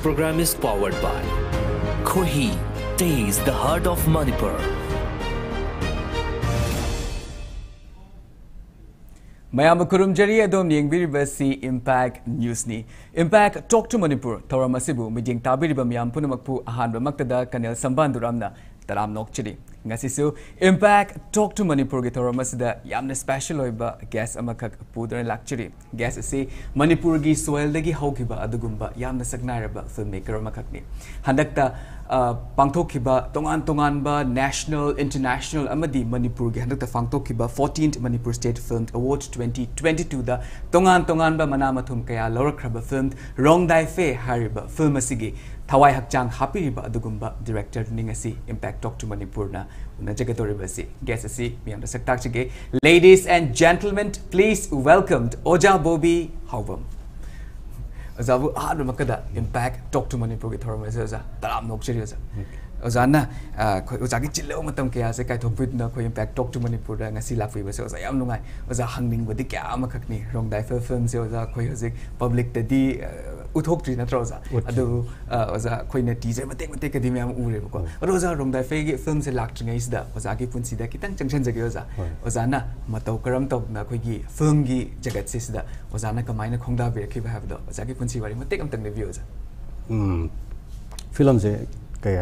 This program is powered by Kohi, Taste the Heart of Manipur. ꯃꯌꯥꯝꯕ ꯈꯨꯔꯨꯝꯖꯔꯤ ꯑꯗꯣꯝ ꯌꯦꯡꯕꯤꯔꯤꯕꯁꯤ ꯏꯝꯄꯦꯛ ꯅ꯭ꯌꯨꯁꯅꯤ ꯏꯝꯄꯦꯛ ꯇꯣꯛ ꯇꯨ ꯃꯅꯤꯄꯨꯔ ꯊꯧꯔꯝ ꯑꯁꯤꯕꯨ ꯃꯤꯠꯌꯦꯡ ꯇꯥꯕꯤꯔꯤꯕ ꯃꯤꯌꯥꯝ ꯄꯨꯝꯅꯃꯛꯄꯨ ꯑꯍꯥꯟꯕꯃꯛꯇꯗ ꯀꯅꯦꯜ ꯁꯝꯕꯥꯟꯗꯨꯔꯥꯝꯅ तराम नोक्चरी ngasisu impact talk to manipur gi thoram asida yamna special oiba gas amakak pudran lakchiri gas ase manipur gi soil dagi haugiba adugumba yamna saknairaba filmmaker amakak ni handakta pangthokhiba tongan tongan ba national international amadi manipur gi handakta pangthokhiba 14th manipur state film award 2022 da tongan tongan ba manamathum kaya lorakhraba film wrong dai fe hariba film asigi ladies and gentlemen please welcomed oja bobi hawam azabu ahadu makada impact talk to manipur gi thoram asa asa taram nokchiri asa ozana khoi ozagi chillo matam kya se kai thok pit na khoi impact talk to manipur da ngasi lakwi ba se oza yam nungai oza hangning bodi kya amakakni rong dai film se oza khoi hozik public da di उथोक्ट्री नत्र ओजा ओजा खोइने TJ मते मते कदि ma'am उरे बको अरु ओजा रोंदा फेगे film से लाक्ट्रिङै सिदा ओजा की जगे ओजा ओजा खोइगी फ़िल्म गी जगत से सिदा ओजा ना कमाइना खोंगदा बे खि भाब द ओजा की पुन्सी बारे मते कम तंग ने ओजा उम फ़िल्म से कय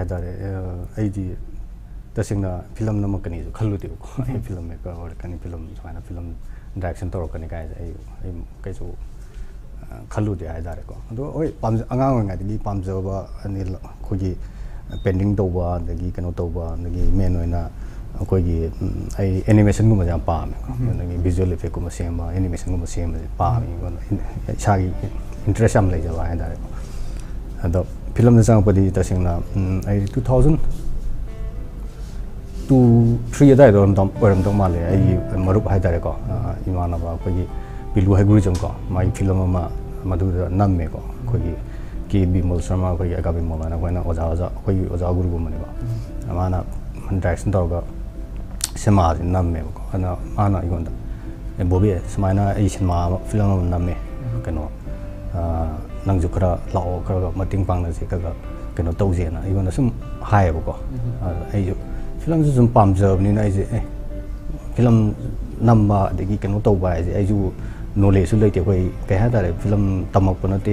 ꯈꯜꯂꯨꯗꯦ ꯍꯥꯏꯇꯥꯔꯦꯀꯣ ꯑꯗꯣ ꯍꯣꯏ ꯑꯉꯥꯡ ꯑꯣꯏꯔꯤꯉꯩꯗꯒꯤ ꯄꯥꯝꯖꯕ ꯑꯅꯤꯜ ꯑꯩꯈꯣꯏꯒꯤ ꯄꯦꯟꯇꯤꯡ ꯇꯧꯕ ꯑꯗꯒꯤ ꯀꯩꯅꯣ ꯇꯧꯕ ꯑꯗꯒꯤ ꯃꯦꯟ ꯑꯣꯏꯅ ꯑꯩꯈꯣꯏꯒꯤ ꯑꯩ ꯑꯦꯅꯤꯃꯦꯁꯟꯒꯨꯝꯕꯁꯦ ꯌꯥꯝ ꯄꯥꯝꯃꯦ ꯑꯗꯒꯤ ꯚꯤꯖꯨꯋꯦꯜ ꯏꯐꯦꯛꯀꯨꯝꯕ ꯁꯦꯝꯕ ꯑꯦꯅꯤꯃꯦꯁꯟꯒꯨꯝꯕ ꯁꯦꯝꯕꯁꯦ ꯄꯥꯝꯃꯤ ꯏꯁꯥꯒꯤ ꯏꯟꯇꯔꯦꯁ ꯌꯥꯝ ꯂꯩꯖꯕ ꯍꯥꯏꯇꯥꯔꯦꯀꯣ ꯑꯗꯣ ꯐꯤꯂꯝꯗ ꯆꯪꯉꯛꯄꯗꯤ ꯇꯁꯦꯡꯅ ꯑꯩ ꯇꯨ ꯊꯥꯎꯖꯟ ꯇꯨ ꯊ꯭ꯔꯤ ꯑꯗꯨꯋꯥꯏꯗ ꯑꯣꯏꯔꯝꯗꯧ ꯃꯥꯜꯂꯦ ꯑꯩꯒꯤ ꯃꯔꯨꯞ ꯍꯥꯏꯇꯥꯔꯦꯀꯣ ꯏꯃꯥꯟꯅꯕ ꯑꯩꯈꯣꯏꯒꯤ ꯄꯤꯂꯨ ꯍꯩꯒꯨꯔꯤꯖꯝ ꯀꯣ ꯃꯥꯒꯤ ꯐꯤꯂꯝ ꯑꯃ ꯃꯗꯨꯗ ꯅꯝꯃꯦꯀꯣ ꯑꯩꯈꯣꯏꯒꯤ ꯀꯦ ꯕꯤꯃꯣꯜ ꯁꯔꯃ ꯑꯩꯈꯣꯏꯒꯤ ꯑꯀꯥ ꯕꯤꯃꯣꯜ ꯍꯥꯏꯅ ꯑꯩꯈꯣꯏꯅ ꯑꯣꯖꯥ ꯑꯣꯖꯥ ꯑꯩꯈꯣꯏꯒꯤ ꯑꯣꯖꯥ ꯒꯨꯔꯨꯒꯨꯝꯕꯅꯦꯕ ꯃꯥꯅ ꯗꯥꯏꯔꯦꯛꯁꯟ ꯇꯧꯔꯒ ꯁꯤꯅꯦꯃꯥꯁꯤ ꯅꯝꯃꯦꯕꯀꯣ ꯑꯗꯨꯅ ꯃꯥꯅ ꯑꯩꯉꯣꯟꯗ ꯕꯣꯕꯤ ꯁꯨꯃꯥꯏꯅ ꯑꯩ ꯁꯤꯅꯦꯃꯥ ꯑꯃ ꯐꯤꯂꯝ ꯑꯃ ꯅꯝꯃꯦ ꯀꯩꯅꯣ ꯅꯪꯁꯨ ꯈꯔ ꯂꯥꯛꯑꯣ ꯈꯔ ꯃꯇꯦꯡ ꯄꯥꯡꯅꯁꯤ ꯈꯔ ꯀꯩꯅꯣ ꯇꯧꯁꯦꯅ ꯑꯩꯉꯣꯟꯗ ꯁꯨꯝ ꯍꯥꯏꯌꯦꯕꯀꯣ ꯑꯩꯁꯨ ꯐꯤꯂꯝꯁꯨ ꯁꯨꯝ ꯄꯥꯝꯖꯕꯅꯤꯅ ꯑꯩꯁꯦ ꯑꯦ ꯐꯤꯂꯝ ꯅꯝꯕ ꯑꯗꯒꯤ ꯀꯩꯅꯣ ꯇꯧꯕ ꯍꯥꯏꯁꯦ ꯑꯩꯁꯨ ꯅꯣꯂꯦꯖꯁꯨ ꯂꯩꯇꯦ ꯑꯩꯈꯣꯏ ꯀꯩ ꯍꯥꯏꯇꯥꯔꯦ ꯐꯤꯂꯝ ꯇꯝꯃꯛꯄ ꯅꯠꯇꯦ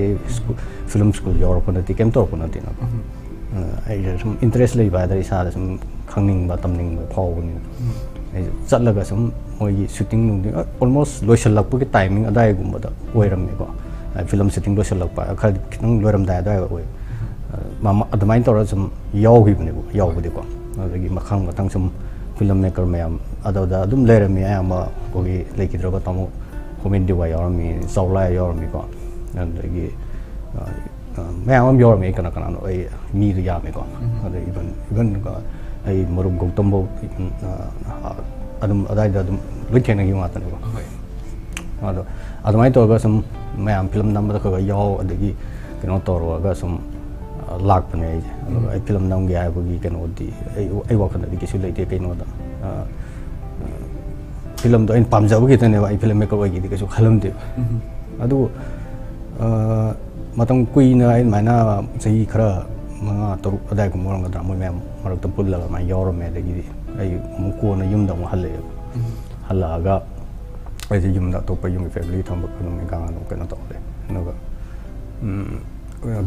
ꯐꯤꯂꯝ ꯁ꯭ꯀꯨꯜ ꯌꯥꯎꯔꯛꯄ ꯅꯠꯇꯦ ꯀꯩꯝ ꯇꯧꯔꯛꯄ ꯅꯠꯇꯦꯅꯀꯣ ꯑꯩꯁꯦ ꯁꯨꯝ ꯏꯟꯇꯔꯦꯁ ꯂꯩꯕ ꯍꯥꯏꯇꯥꯔꯦ ꯏꯁꯥꯗ ꯁꯨꯝ ꯈꯪꯅꯤꯡꯕ ꯇꯝꯅꯤꯡꯕ ꯐꯥꯎꯕꯅꯤꯅ ꯑꯩꯁꯦ ꯆꯠꯂꯒ ꯁꯨꯝ ꯃꯣꯏꯒꯤ shooting ꯅꯨꯡꯇꯤꯡ almost ꯂꯣꯏꯁꯤꯜꯂꯛꯄꯒꯤ timing ꯑꯗꯨꯋꯥꯏꯒꯨꯝꯕꯗ ꯑꯣꯏꯔꯝꯃꯦꯀꯣ film shooting ꯂꯣꯏꯁꯤꯜꯂꯛꯄ ꯈꯔ ꯈꯤꯇꯪ ꯂꯣꯏꯔꯝꯗꯥꯏ ꯑꯗꯨꯋꯥꯏꯒ ꯑꯣꯏ ꯑꯗꯨꯃꯥꯏꯅ ꯇꯧꯔꯒ ꯁꯨꯝ ꯌꯥꯎꯈꯤꯕꯅꯦꯕ ꯌꯥꯎꯕꯗꯤꯀꯣ ꯑꯗꯒꯤ ꯃꯈꯪ ꯃꯊꯪ ꯁꯨꯝ ꯐꯤꯂꯝ ꯃꯦꯀꯔ ꯃꯌꯥꯝ ꯑꯗꯨꯗ ꯑꯗꯨꯝ ꯂꯩꯔꯝꯃꯤ ꯑꯌꯥꯝꯕ ꯑꯩꯈꯣꯏꯒꯤ ꯂꯩꯈꯤꯗ꯭ꯔꯕ ꯇꯥꯃꯣ ꯍꯣꯃꯤꯟ ꯗꯤꯋꯥ ꯌꯥꯎꯔꯝꯃꯤ ꯆꯥꯎꯂꯥꯏ ꯌꯥꯎꯔꯝꯃꯤꯀꯣ ꯑꯗꯒꯤ ꯃꯌꯥꯝ ꯑꯃ ꯌꯥꯎꯔꯝꯃꯤ ꯀꯅꯥ ꯀꯅꯥꯅꯣ ꯑꯩ ꯃꯤꯗꯣ ꯌꯥꯝꯃꯦꯀꯣ ꯑꯗ ꯏꯚꯟ ꯏꯚꯟ ꯑꯩ ꯃꯔꯨꯞ ꯒꯧꯇꯝꯐꯧ ꯑꯗꯨꯝ ꯑꯗꯥꯏꯗ ꯑꯗꯨꯝ ꯂꯣꯏ ꯊꯦꯡꯅꯈꯤꯕ ꯉꯥꯛꯇꯅꯦꯀꯣ ꯑꯗꯣ ꯑꯗꯨꯃꯥꯏꯅ ꯇꯧꯔꯒ ꯁꯨꯝ ꯃꯌꯥꯝ ꯐꯤꯂꯝ ꯅꯝꯕꯗ ꯈꯔ ꯈꯔ ꯌꯥꯎ ꯑꯗꯒꯤ ꯀꯩꯅꯣ ꯇꯧꯔꯒ ꯁꯨꯝ ꯂꯥꯛꯄꯅꯦ ꯑꯩꯁꯦ ꯑꯗꯨꯒ ꯑꯩ ꯐꯤꯂꯝ ꯅꯝꯒꯦ ꯍꯥꯏꯕꯒꯤ ꯀꯩꯅꯣꯗꯤ ꯑꯩ ꯑꯩ ꯋꯥꯈꯜꯗꯗꯤ ꯀꯩꯁꯨ ꯂꯩꯇꯦ ꯀꯩꯅꯣꯗ ꯐꯤꯂꯝꯗꯣ ꯑꯩꯅ ꯄꯥꯝꯖꯕꯒꯤꯇꯅꯦꯕ ꯑꯩ ꯐꯤꯂꯝ ꯃꯦꯀꯔ ꯑꯣꯏꯒꯦꯗꯤ ꯀꯩꯁꯨ ꯈꯜꯂꯝꯗꯦꯕ ꯑꯗꯨ ꯃꯇꯝ ꯀꯨꯏꯅ ꯑꯩ ꯑꯗꯨꯃꯥꯏꯅ ꯆꯍꯤ ꯈꯔ ꯃꯉꯥ ꯇꯔꯨꯛ ꯑꯗꯥꯏꯒꯨꯝꯕ ꯑꯣꯏꯔꯝꯒꯗ꯭ꯔꯥ ꯃꯣꯏ ꯃꯌꯥꯝ ꯃꯔꯛꯇ ꯄꯨꯜꯂꯒ ꯑꯗꯨꯃꯥꯏꯅ ꯌꯥꯎꯔꯝꯃꯦ ꯑꯗꯒꯤꯗꯤ ꯑꯩ ꯑꯃꯨꯛ ꯀꯣꯟꯅ ꯌꯨꯝꯗ ꯑꯃꯨꯛ ꯍꯜꯂꯛꯑꯦꯕ ꯍꯜꯂꯛꯑꯒ ꯑꯩꯁꯦ ꯌꯨꯝꯗ ꯑꯇꯣꯞꯄ ꯌꯨꯝꯒꯤ ꯐꯦꯃꯤꯂꯤ ꯊꯝꯕ ꯑꯗꯨꯝ ꯏꯟꯈꯥꯡ ꯑꯗꯨꯝ ꯀꯩꯅꯣ ꯇꯧꯔꯦ ꯑꯗꯨꯒ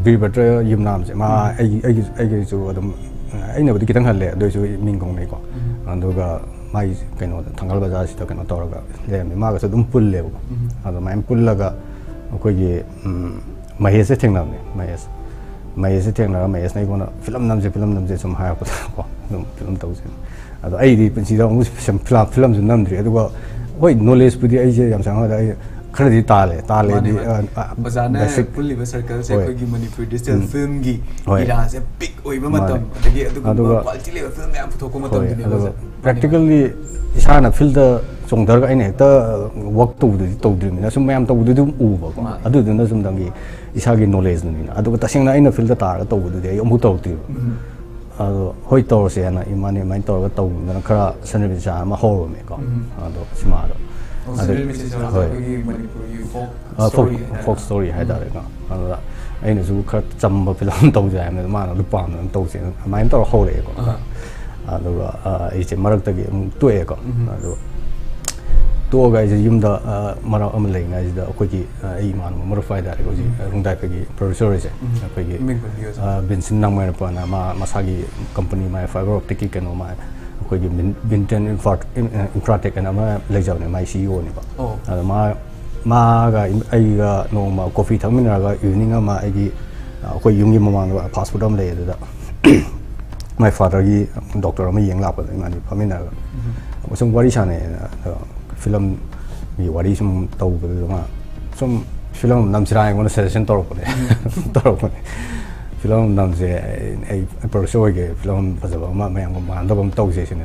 ꯕꯤꯔꯕꯇ꯭ꯔ ꯌꯨꯝꯅꯥꯝꯁꯦ ꯃꯥ ꯑꯩꯒꯤ ꯑꯩꯒꯤ ꯑꯩꯒꯤꯁꯨ ꯑꯗꯨꯝ ꯑꯩꯅꯕꯨꯗꯤ ꯈꯤꯇꯪ ꯍꯜꯂꯦ ꯑꯗꯨꯑꯣꯏꯁꯨ ꯃꯤꯡ ꯀꯧꯅꯩꯀꯣ ꯑꯗꯨꯒ ꯃꯥꯒꯤ ꯀꯩꯅꯣꯗ ꯊꯪꯒꯥꯜ ꯕꯖꯥꯔꯁꯤꯗ ꯀꯩꯅꯣ ꯇꯧꯔꯒ ꯂꯩꯔꯝꯃꯤ ꯃꯥꯒꯁꯨ ꯑꯗꯨꯝ ꯄꯨꯜꯂꯦꯕꯀꯣ ꯑꯗꯨꯃꯥꯏꯅ ꯄꯨꯜꯂꯒ ꯑꯩꯈꯣꯏꯒꯤ ꯃꯍꯦꯁꯁꯦ ꯊꯦꯡꯅꯕꯅꯦ ꯃꯍꯦꯁ ꯃꯍꯦꯁꯁꯦ ꯊꯦꯡꯅꯔꯒ ꯃꯍꯦꯁꯅ ꯑꯩꯉꯣꯟꯗ ꯐꯤꯂꯝ ꯅꯝꯁꯦ ꯐꯤꯂꯝ ꯅꯝꯁꯦ ꯁꯨꯝ ꯍꯥꯏꯔꯛꯄꯗꯀꯣ ꯑꯗꯨꯝ ꯐꯤꯂꯝ ꯇꯧꯁꯦ ꯑꯗꯣ ꯑꯩꯗꯤ ꯄꯨꯟꯁꯤꯗ ꯑꯃꯨꯛ ꯐꯤꯂꯝꯁꯨ ꯅꯝꯗ꯭ꯔꯤ ꯑꯗꯨꯒ ꯍꯣꯏ ꯅꯣꯂꯦꯖꯄꯨꯗꯤ ꯑꯩꯁꯦ ꯌꯥꯝ ꯆꯪꯉꯒ ꯑꯩ खरदी ताले ताले दी बजाना फुल्ली सर्कल से कोई की मणिपुर डिजिटल फ़िल्म की इरा से पिक ओइबा मतम अदगी अदुगु क्वालिटी लेवल फ़िल्म में पुथोको मतम दिने प्रैक्टिकली इशाना फ़ील्ड चोंदर आइने हेक्ता वर्क तोदि तोदि मिना सुम मैम तोदि दुम उबा को अदु दिन सुम दंगी इशागी नॉलेज निना अदुगु तसेंगना आइने फ़ील्ड तारगा तोदि दे यमु तोदि अदो होय तोरसे ना इमाने माइन तोरगा तोदि ना खरा सनबि मा होरो मेको अदो सिमा ꯐꯣꯛ ꯁ꯭ꯇꯣꯔꯤ ꯍꯥꯏꯇꯥꯔꯦꯀꯣ ꯑꯗꯨꯗ ꯑꯩꯅꯁꯨ ꯈꯔ ꯆꯝꯕ ꯐꯤꯂꯝ ꯇꯧꯁꯦ ꯍꯥꯏꯕꯅꯤꯅ ꯃꯥꯅ ꯑꯗꯨ ꯄꯥꯝꯅ ꯑꯗꯨꯝ ꯇꯧꯁꯦ ꯑꯗꯨꯃꯥꯏꯅ ꯇꯧꯔ ꯍꯧꯔꯛꯑꯦꯀꯣ ꯑꯗꯨꯒ ꯑꯩꯁꯦ ꯃꯔꯛꯇꯒꯤ ꯑꯃꯨꯛ ꯇꯣꯛꯑꯦꯀꯣ ꯑꯗꯨꯒ ꯇꯣꯛꯑꯒ ꯑꯩꯁꯦ ꯌꯨꯝꯗ ꯃꯔꯛ ꯑꯃ ꯂꯩꯔꯤꯉꯩꯁꯤꯗ ꯑꯩꯈꯣꯏꯒꯤ ꯑꯩ ꯏꯃꯥꯟꯅꯕ ꯃꯔꯨꯞ ꯍꯥꯏꯇꯥꯔꯦ ꯍꯧꯖꯤꯛ ꯔꯨꯡꯗꯥꯏꯐꯒꯤ ꯄ꯭ꯔꯣꯗ꯭ꯌꯨꯁꯔ ꯑꯣꯏꯁꯦ ꯑꯩꯈꯣꯏꯒꯤ ꯕꯤꯟꯁꯤꯟ ꯅꯪꯃꯥꯏꯔꯄꯅ ꯃꯥ ꯃꯁꯥꯒꯤ ꯀꯝꯄꯅꯤ ꯃꯥꯏ ꯐꯥꯏꯕꯔ ꯑꯣꯞꯇꯤꯛꯀꯤ ꯀꯩꯅꯣ ꯃꯥꯏ ามาเราอเมริกาจะดาคุยกี่ไอ้มันมารุไฟได้ก็จะรุ่งได้ไปกี่ professor ใช่ไปกี่บินสินนังมาปนามามาสักกี่ company มา fiber optic กันออกมาคุยกี่บินบินเทนอินฟราอินฟราเทคกันมาเลยจะเนี่ยมา CEO นี่ปะอ่ามามาก็ไอ้ก็โนมา coffee ทั้งมินก็ evening มาไอ้กี่คุยยุ่งยี่มามา passport อมเลยเด้อ my father กี่ doctor ไม่ยังหลับเลยมันนี่พอมินก็ผมส่งวาริชาเนี่ย film mi wari sum tau bu ma sum film nam sira ngon selection tor ko ne tor ko ne film 当中是哎拍摄的，film 比如说我们我们讲我们动作我们动作这些呢，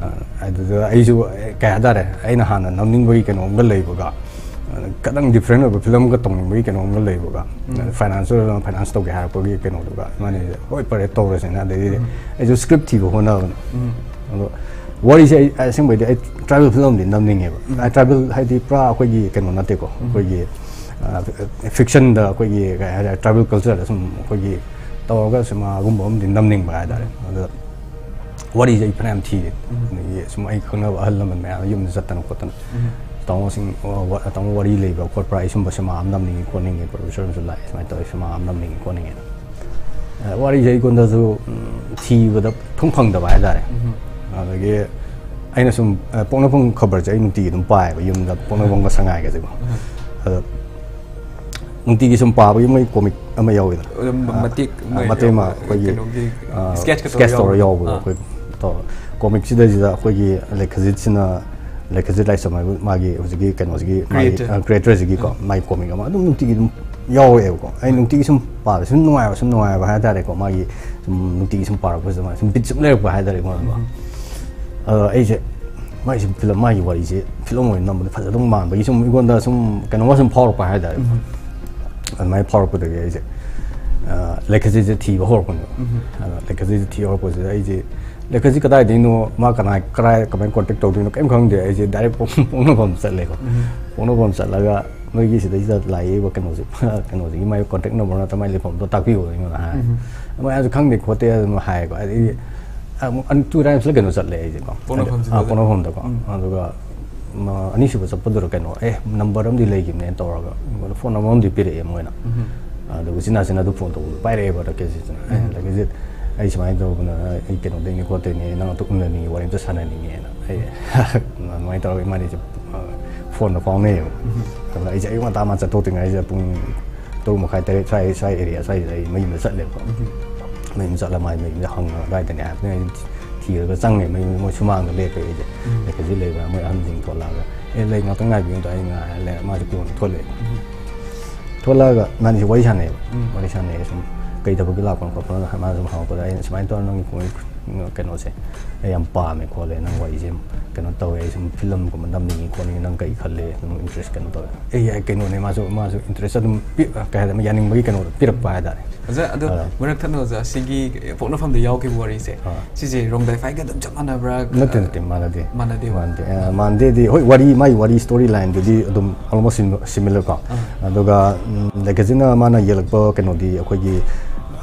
啊，哎就是，改下子啊，哎那哈呢，南宁 boy 可以弄个。live 吧，可能 different 的，film 可以弄个 live 吧，financial，finance 都可以 high 科技可以弄的吧，就是，哎，拍的 tourist，那得的，哎就 scriptive，那哈，那，What 是哎，什么的哎，travel film 里面南宁的吧，哎 travel，海底捞可以弄那得不，可以。fix अहिले tribal culture सबै तर semi number अहिलेस फर ठी अनि सब खो अहल ma'am use चतन खोतन तामोसम् तामो खोप सोब सेम नम् प्रोसर लामै तमा नम्बर योगदछु ठीदव हरे अघि अहिलेसम्म पोनौफ खबर चाहिँ पाद पोनौंग सँगैसिको अ ꯅꯨꯡꯇꯤꯒꯤ ꯁꯨꯝ ꯄꯥꯕꯒꯤ ꯃꯣꯏ ꯀꯣꯃꯤꯛ ꯑꯃ ꯌꯥꯎꯋꯤꯗꯅ ꯃꯇꯦꯛ ꯃꯇꯦꯛ ꯑꯃ ꯑꯩꯈꯣꯏꯒꯤ ꯁ꯭ꯀꯦꯠꯆ ꯇꯧꯔ ꯌꯥꯎꯕꯗꯣ ꯑꯩꯈꯣꯏ ꯇꯧꯔ ꯀꯣꯃꯤꯛꯁꯤꯗꯩꯁꯤꯗ ꯑꯩꯈꯣꯏꯒꯤ ꯂꯩꯈꯖꯤꯠꯁꯤꯅ ꯂꯩꯈꯖꯤꯠ ꯂꯥꯏꯁ꯭ꯔꯝ ꯍꯥꯏꯕ ꯃꯥꯒꯤ ꯍꯧꯖꯤꯛꯀꯤ ꯀꯩꯅꯣꯁꯤꯒꯤ ꯃꯥꯒꯤ ꯀ꯭ꯔꯤꯌꯦꯇꯔꯁꯤꯒꯤꯀꯣ ꯃꯥꯒꯤ ꯀꯣꯃꯤꯛ ꯑꯃ ꯑꯗꯨꯝ ꯅꯨꯡꯇꯤꯒꯤ ꯑꯗꯨꯝ ꯌꯥꯎꯋꯦꯕꯀꯣ ꯑꯩ ꯅꯨꯡꯇꯤꯒꯤ ꯁꯨꯝ ꯄꯥꯕ ꯁꯨꯝ ꯅꯨꯡꯉꯥꯏꯕ ꯁꯨꯝ ꯅꯨꯡꯉꯥꯏꯕ ꯍꯥꯏꯇꯥꯔꯦꯀꯣ ꯃꯥꯒꯤ ꯁꯨꯝ ꯅꯨꯡꯇꯤꯒꯤ ꯁꯨꯝ ꯄꯥꯔꯛꯄꯁꯤꯗ ꯁꯨꯝ ꯕꯤꯠ ꯁꯨꯝ ꯂꯩꯔꯛꯄ ꯍꯥꯏꯇꯥꯔꯦꯀꯣ ꯑꯩꯁꯦ ꯃꯥꯏꯁꯤ ꯐꯤꯂꯝ ꯃꯥꯒꯤ ꯋꯥꯔꯤꯁꯦ ꯐꯤꯂꯝ ꯑꯣꯏꯅ ꯅꯝꯕꯗ ꯐꯖꯗꯧ ꯃꯥꯟꯕꯒꯤ ꯁꯨꯝ ꯑꯩꯉꯣꯟꯗ ꯁꯨꯝ ꯀꯩꯅꯣꯃ ꯁꯨꯝ ꯐꯥꯎꯔꯛꯄ ꯍꯥꯏꯇꯥꯔꯦ ꯑꯗꯨꯃꯥꯏꯅ ꯐꯥꯎꯔꯛꯄꯗꯒꯤ ꯑꯩꯁꯦ ꯂꯩꯈꯖꯤꯁꯦ ꯊꯤꯕ ꯍꯧꯔꯛꯄꯅꯦꯕ ꯑꯗ ꯂꯩꯈꯖꯤꯁꯦ ꯊꯤꯕ ꯍꯧꯔꯛꯄꯁꯤꯗ ꯑꯩꯁꯦ ꯂꯩꯈꯖꯤ ꯀꯗꯥꯏꯗꯩꯅꯣ ꯃꯥ ꯀꯅꯥ ꯀꯗꯥꯏ ꯀꯃꯥꯏꯅ ꯀꯣꯟꯇꯦꯛ ꯇꯧꯗꯣꯏꯅꯣ ꯀꯩꯝ ꯈꯪꯗꯦ ꯑꯩꯁꯦ ꯗꯥꯏꯔꯦꯛ ꯄꯣꯛꯅꯐꯝ ꯆꯠꯂꯦꯀꯣ ꯄꯣꯛꯅꯐꯝ ꯆꯠꯂꯒ ꯅꯣꯏꯒꯤ ꯁꯤꯗꯩꯁꯤꯗ ꯂꯥꯛꯏꯕ ꯀꯩꯅꯣꯁꯦ ꯀꯩꯅꯣꯁꯤꯒꯤ ꯃꯥꯒꯤ ꯀꯣꯟꯇꯦꯛ ꯅꯝꯕꯔ ꯅꯠꯇ꯭ꯔꯒ ꯃꯥꯒꯤ ꯂꯩꯐꯝꯗꯣ ꯇꯥꯛꯄꯤꯌꯣ ꯑꯩꯉꯣꯟꯗ ꯍꯥꯏ ꯃꯣꯏꯁꯨ ꯈꯪꯗꯦ ꯈꯣꯠꯇꯦ ꯑꯗꯨꯝ ꯍꯥꯏꯌꯦꯀꯣ ꯑꯗꯩꯗꯤ two times la keno chatle ai ko pono hom မအနည်းရှိပါစပတ်တော့ကဲနော်အဲနံပါတ်အမ်းဒီလေးကြီးနဲ့တော့ကောဖုန်းနံပါတ်အမ်းဒီပြရဲမွေးနော်အဲလူစင်နာစင်နာတို့ဖုန်းတော့ပိုက်ရဲပါတော့ကဲစစ်နော်လက်ကစ်အဲ့ချိန်တော့ဘယ်နော်အဲ့ကဲနော်ဒင်းကိုတဲ့နေနော်တော့ကုန်းနေဝရင်သဆန်နေနေနော်အဲ့မွေးတော့ဝိမနီဖုန်းနံပါတ်နေဟုတ်တယ်အဲ့ကြအိမ်မှာတာမစတော့တင်အဲ့ကြပုံတော့မခိုင်တဲ့ဆိုင်ဆိုင်အဲ့ဒီဆိုင်ဆိုင်မင်းမဆက်လေပေါ့မင်းစလာမိုင်းမင်းဟောင်းလိုက်တယ်နော် 这个生呢，没有没有处方，就卖出去。但是这个药没有安定，偷懒了。哎，那个东西应该不用，应该应该马上就不用偷懒。偷懒了，那你是伪善的，伪善的，所以它不被老百姓所……老百姓所看好的。现在，现在多少农民朋友？Cái nó sẽ ai am pa me ko le nang wai jem cái nó tàu ấy xong film của mình đâm ni ko ni nang kai khale nang interest cái nó tàu ai ai cái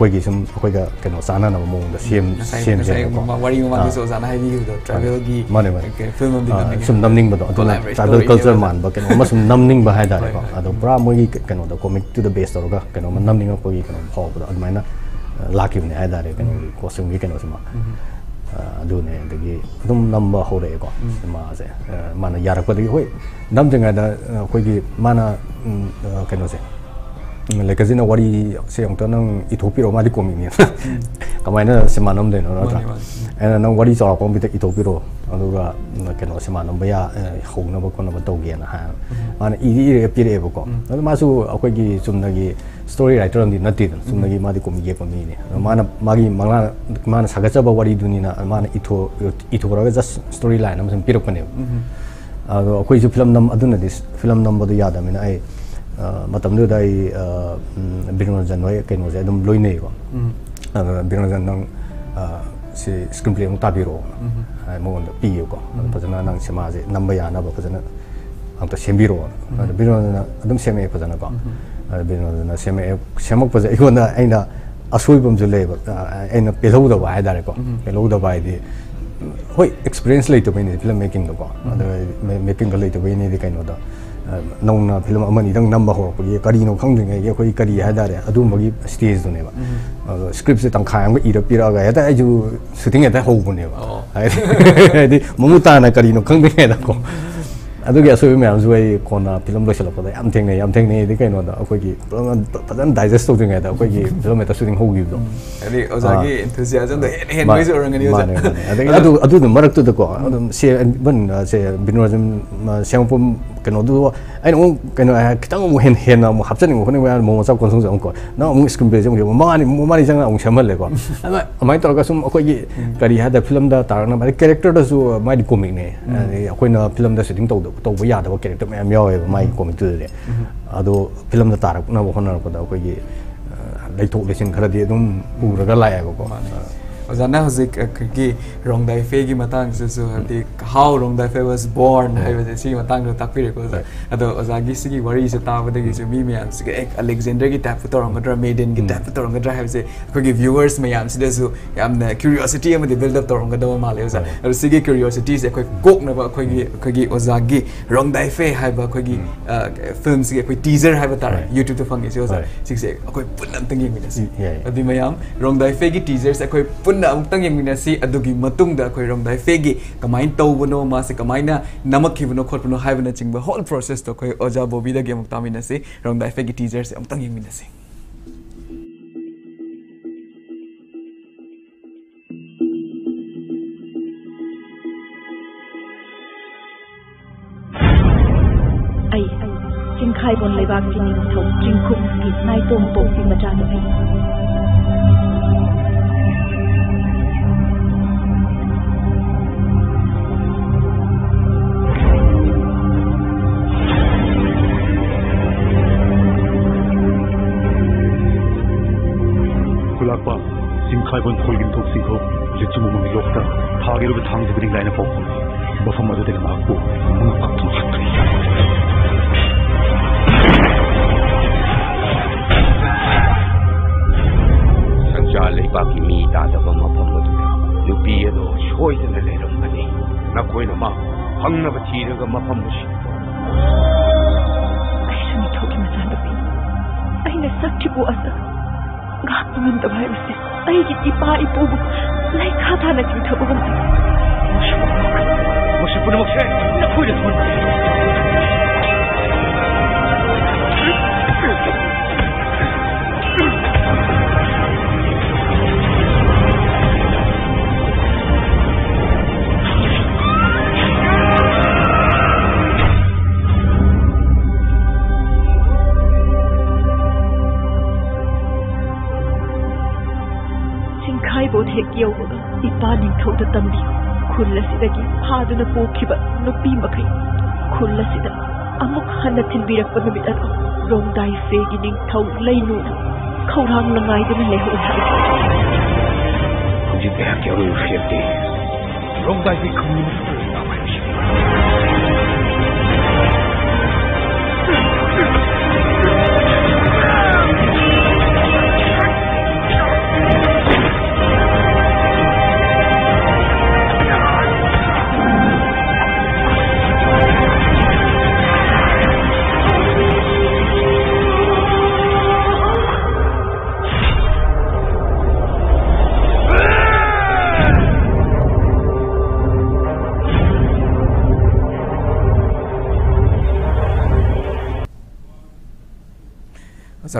ꯑꯩꯈꯣꯏꯒꯤ ꯁꯨꯝ ꯑꯩꯈꯣꯏꯒ ꯀꯩꯅꯣ ꯆꯥꯟꯅꯅꯕ ꯃꯑꯣꯡꯗ ꯁꯦꯝ ꯁꯦꯝꯖꯦꯕꯀꯣ ꯋꯥꯔꯤ ꯃꯃꯥꯡꯗ ꯁꯣꯖꯥꯅ ꯍꯥꯏꯕꯤꯈꯤꯕꯗꯣ ꯇ꯭ꯔꯥꯏꯕꯦꯜꯒꯤ ꯃꯥꯅꯦ ꯃꯥꯅꯦ ꯐꯤꯂꯝ ꯑꯃꯗ ꯁꯨꯝ ꯅꯝꯅꯤꯡꯕꯗꯣ ꯑꯗꯨꯅ ꯇ꯭ꯔꯥꯏꯕꯦꯜ ꯀꯜꯆꯔ ꯃꯥꯟꯕ ꯀꯩꯅꯣ ꯑꯃ ꯁꯨꯝ ꯅꯝꯅꯤꯡꯕ ꯍꯥꯏꯇꯥꯔꯦꯀꯣ ꯑꯗꯣ ꯄꯨꯔꯥ ꯃꯣꯏꯒꯤ ꯀꯩꯅꯣꯗ ꯀꯣꯃꯤꯛꯇꯨꯗ ꯕꯦꯁ ꯇꯧꯔꯒ ꯀꯩꯅꯣꯝꯃ ꯅꯝꯅꯤꯡꯉꯛꯄꯒꯤ ꯀꯩꯅꯣ ꯐꯥꯎꯕꯗꯣ ꯑꯗꯨꯃꯥꯏꯅ ꯂꯥꯛꯈꯤꯕꯅꯦ ꯍꯥꯏꯇꯥꯔꯦ ꯀꯩꯅꯣꯒꯤ ꯀꯣꯁꯇ꯭ꯌꯨꯝꯒꯤ ꯀꯩꯅꯣꯁꯤꯃ ꯑꯗꯨꯅꯦ ꯑꯗꯒꯤ ꯑꯗꯨꯝ ꯅꯝꯕ ꯍꯧꯔꯛꯑꯦꯀꯣ ꯃꯥꯁꯦ ꯃꯥꯅ ꯌꯥꯔꯛꯄꯗꯒꯤ ꯍꯣꯏ ꯅꯝꯗ꯭ꯔꯤꯉꯩꯗ ꯑꯩꯈꯣꯏꯒꯤ ꯃꯥꯅ ꯀꯩꯅꯣꯁꯦ Mereka sini wari seorang tanang Ethiopia orang di kumi ni. Kemarin semanam deh orang tak. Eh, nang wari seorang pun bintik Ethiopia ro. Anu ga kena semanam baya hong nama kau nama tau gaya nah. Mana ini ini pilih apa kau. Lalu masuk aku lagi cuma lagi story writer ni nanti tu. Cuma lagi mati kumi gaya kumi ni. Mana magi mana mana sagaca bawa wari dunia mana Ethio Ethiopia just storyline nama sempirok ni. Aduh aku itu film nam aduh nanti film nam bodoh yada mina. Eh matamdu dai Birman Jan noi kain mo dum loi nei ko Birman Jan nang si screenplay mo tabiro ai mo onda piyo ko pazana nang sema je namba ya na ba pazana amta sembiro Birman Jan adum seme pazana ko Birman Jan seme semok pazana ikona aina asoi bam ju le ba aina pelou da ba ai dare ko pelou da ba ai di hoi experience lei to bene film making do ba making lei to bene de kain da nong na film amani dang number ho ko ye kari no khang ding ye koi kari ha da re adu magi stage do ne ba script se tang khang i ro pira ga ya ta ju shooting ya ta ho bu ne ba ai di mamu ta na kari no khang ding ya da ko ꯑꯗꯨꯒꯤ ꯑꯁꯣꯏꯕ ꯃꯌꯥꯝꯁꯨ ꯑꯩ ꯀꯣꯟꯅ film ꯂꯣꯏꯁꯤꯜꯂꯛꯄꯗ ꯌꯥꯝ ꯊꯦꯡꯅꯩ ꯌꯥꯝ ꯊꯦꯡꯅꯩꯗꯤ ꯀꯩꯅꯣꯗ ꯑꯩꯈꯣꯏꯒꯤ ꯐꯖꯅ ꯗꯥꯏꯖꯦꯁ ꯇꯧꯗ꯭ꯔꯤꯉꯩꯗ ꯑꯩꯈꯣꯏꯒꯤ ꯐꯤꯂꯝ ꯍꯦꯛꯇ ꯁꯨꯇꯤꯡ ꯍꯧꯈꯤꯕꯗꯣ ꯍꯥꯏꯗꯤ ꯑꯣꯖꯥꯒꯤ ꯏꯟꯊꯨꯖꯤꯌꯥꯖꯝꯗꯣ ꯍꯦꯟꯅ ꯍꯦꯟꯕꯩꯁꯨ ꯑꯣꯏꯔꯝꯒꯅꯤ ꯑꯣꯖꯥ ꯑꯗꯒꯤ ꯑꯗꯨ ꯑꯗꯨꯗꯣ ꯃꯔꯛꯇꯨꯗꯀꯣ ꯑꯗꯨꯝ ꯁꯦ ꯏꯚꯟ ꯁꯦ kano duwa ai nong kano ai kita ngomu hen hen na mo hapchan ngo khone wa mo sa konsong jong ko na mo skum be jong mo mani mo mani jang ang shamal le ko ama amai tor ka sum ko gi kari ha da film da tar na ba character da su mai di comic ne ko na film da shooting to to ba ya da character mai myo e mai comic tu de ado film da tar na bo khona ko da ko gi lai thok le sin khara di dum u ra ga la ya ko ko ꯑꯣꯖꯥꯅ ꯍꯧꯖꯤꯛ ꯑꯩꯈꯣꯏꯒꯤ ꯔꯣꯡꯗꯥꯏ ꯐꯦꯒꯤ ꯃꯇꯥꯡꯁꯤꯁꯨ ꯍꯥꯏꯕꯗꯤ ꯍꯥꯎ ꯔꯣꯡꯗꯥꯏ ꯐꯦ was Born ꯍꯥꯏꯕꯁꯦ ꯁꯤꯒꯤ ꯃꯇꯥꯡꯗ ꯇꯥꯛꯄꯤꯔꯦꯀꯣ ꯑꯣꯖꯥ ꯑꯗꯣ ꯑꯣꯖꯥꯒꯤ ꯁꯤꯒꯤ ꯋꯥꯔꯤꯁꯦ ꯇꯥꯕꯗꯒꯤꯁꯨ ꯃꯤ ꯃꯌꯥꯝꯁꯤ ꯍꯦꯛ ꯑꯂꯦꯛꯖꯦꯟꯗꯔꯒꯤ ꯇꯥꯏꯞꯇ ꯇꯧꯔꯝꯒꯗ꯭ꯔꯥ ꯃꯦꯗꯦꯟꯒꯤ ꯇꯥꯏꯞꯇ ꯇꯧꯔꯝꯒꯗ꯭ꯔꯥ ꯍꯥꯏꯕꯁꯦ ꯑꯩꯈꯣꯏꯒꯤ ꯚ꯭ꯌꯨꯋꯔꯁ ꯃꯌꯥꯝꯁꯤꯗꯁꯨ ꯌꯥꯝꯅ ꯀ꯭ꯌꯨꯔꯤꯑꯣꯁꯤꯇꯤ ꯑꯃꯗꯤ ꯕꯤꯜ ꯑꯞ ꯇꯧꯔꯝꯒꯗꯕ ꯃꯥꯜꯂꯦ ꯑꯣꯖꯥ ꯑꯗꯣ ꯁꯤꯒꯤ ꯀ꯭ꯌꯨꯔꯤꯑꯣꯁꯤꯇꯤꯁꯦ ꯑꯩꯈꯣꯏ ꯀꯣꯛꯅꯕ ꯑꯩꯈꯣꯏꯒꯤ ꯑꯩꯈꯣꯏꯒꯤ ꯑꯣꯖꯥꯒꯤ ꯔꯣꯡꯗꯥꯏ फे है अखोगी फ़िल्म से अखोई टीजर है बता रहा है यूट्यूब तो फंगे से ओजा सिक्स अखोई पुन अंत ये मिला सी अभी मैं आम रोंग दाई फे की टीजर से अखोई पुन ꯄꯨꯟꯅ ꯑꯃꯨꯛꯇꯪ ꯌꯦꯡꯃꯤꯟꯅꯁꯤ ꯁꯤ ꯑꯗꯨꯒꯤ ꯃꯇꯨꯡꯗ ꯑꯩꯈꯣꯏ ꯔꯣꯡꯗꯥꯏ ꯐꯦꯒꯤ ꯀꯃꯥꯏꯅ ꯇꯧꯕꯅꯣ ꯃꯥꯁꯦ ꯀꯃꯥꯏꯅ ꯅꯝꯃꯛꯈꯤꯕꯅꯣ ꯈꯣꯠꯄꯅꯣ ꯍꯥꯏꯕꯅꯆꯤꯡꯕ ꯍꯣꯜ ꯄ꯭ꯔꯣꯁꯦꯁꯇꯣ ꯑꯩꯈꯣꯏ ꯑꯣꯖꯥ ꯕꯣꯕꯤꯗꯒꯤ ꯑꯃꯨꯛ ꯇꯥꯃꯤꯟꯅꯁꯤ ꯔꯣꯡꯗꯥꯏ ꯐꯦꯒꯤ ꯇꯤꯖꯔꯁꯦ ꯑꯃꯨꯛꯇꯪ ꯌꯦꯡꯃꯤꯟꯅꯁꯤ ꯑꯩ ꯆꯤꯡꯈꯥꯏꯕꯣꯟ ꯂꯩꯕꯥꯛꯀꯤ ꯅꯤꯡꯊꯧ ꯆꯤꯡꯈꯨꯞꯀꯤ ꯅꯥꯏꯇꯣꯝ ꯄꯣꯛꯄꯤ ꯃꯆꯥꯅꯨꯄꯤ 사회본 홀김 독수이고 일주몸을 밀었다 파괴로부 당지들이 라인을 벗고 무선마저 대가 맞고 문어 같은 학들이家里把给米打的我们碰不着，有毕业的学习的那种肯定，那亏了嘛，碰那个提那个没碰不起。아이는저기만산다비아이는싹 뒤고 왔 어. 가끔은 더 말했 어. ay ipaipog. Like hata na kita uwan. ꯆꯤꯡꯈꯥꯏꯕꯣꯟ ꯍꯦꯛ ꯌꯧꯕꯒ ꯏꯄꯥ ꯅꯤꯡꯊꯧꯗ ꯇꯝꯕꯤꯌꯨ ꯈꯨꯜ ꯑꯁꯤꯗꯒꯤ ꯐꯥꯗꯨꯅ ꯄꯨꯈꯤꯕ ꯅꯨꯄꯤ ꯃꯈꯩ ꯈꯨꯜ ꯑꯁꯤꯗ ꯑꯃꯨꯛ ꯍꯟꯅ ꯊꯤꯟꯕꯤꯔꯛꯄ ꯅꯨꯃꯤꯠ ꯑꯗꯨ ꯔꯣꯡꯗꯥꯏ ꯐꯦꯒꯤ ꯅꯤꯡꯊꯧ ꯂꯩꯅꯨꯅ ꯈꯧꯔꯥꯡꯅ ꯉꯥꯏꯗꯨꯅ ꯂꯩꯍꯧꯏ ꯍꯥꯏꯕꯅꯤ ꯍꯧꯖꯤꯛ ꯑꯩꯍꯥꯛꯀꯤ ꯑꯔꯣꯏꯕ ꯐꯤꯔꯦꯞꯇꯤ ꯔꯣꯡꯗꯥꯏꯒꯤ ꯈꯪꯅꯤꯡꯕ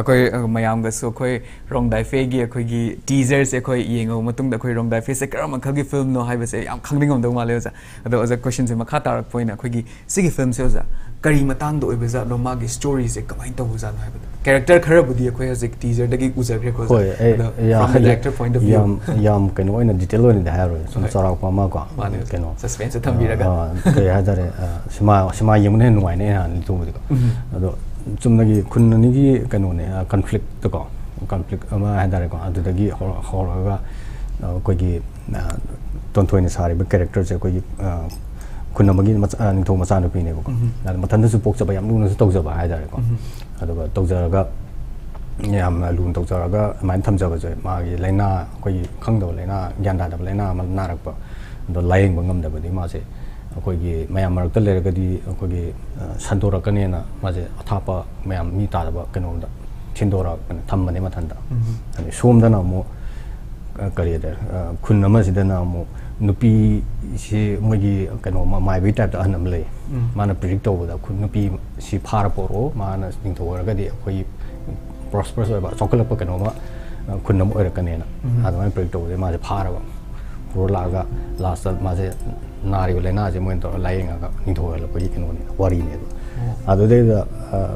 koi mayam ga so koi rong dai fe gi koi gi teasers e koi yengo matung da koi rong dai fe se karam kha gi film no haibe se am khang ding om dong ma le za. Ado as a question se ma kha tar point na? Koi gi si gi film se za. Kari matang do ibe za no ma gi story se kamain to za no haibe character khara budi koi as a teaser da gi uza kre ko za. From the director point of view. yam yam keno ina detail ni da haro sum sara pa ma ko keno suspense tham bi ra ga. Koi ha dare sima sima yemne nuai ne han tu ado ꯆꯨꯝꯅꯒꯤ ꯈꯨꯟ ꯑꯅꯤꯒꯤ ꯀꯩꯅꯣꯅꯦ ꯀꯟꯐ꯭ꯂꯤꯛꯇꯀꯣ conflict ꯑꯃ ꯍꯥꯏꯇꯥꯔꯦꯀꯣ ꯑꯗꯨꯗꯒꯤ ꯍꯧꯔ- ꯍꯧꯔꯒ ꯑꯥ, ꯑꯩꯈꯣꯏꯒꯤ ꯑꯥ, ꯇꯣꯟꯊꯣꯏꯅ ꯁꯥꯔꯤꯕ ꯀꯦꯔꯦꯛꯇꯔꯁꯦ ꯑꯩꯈꯣꯏꯒꯤ ꯑꯥ, ꯈꯨꯟ ꯑꯃꯒꯤ ꯃꯆꯥ- ꯑꯥ, ꯅꯤꯡꯊꯧ ꯃꯆꯥꯅꯨꯄꯤꯅꯦꯕꯀꯣ ꯑꯗ ꯃꯊꯟꯇꯁꯨ ꯄꯣꯛꯆꯕ ꯌꯥꯝ ꯂꯨꯅꯁꯨ ꯇꯧꯖꯕ ꯍꯥꯏꯇꯥꯔꯦꯀꯣ ꯑꯗꯨꯒ ꯇꯧꯖꯔꯒ ꯌꯥꯝꯅ ꯂꯨꯅ ꯇꯧꯖꯔꯒ ꯑꯗꯨꯃꯥꯏꯅ ꯊꯝꯖꯕꯁꯦ ꯃꯥꯒꯤ ꯂꯥꯏꯅꯥ ꯑꯩꯈꯣꯏꯒꯤ ꯈꯪꯗꯕ ꯂꯥꯏꯅꯥ ꯒ꯭ꯌꯥꯟ ꯇꯥꯗꯕ ꯂꯥꯏꯅꯥ ꯑꯃ ꯅꯥꯔꯛꯄ ꯑꯗꯣ ꯂꯥꯌꯦꯡꯕ ꯉꯝꯗꯕꯗꯤ ꯃꯥꯁꯦ ꯑꯩꯈꯣꯏꯒꯤ ꯃꯌꯥꯝ ꯃꯔꯛꯇ ꯂꯩꯔꯒꯗꯤ ꯑꯩꯈꯣꯏꯒꯤ ꯑꯥ, ꯁꯟꯗꯣꯔꯛꯀꯅꯦꯅ ꯃꯥꯁꯦ ꯑꯊꯥꯞꯄ ꯃꯌꯥꯝ ꯃꯤ ꯇꯥꯗꯕ ꯀꯩꯅꯣꯝꯗ ꯊꯤꯟꯗꯣꯔꯛꯀꯅꯤ ꯊꯝꯕꯅꯦ ꯃꯊꯟꯇ ꯑꯗꯩ ꯁꯣꯝꯗꯅ ꯑꯃꯨꯛ ꯑꯥ, ꯀꯔꯤ ꯍꯥꯏꯇꯥꯔꯦ ꯑꯥ, ꯈꯨꯟ ꯑꯃꯁꯤꯗꯅ ꯑꯃꯨꯛ ꯅꯨꯄꯤꯁꯤ ꯃꯣꯏꯒꯤ ꯀꯩꯅꯣ ꯑꯃ ꯃꯥꯏꯕꯒꯤ ꯇꯥꯏꯞꯇ ꯑꯍꯟ ꯑꯃ ꯂꯩ ꯃꯥꯅ ꯄ꯭ꯔꯤꯗꯤꯛ ꯇꯧꯕꯗ ꯈꯨꯟ ꯅꯨꯄꯤ ꯁꯤ ꯐꯥꯔ ꯄꯣꯔꯛꯑꯣ ꯃꯥꯅ ꯅꯤꯡꯊꯧ ꯑꯣꯏꯔꯒꯗꯤ ꯑꯩꯈꯣꯏꯒꯤ ꯄ꯭ꯔꯣꯁꯄꯔꯁ ꯑꯣꯏꯕ ꯆꯥꯎꯈꯠꯂꯛꯄ ꯀꯩꯅꯣꯃ ꯑꯥ, ꯈꯨꯟ ꯑꯃ ꯑꯣꯏꯔꯛꯀꯅꯦꯅ ꯑꯗꯨꯃꯥꯏꯅ ꯄ꯭ꯔꯤꯗꯤꯛ ꯇꯧꯕꯗꯩ ꯃꯥꯁꯦ ꯐꯥꯔꯕ ꯄꯨꯔ ꯂꯥꯛꯑꯒ ꯂꯥꯁꯇ ꯃꯥꯁꯦ ꯅꯥꯔꯤꯕ ꯂꯥꯏꯅꯥꯁꯦ ꯃꯣꯏꯅ ꯇꯧꯔꯒ ꯂꯥꯌꯦꯡꯉꯒ ꯅꯤꯡꯊꯧ ꯑꯣꯏꯍꯜꯂꯛꯄꯒꯤ ꯀꯩꯅꯣꯅꯤ ꯋꯥꯔꯤꯅꯦꯕ ꯑꯗꯨꯗꯩꯗ ꯑꯥ,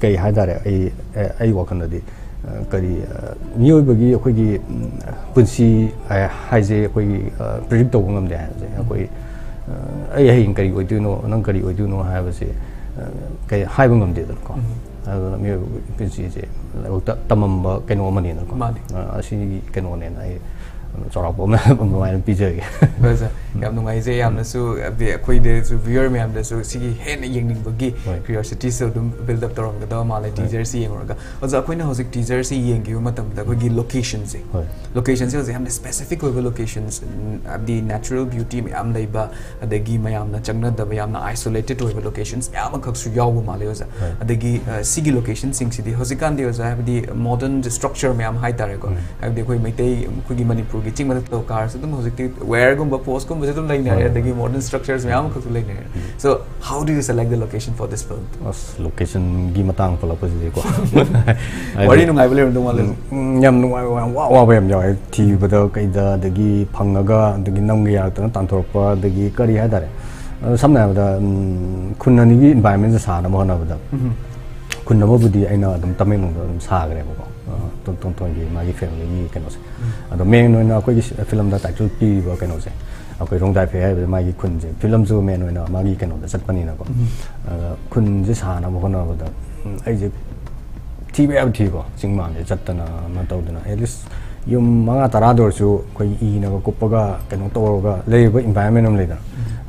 ꯀꯩ ꯍꯥꯏꯇꯥꯔꯦ ꯑꯩ ꯑꯦ, ꯑꯩ ꯋꯥꯈꯜꯗꯗꯤ ꯑꯥ, ꯀꯔꯤ ꯑꯥ, ꯃꯤꯑꯣꯏꯕꯒꯤ ꯑꯩꯈꯣꯏꯒꯤ ꯎꯝ, ꯄꯨꯟꯁꯤ ꯍꯥꯏ- ꯍꯥꯏꯁꯦ ꯑꯩꯈꯣꯏꯒꯤ ꯄ꯭ꯔꯤꯗꯤꯛ ꯇꯧꯕ ꯉꯝꯗꯦ ꯍꯥꯏꯕꯁꯦ ꯑꯩꯈꯣꯏ ꯑꯥ, ꯑꯩ ꯍꯌꯦꯡ ꯀꯔꯤ ꯑꯣꯏꯗꯣꯏꯅೋ ꯅꯪ ꯀꯔꯤ ꯑꯣꯏꯗꯣꯏꯅೋ ꯍꯥꯏꯕꯁꯦ ꯑꯥ, ꯀꯩ ꯍꯥꯏꯕ ꯉꯝꯗꯦꯗꯅꯀꯣ ꯑꯗꯨꯅ ꯃꯤꯑꯣꯏꯕꯒꯤ ꯄꯨꯟꯁꯤꯁꯦ ꯂꯥꯏꯕꯛꯇ ꯇꯝꯃꯝꯕ ꯀꯩꯅꯣ ꯑꯃꯅꯦꯅꯀꯣ ꯃꯥꯅꯤ. ꯑꯥ, ꯑꯁꯤꯒꯤ ꯀꯩꯅꯣꯅꯦꯅ ꯑꯩ ꯆꯥꯎꯔꯥꯛꯄ ꯑꯃ ꯑꯗꯨꯃꯥꯏꯅ ꯄꯤꯖꯒꯦ ꯍꯣꯏ ꯁꯥꯔ ꯌꯥꯝ ꯅꯨꯡꯉꯥꯏꯖꯩ ꯌꯥꯝꯅꯁꯨ ꯍꯥꯏꯕꯗꯤ ꯑꯩꯈꯣꯏꯗꯁꯨ ꯚ꯭ꯌꯨꯋꯔ ꯃꯌꯥꯝꯗꯁꯨ ꯁꯤꯒꯤ ꯍꯦꯟꯅ ꯌꯦꯡꯅꯤꯡꯕꯒꯤ ꯀ꯭ꯌꯨꯔꯁꯤꯇꯤꯁꯨ ꯑꯗꯨꯝ ꯕꯤꯜ ꯑꯞ ꯇꯧꯔꯝꯒꯗꯕ ꯃꯥꯜꯂꯦ ꯇꯤꯖꯔꯁꯤ ꯌꯦꯡꯉꯨꯔꯒ ꯑꯣꯖꯥ ꯑꯩꯈꯣꯏꯅ ꯍꯧꯖꯤꯛ ꯇꯤꯖꯔꯁꯤ ꯌꯦꯡꯈꯤꯕ ꯃꯇꯝꯗ ꯑꯩꯈꯣꯏꯒꯤ ꯂꯣꯀꯦꯁꯟꯁꯦ ꯂꯣꯀꯦꯁꯟꯁꯦ ꯍꯧꯖꯤꯛ ꯌꯥꯝꯅ ꯁ꯭ꯄꯦꯁꯤꯐꯤꯛ ꯑꯣꯏꯕ ꯂꯣꯀꯦꯁꯟꯁ ꯍꯥꯏꯕꯗꯤ ꯅꯦꯆꯔꯦꯜ ꯕ꯭ꯌꯨꯇꯤ ꯃꯌꯥꯝ ꯂꯩꯕ ꯑꯗꯒꯤ ꯃꯌꯥꯝꯅ ꯆꯪꯅꯗꯕ ꯌꯥꯝꯅ ꯑꯥꯏꯁꯣꯂꯦꯇꯦꯠ ꯑꯣꯏꯕ ꯂꯣꯀꯦꯁꯟꯁ ꯃꯌꯥꯝ ꯑꯃꯈꯛꯁꯨ ꯌꯥꯎꯕ ꯃꯥꯜꯂꯦ ꯑꯣꯖꯥ ꯑꯗꯒꯤ ꯁꯤꯒꯤ ꯂꯣꯀꯦꯁꯟꯁꯤꯡꯁꯤꯗꯤ ꯍꯧꯖꯤꯛꯀꯥꯟꯗꯤ ꯑꯣꯖꯥ ꯍꯥꯏꯕꯗꯤ ꯃꯣꯗꯔꯟ ꯁ꯭ꯇ꯭ꯔꯛꯆꯔ ꯃꯌꯥꯝ ꯍꯥꯏꯇꯥꯔꯦꯀꯣ ꯍꯥꯏꯕꯗꯤ ꯑꯩꯈꯣꯏ ꯃꯩꯇꯩ ꯑꯩꯈꯣꯏꯒꯤ ꯃꯅꯤꯄꯨꯔ ꯃꯅꯤꯄꯨꯔꯒꯤ ꯆꯤꯡ ꯃꯊꯛꯇ ꯀꯥꯔꯁꯨ ꯑꯗꯨꯝ ꯍꯧꯖꯤꯛꯇꯤ ꯋꯦꯌꯔꯒꯨꯝꯕ ꯄꯣꯁꯀꯨꯝꯕꯁꯦ ꯑꯗꯨꯝ ꯂꯩꯅꯔꯦ ꯑꯗꯒꯤ ꯃꯣꯗꯔꯟ ꯁ꯭ꯇ꯭ꯔꯛꯆꯔꯁ ꯃꯌꯥꯝ ꯑꯃꯈꯛꯁꯨ ꯂꯩꯅꯔꯦ so how do you select the location for this film ꯑꯁ ꯂꯣꯀꯦꯁꯟꯒꯤ ꯃꯇꯥꯡ ꯄꯜꯂꯛꯄꯁꯤꯗꯤꯀꯣ ꯋꯥꯔꯤ ꯅꯨꯡꯉꯥꯏꯕ ꯂꯩꯔꯝꯗꯧ ꯃꯥꯜꯂꯦ ꯌꯥꯝ ꯅꯨꯡꯉꯥꯏꯕ ꯌꯥꯝ ꯋꯥꯕ ꯌꯥꯝ ꯌꯥꯎꯋꯦ ꯊꯤꯕꯗ ꯀꯩꯗ ꯑꯗꯒꯤ ꯐꯪꯉꯒ ꯑꯗꯒꯤ ꯅꯝꯒ ꯌꯥꯔꯛꯇꯅ ꯇꯥꯟꯊꯣꯔꯛꯄ ꯑꯗꯒꯤ ꯀꯔꯤ ꯍꯥꯏꯇꯥꯔꯦ ꯁꯝꯅ ꯍꯥꯏꯔꯕꯗ ꯈꯨꯟ ꯑꯅꯤꯒꯤ ꯏꯟꯚꯥꯏꯔꯟꯃꯦꯟꯁꯦ ꯁꯥꯅꯕ ꯍꯣꯠꯅꯕꯗ ꯈꯨꯟ ꯑꯃꯕꯨꯗꯤ ꯑꯩꯅ ꯑꯗꯨꯝ ꯇꯃꯦꯡꯂꯣꯡꯗ ꯑꯗꯨꯝ ꯁꯥꯈ꯭ꯔꯦꯕꯀꯣ tong tong tong ji ma ji film ni ke no se ado me no na ko ji film da title pi bo ke no se a ko rong dai phe ai ma ji kun je film zo me no na ma ji ke no da sat pani na ko kun je sa na mo na ko da ai je ti be ab ti ko sing ma ne jat na ma tau da na at least yum mga tara dor su ko i na ko pa ga ke no to ga le ba environment am le da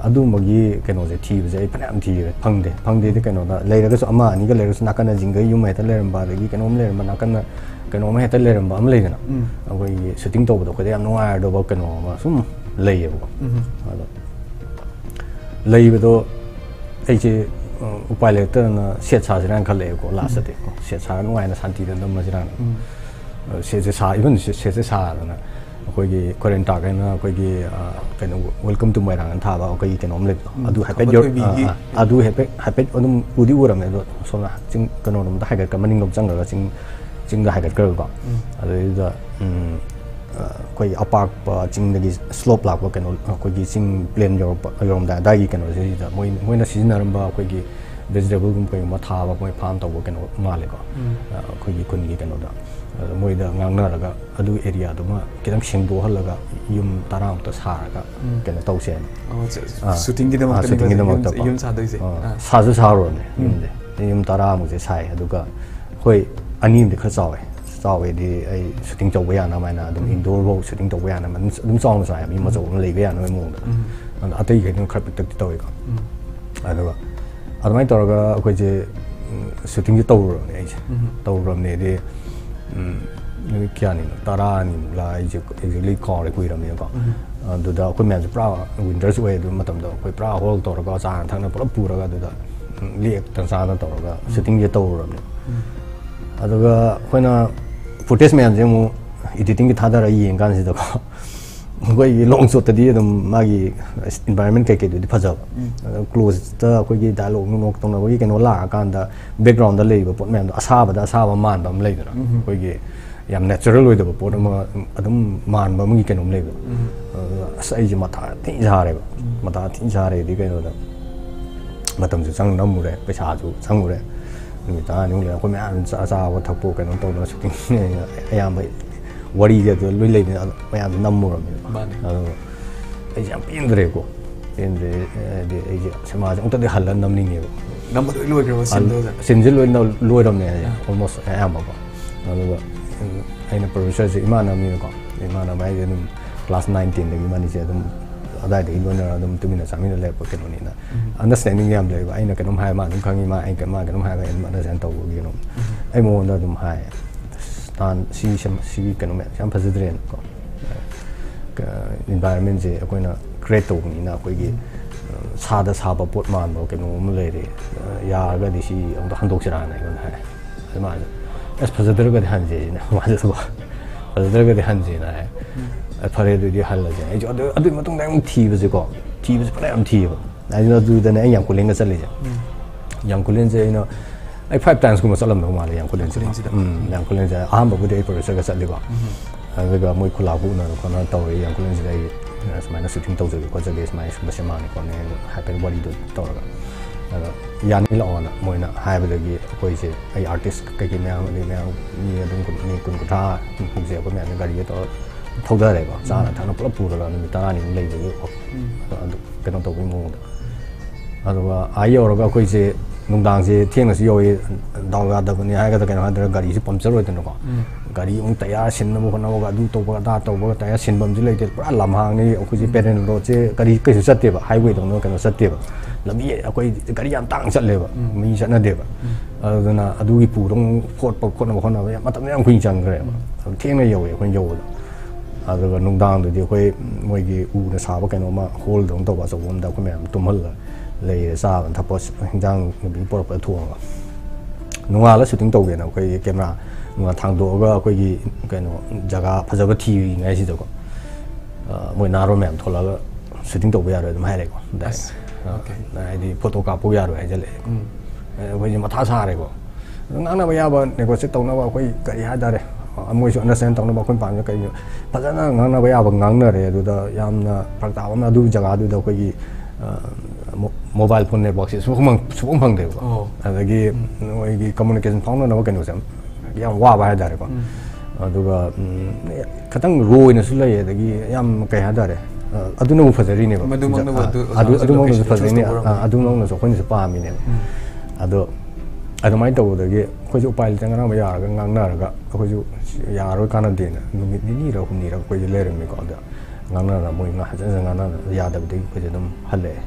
adu magi keno je thi je ai panam thi je phangde phangde de keno da le ga so ama ani ga le so nakana jinga yum ai ta le ram ba de gi keno le ram nakana ꯀꯩꯅꯣꯝ ꯍꯦꯛꯇ ꯂꯩꯔꯝꯕ ꯑꯃ ꯂꯩꯗꯅ ꯑꯩꯈꯣꯏꯒꯤ shooting ꯇꯧꯕꯗ ꯑꯩꯈꯣꯏꯗ ꯌꯥꯝ ꯅꯨꯡꯉꯥꯏꯔꯗꯧꯕ ꯀꯩꯅꯣ ꯑꯃ ꯁꯨꯝ ꯂꯩꯌꯦꯕꯀꯣ ꯑꯗꯣ ꯂꯩꯕꯗꯣ ꯑꯩꯁꯦ ꯎꯝ, ꯎꯄꯥꯏ ꯂꯩꯔꯛꯇꯗꯅ ꯁꯦꯠ ꯁꯥꯁꯤꯔꯥꯅ ꯈꯜꯂꯛꯑꯦꯕꯀꯣ ꯂꯥꯁꯇꯗꯤ ꯀꯣ ꯁꯦꯠ ꯁꯥꯔ ꯅꯨꯡꯉꯥꯏꯅ ꯁꯥꯟꯇꯤꯗ ꯅꯝꯃꯁꯤꯔꯥꯅ ꯑꯗꯣ ꯁꯦꯠꯁꯦ ꯁꯥ ꯏꯚꯟ ꯁꯦꯠꯁꯦ ꯁꯥꯗꯅ ꯑꯩꯈꯣꯏꯒꯤ ꯀꯣꯔꯦꯟ ꯇꯥꯛ ꯍꯥꯏꯅ ꯑꯩꯈꯣꯏꯒꯤ ꯑꯥ, ꯀꯩꯅꯣ ꯋꯦꯜꯀꯝ ꯇꯨ ꯃꯣꯏꯔꯥꯡꯅ ꯊꯥꯕ ꯑꯩꯈꯣꯏꯒꯤ ꯀꯩꯅꯣꯝ ꯂꯩꯕꯗꯣ ꯑꯗꯨ ꯍꯥꯏꯐꯦꯠ ꯌꯧ- ꯈꯝꯕ ꯑꯥ, ꯑꯥ, ꯑꯗꯨ ꯍꯥꯏꯐꯦꯠ ꯍꯥꯏꯐꯦꯠ ꯑꯗꯨꯝ ꯎꯗꯤ ꯎꯔꯝꯃꯦ ꯑꯗꯣ ꯁꯣꯝꯅ ꯆꯤꯡ ꯀꯩꯅꯣꯔꯣꯝꯗ ꯍꯥꯏꯒꯠꯀ ꯃꯅꯤꯡꯂꯣꯝ ꯆꯪꯈ꯭ꯔꯒ ꯆꯤꯡ ꯆꯤꯡꯗ ꯍꯥꯏꯒꯠꯈ꯭ꯔꯒꯀꯣ ꯑꯗꯨꯗꯩꯗꯨꯗ ꯎꯝ, ꯑꯥ, ꯑꯩꯈꯣꯏ ꯑꯄꯥꯛꯄ ꯆꯤꯡꯗꯒꯤ ꯁ꯭ꯂꯣꯞ ꯂꯥꯛꯄ ꯀꯩꯅꯣ ꯑꯩꯈꯣꯏꯒꯤ ꯆꯤꯡ ꯄ꯭ꯂꯦꯟ ꯌꯧꯔꯛꯄ ꯌꯧꯔꯝꯗꯥꯏ ꯑꯗꯥꯏꯒꯤ ꯀꯩꯅꯣꯁꯤꯗ ꯃꯣꯏ ꯃꯣꯏꯅ ꯁꯤꯖꯤꯟꯅꯔꯝꯕ ꯑꯩꯈꯣꯏꯒꯤ ꯚꯦꯖꯤꯇꯦꯕꯜꯒꯨꯝꯕ ꯀꯩꯒꯨꯝꯕ ꯊꯥꯕ ꯃꯣꯏ ꯐꯥꯝ ꯇꯧꯕ ꯀꯩꯅꯣ ꯃꯥꯜꯂꯦꯀꯣ ꯑꯥ, ꯑꯩꯈꯣꯏꯒꯤ ꯈꯨꯟꯒꯤ ꯀꯩꯅꯣꯗ ꯑꯗ ꯃꯣꯏꯗ ꯉꯥꯡꯅꯔꯒ ꯑꯗꯨ ꯑꯦꯔꯤꯌꯥꯗꯨꯃ ꯈꯤꯇꯪ ꯁꯦꯡꯗꯣꯛꯍꯜꯂꯒ ꯌꯨꯝ ꯇꯔꯥꯃꯨꯛꯇ ꯁꯥꯔꯒ ꯀꯩꯅꯣ ꯇꯧꯁꯦꯅ ꯑꯥ, ꯁꯨꯇꯤꯡꯒꯤꯗꯃꯛꯇ ꯑꯥ, ꯁꯨꯇꯤꯡꯒꯤꯗꯃꯛꯇ ꯀꯣ. ꯌꯨꯝ ꯁꯥꯗꯣꯏꯁꯦ ꯑꯥ, ꯑꯥ. ꯁꯥꯁꯨ ꯁꯥꯔꯨꯔꯕꯅꯦ ꯌꯨꯝꯁꯦ ꯌꯨꯝ ꯇꯔꯥꯃꯨꯛꯁꯦ ꯁꯥꯏ ꯑꯗꯨꯒ အနည်းတစ်ခါစောက်ဝဲစောက်ဝဲဒီအဲဆူတင်းတော့ဝဲရနာမနာဒီ indoor road ဆူတင်းတော့ဝဲရနာမင်းလုံးစောက်လို့ဆိုရင်မင်းမစောက်လေပဲရနာမမဟုတ်ဘူးအဲ့တည်းခဲ့တဲ့ခက်ပစ်တက်တော့ရကအဲ့တော့အဲ့မိုင်းတော့ကအခုကျဆူတင်းကြီးတော့ရောနေအဲ့တော့ရောနေဒီအင်းဒီကျန်နေတာရာနေလားအဲ့ဒီလေးကောင်းလေးကိုရမယ်ကောအဲ့တော့ခုမြန်စပရာဝင်းဒဆွေတို့မတမ်းတော့ခွေပရာဟောတော့ကစားတဲ့ပုံပူရကတည်းကလေးတန်စားတော့ကဆူတင်းကြီးတော့ရောနေ ꯑꯗꯨꯒ ꯑꯩꯈꯣꯏꯅ ꯐꯨꯇꯦꯖ ꯃꯌꯥꯝꯁꯦ ꯑꯃꯨꯛ ꯏꯗꯤꯇꯤꯡꯒꯤ ꯊꯥꯗꯔꯒ ꯌꯦꯡ ꯀꯥꯟꯁꯤꯗꯀꯣ ꯑꯩꯈꯣꯏꯒꯤ ꯂꯣꯡ ꯁꯣꯠꯇꯗꯤ ꯑꯗꯨꯝ ꯃꯥꯒꯤ ꯏꯟꯚꯥꯏꯔꯟꯃꯦꯟ ꯀꯩꯀꯩꯗꯨꯗꯤ ꯐꯖꯕ ꯑꯗꯣ ꯀ꯭ꯂꯣꯖꯇ ꯑꯩꯈꯣꯏꯒꯤ ꯗꯥꯏꯂꯣꯛ ꯅꯨꯡꯂꯣꯛ ꯇꯧꯅꯕꯒꯤ ꯀꯩꯅꯣ ꯂꯥꯛꯑꯀꯥꯟꯗ ꯕꯦꯛꯒ꯭ꯔꯥꯎꯟꯗ ꯂꯩꯔꯤꯕ ꯄꯣꯠ ꯃꯌꯥꯝꯗꯣ ꯑꯁꯥꯕꯗ ꯑꯁꯥꯕ ꯃꯥꯟꯕ ꯑꯃ ꯂꯩꯗꯅ ꯑꯩꯈꯣꯏꯒꯤ ꯌꯥꯝ ꯅꯦꯆꯔꯦꯜ ꯑꯣꯏꯗꯕ ꯄꯣꯠ ꯑꯃ ꯑꯗꯨꯝ ꯃꯥꯟꯕ ꯑꯃꯒꯤ ꯀꯩꯅꯣꯝ ꯂꯩꯕ ꯑꯗꯨꯗ ꯑꯁ ꯑꯩꯁꯦ ꯃꯊꯥ ꯊꯤ ꯁꯥꯔꯦꯕ ꯃꯊꯥ ꯊꯤ ꯁꯥꯔꯦꯗꯤ ꯀꯩꯅꯣꯗ ꯃꯇꯝꯁꯨ ꯆꯪ ꯅꯝꯃꯨꯔꯦ ꯄꯩꯁꯥꯁꯨ ꯆꯪꯉꯨꯔꯦ ꯅꯨꯃꯤꯠ ꯇꯔꯥꯅꯤꯃꯨꯛ ꯂꯩꯔ ꯑꯩꯈꯣꯏ ꯃꯌꯥꯝ ꯆꯥꯕ ꯊꯛꯄ ꯀꯩꯅꯣ ꯇꯧꯗꯅ ꯁꯨꯇꯤꯡ ꯑꯌꯥꯝꯕ ꯋꯥꯔꯤꯒꯗꯣ ꯂꯣꯏ ꯂꯩꯕꯅꯤ ꯃꯌꯥꯝꯁꯨ ꯅꯝꯃꯨꯔꯕꯅꯦꯕ ꯃꯥꯅꯦ. ꯑꯗꯣ ꯑꯩꯁꯦ ꯌꯥꯝ ꯄꯦꯟꯗ꯭ꯔꯦꯀꯣ ꯄꯦꯟꯗ꯭ꯔꯦ ꯍꯥꯏꯗꯤ ꯑꯩꯁꯦ ꯁꯤꯃꯥꯁꯦ ꯑꯃꯨꯛꯇꯗꯤ ꯍꯜꯂ ꯅꯝꯅꯤꯡꯉꯦꯕ ꯅꯝꯕ ꯂꯣꯏ ꯂꯣꯏꯈ꯭ꯔꯕ ꯁꯤꯟꯗꯣꯗ ꯁꯤꯟꯁꯦ ꯂꯣꯏꯅ ꯂꯣꯏꯔꯕꯅꯦ ꯑꯣꯜꯃꯣꯁ ꯑꯌꯥꯝꯕꯀꯣ ꯑꯗꯨꯒ ꯑꯩꯅ ꯄ꯭ꯔꯣꯗ꯭ꯌꯨꯁꯔꯁꯦ ꯏꯃꯥꯟꯅꯕꯅꯤꯅꯀꯣ ꯏꯃꯥꯟꯅꯕ ꯍꯥꯏꯁꯦ ꯑꯗꯨꯝ ꯀ꯭ꯂꯥꯁ ꯅꯥꯏꯟ ꯇꯦꯟꯗꯒꯤ ꯃꯅꯤꯁꯦ ꯑꯗꯨꯝ ꯑꯗꯥꯏꯗꯒꯤ ꯂꯣꯏꯅꯔ ꯑꯗꯨꯝ ꯇꯨꯃꯤꯟꯅ ꯆꯥꯃꯤꯟꯅ ꯂꯩꯔꯛꯄ ꯀꯩꯅꯣꯅꯤꯅ ꯑꯟꯗꯔꯁꯇꯦꯟꯗꯤꯡ ꯌꯥꯝ ꯂꯩꯕ ꯑꯩꯅ ꯀꯩꯅꯣꯝ ꯍꯥꯏ ꯃꯥ ꯑꯗꯨꯝ ꯈꯪꯉꯤ ꯃꯥ ꯑꯩ ꯃꯥ ꯀꯩꯅꯣꯝ ꯍꯥꯏꯕ ꯑꯩ ꯑꯟꯗꯔꯁꯇꯦꯟ ꯇꯧꯕꯒꯤ ꯀꯩꯅꯣ ꯑꯩ ꯃꯉꯣꯟꯗ ꯑꯗꯨꯝ ꯍꯥꯏ ꯅꯍꯥꯟ ꯁꯤ ꯁꯤꯒꯤ ꯀꯩꯅꯣ ꯃꯌꯥꯝ ꯌꯥꯝ ꯐꯖꯗ꯭ꯔꯦꯅꯀꯣ ꯏꯟꯚꯥꯏꯔꯟꯃꯦꯟꯁꯦ ꯑꯩꯈꯣꯏꯅ ꯀ꯭ꯔꯤꯌꯦꯠ ꯇꯧꯕꯅꯤꯅ ꯑꯩꯈꯣꯏꯒꯤ ꯁꯥꯗ ꯁꯥꯕ ꯄꯣꯠ ꯃꯥꯟꯕ ꯀꯩꯅꯣ ꯑꯃ ꯂꯩꯔꯦ ꯌꯥꯔꯒꯗꯤ ꯁꯤ ꯑꯃꯨꯛꯇ ꯍꯟꯗꯣꯛꯁꯤꯔꯥꯅ ꯑꯩꯉꯣꯟꯗ ꯍꯥꯏ ꯑꯗꯨ ꯃꯥꯁꯦ ꯑꯁ ꯐꯖꯗ꯭ꯔꯒꯗꯤ ꯍꯟꯁꯦ ꯁꯤꯅ ꯃꯥꯁꯨ ꯐꯖꯗ꯭ꯔꯒꯗꯤ ꯍꯟꯁꯦꯅ ꯍꯥꯏ 哎，跑来对对喊了下，哎，叫对，阿弟们同乃用踢不是个，踢不是跑来用踢个，乃伊那做伊的乃杨国连个事来个，杨国连在伊那，哎，five times go 嘛，说了蛮多话的杨国连在，嗯，杨国连在阿姆巴古的 April 时候个事来个，那个莫伊库拉布呢，可能到伊杨国连在伊，那什么伊那事情导致伊个事，没事嘛，伊个害怕伊个 body 都到了个，然后杨尼拉呢，莫伊那害怕的个，或者是哎，artist 个个咩啊，咩啊，咩东个，咩东个打，伊个些个咩阿尼个事都。ꯊꯧꯊꯔꯦꯀꯣ ꯆꯥꯅ ꯊꯛꯅ ꯄꯨꯂꯞ ꯄꯨꯔꯒ ꯅꯨꯃꯤꯠ ꯇꯔꯥꯅꯤꯃꯨꯛ ꯂꯩꯕꯒꯤ ꯑꯗꯨ ꯀꯩꯅꯣ ꯇꯧꯕꯒꯤ ꯃꯑꯣꯡꯗ ꯑꯗꯨꯒ ꯑꯥ ꯌꯧꯔꯒ ꯑꯩꯈꯣꯏꯁꯦ ꯅꯨꯡꯗꯥꯡꯁꯦ ꯊꯦꯡꯅꯁꯨ ꯌꯧꯋꯤ ꯗꯥꯎ ꯌꯥꯗꯕꯅꯤ ꯍꯥꯏꯒꯗ꯭ꯔꯥ ꯀꯩꯅꯣ ꯍꯥꯏꯗ꯭ꯔꯥ ꯒꯥꯔꯤꯁꯦ ꯄꯝꯆꯔ ꯑꯣꯏꯗꯅꯀꯣ ꯒꯥꯔꯤ ꯑꯃꯨꯛ ꯇꯌꯥꯔ ꯁꯤꯟꯅꯕ ꯍꯣꯠꯅꯕꯒ ꯑꯗꯨ ꯇꯧꯕꯒ ꯑꯗꯥ ꯇꯧꯕꯒ ꯇꯌꯥꯔ ꯁꯤꯟꯐꯝꯁꯨ ꯂꯩꯇꯦ ꯄꯨꯔꯥ ꯂꯝꯍꯥꯡꯅꯤ ꯑꯩꯈꯣꯏꯁꯦ ꯄꯦꯔꯦꯟ ꯔꯣꯗꯁꯦ ꯒꯥꯔꯤ ꯀꯩꯁꯨ ꯆꯠꯇꯦꯕ ꯍꯥꯏꯋꯦꯗꯧꯅ ꯀꯩꯅꯣ ꯆꯠꯇꯦꯕ ꯂꯝꯕꯤ ꯑꯩꯈꯣꯏ ꯒꯥꯔꯤ ꯌꯥꯝ ꯇꯥꯡꯅ ꯆꯠꯂꯦꯕ ꯃꯤ ꯆꯠꯅꯗꯦꯕ ꯑꯗꯨꯅ ꯑꯗꯨꯒꯤ ꯄꯨꯗ ꯐꯣꯠꯄ ꯈꯣꯠꯅꯕ ꯍꯣꯠꯅꯕ ꯌꯥꯝ ꯃꯇꯝ ꯌꯥꯝ ꯀꯨꯏꯅ ꯆꯪꯈ꯭ꯔꯦꯕ ꯑꯗꯨ ꯊꯦꯡꯅ ꯌꯧꯋꯦ ꯑꯩꯈꯣꯏꯅ ꯌꯧꯕꯗꯣ ꯑꯗꯨꯒ ꯅꯨꯡꯗꯥꯡꯗꯗꯤ ꯑꯩꯈꯣꯏ ꯃꯣꯏꯒꯤ ꯎꯅ ꯁꯥꯕ ꯀꯩꯅꯣꯃ ꯍꯣꯜꯗꯧꯅ ꯇꯧꯕ ꯑꯆꯧꯕ ꯑꯃꯗ ꯑꯩꯈꯣꯏ ꯃꯌꯥꯝ ꯇꯨꯝꯍꯜꯂ ꯂꯩꯔꯦ ꯆꯥꯕ ꯊꯛꯄ ꯍꯤꯟꯖꯥꯡ ꯅꯨꯄꯤ ꯄꯣꯔꯛꯄꯗ ꯊꯣꯡꯉꯒ ꯅꯣꯡꯉꯥꯜꯂ ꯁꯨꯇꯤꯡ ꯇꯧꯒꯦꯅ ꯑꯩꯈꯣꯏꯒꯤ ꯀꯦꯃꯦꯔꯥ ꯅꯨꯡꯉꯥꯜ ꯊꯥꯡꯗꯣꯛꯑꯒ ꯑꯩꯈꯣꯏꯒꯤ ꯀꯩꯅꯣ ꯖꯒꯥ ꯐꯖꯕ ꯊꯤꯔꯤꯉꯩꯁꯤꯗꯀꯣ ꯃꯣꯏ ꯅꯍꯥꯔꯣꯜ ꯃꯌꯥꯝ ꯊꯣꯛꯂꯛꯑꯒ ꯁꯨꯇꯤꯡ ꯇꯧꯕ ꯌꯥꯔꯣꯏ ꯑꯗꯨꯝ ꯍꯥꯏꯔꯦꯀꯣ ꯍꯥꯏꯗꯤ ꯐꯣꯇꯣ ꯀꯥꯞꯄꯨ ꯌꯥꯔꯣꯏ ꯍꯥꯏꯖꯜꯂꯛꯑꯦ ꯑꯩꯈꯣꯏꯁꯦ ꯃꯊꯥ ꯁꯥꯔꯦꯀꯣ ꯉꯥꯡꯅꯕ ꯌꯥꯕ ꯅꯦꯒꯣꯁꯤꯌꯦꯠ ꯇꯧꯅꯕ ꯑꯩꯈꯣꯏ ꯀꯔꯤ ꯍꯥꯏꯇꯥꯔꯦ ꯃꯣꯏꯁꯨ ꯑꯟꯗꯔꯁꯇꯦꯟ ꯇꯧꯅꯕ ꯑꯩꯈꯣꯏ ꯄꯥꯝꯃꯤꯁꯦ ꯀꯩꯅꯣ ꯐꯖꯅ ꯉꯥꯡꯅꯕ ꯌꯥꯕ ꯉꯥꯡꯅꯔꯦ ꯑꯗꯨꯗ ꯌꯥꯝꯅ ꯐꯔꯛ ꯇꯥꯕ ꯑꯃꯅ ꯑꯗꯨ ꯖꯒꯥꯗꯨꯗ ꯑꯩꯈꯣꯏꯒꯤ ꯃꯣꯕꯥꯏꯜ ꯐꯣꯟ ꯅꯦꯠꯋꯥꯛꯁꯦ ꯁꯨꯡꯐꯪ ꯁꯨꯡꯐꯪ ꯐꯪꯗꯦꯕ ꯑꯗꯒꯤ ꯃꯣꯏꯒꯤ ꯀꯝꯃꯨꯅꯤꯀꯦꯁꯟ ꯐꯥꯎꯅꯅꯕ ꯀꯩꯅꯣꯁꯦ ꯌꯥꯝ ꯋꯥꯕ ꯍꯥꯏꯇꯥꯔꯦꯀꯣ ꯑꯗꯨꯒ ꯈꯤꯇꯪ ꯔꯣ ꯑꯣꯏꯅꯁꯨ ꯂꯩ ꯑꯗꯒꯤ ꯌꯥꯝ ꯀꯩ ꯍꯥꯏꯇꯥꯔꯦ ꯑꯗꯨꯅꯕꯨ ꯐꯖꯔꯤꯅꯦꯕ ꯃꯗꯨꯃꯛꯅꯕꯨ ꯑꯗꯨ- ꯑꯗꯨꯃꯛꯅꯁꯨ location ꯐꯖꯔꯤꯅꯦ choose ꯇꯧꯕ ꯑꯗꯨꯃꯛꯅꯁꯨ ꯑꯩꯈꯣꯏꯅꯁꯨ ꯄꯥꯝꯃꯤꯅꯦꯕ ꯑꯗꯣ ꯑꯗꯨꯃꯥꯏꯅ ꯇꯧꯕꯗꯒꯤ ꯑꯩꯈꯣꯏꯁꯨ ꯎꯄꯥꯏ ꯂꯩꯇ ꯉꯥꯡꯅꯕ ꯌꯥꯔꯒ ꯉꯥꯡꯅꯔꯒ ꯑꯩꯈꯣꯏꯁꯨ ꯌꯥꯔꯣꯏ ꯀꯥꯟꯅꯗꯦꯅ ꯅꯨꯃꯤꯠ ꯅꯤꯅꯤꯔ ꯍꯨꯝꯅꯤꯔ ꯑꯩꯈꯣꯏꯁꯦ ꯂꯩꯔꯝꯃꯤꯀꯣ ꯑꯗ ꯉꯥꯡꯅꯔ ꯃꯣꯏ ꯉꯥ ꯍꯟꯖꯤꯟ ꯍꯟꯖꯤꯟ ꯉꯥꯡꯅꯔ ꯌꯥꯗꯕꯗꯒꯤ ꯑꯩꯈꯣꯏꯁꯦ ꯑꯗꯨꯝ ꯍꯜꯂꯛꯑꯦ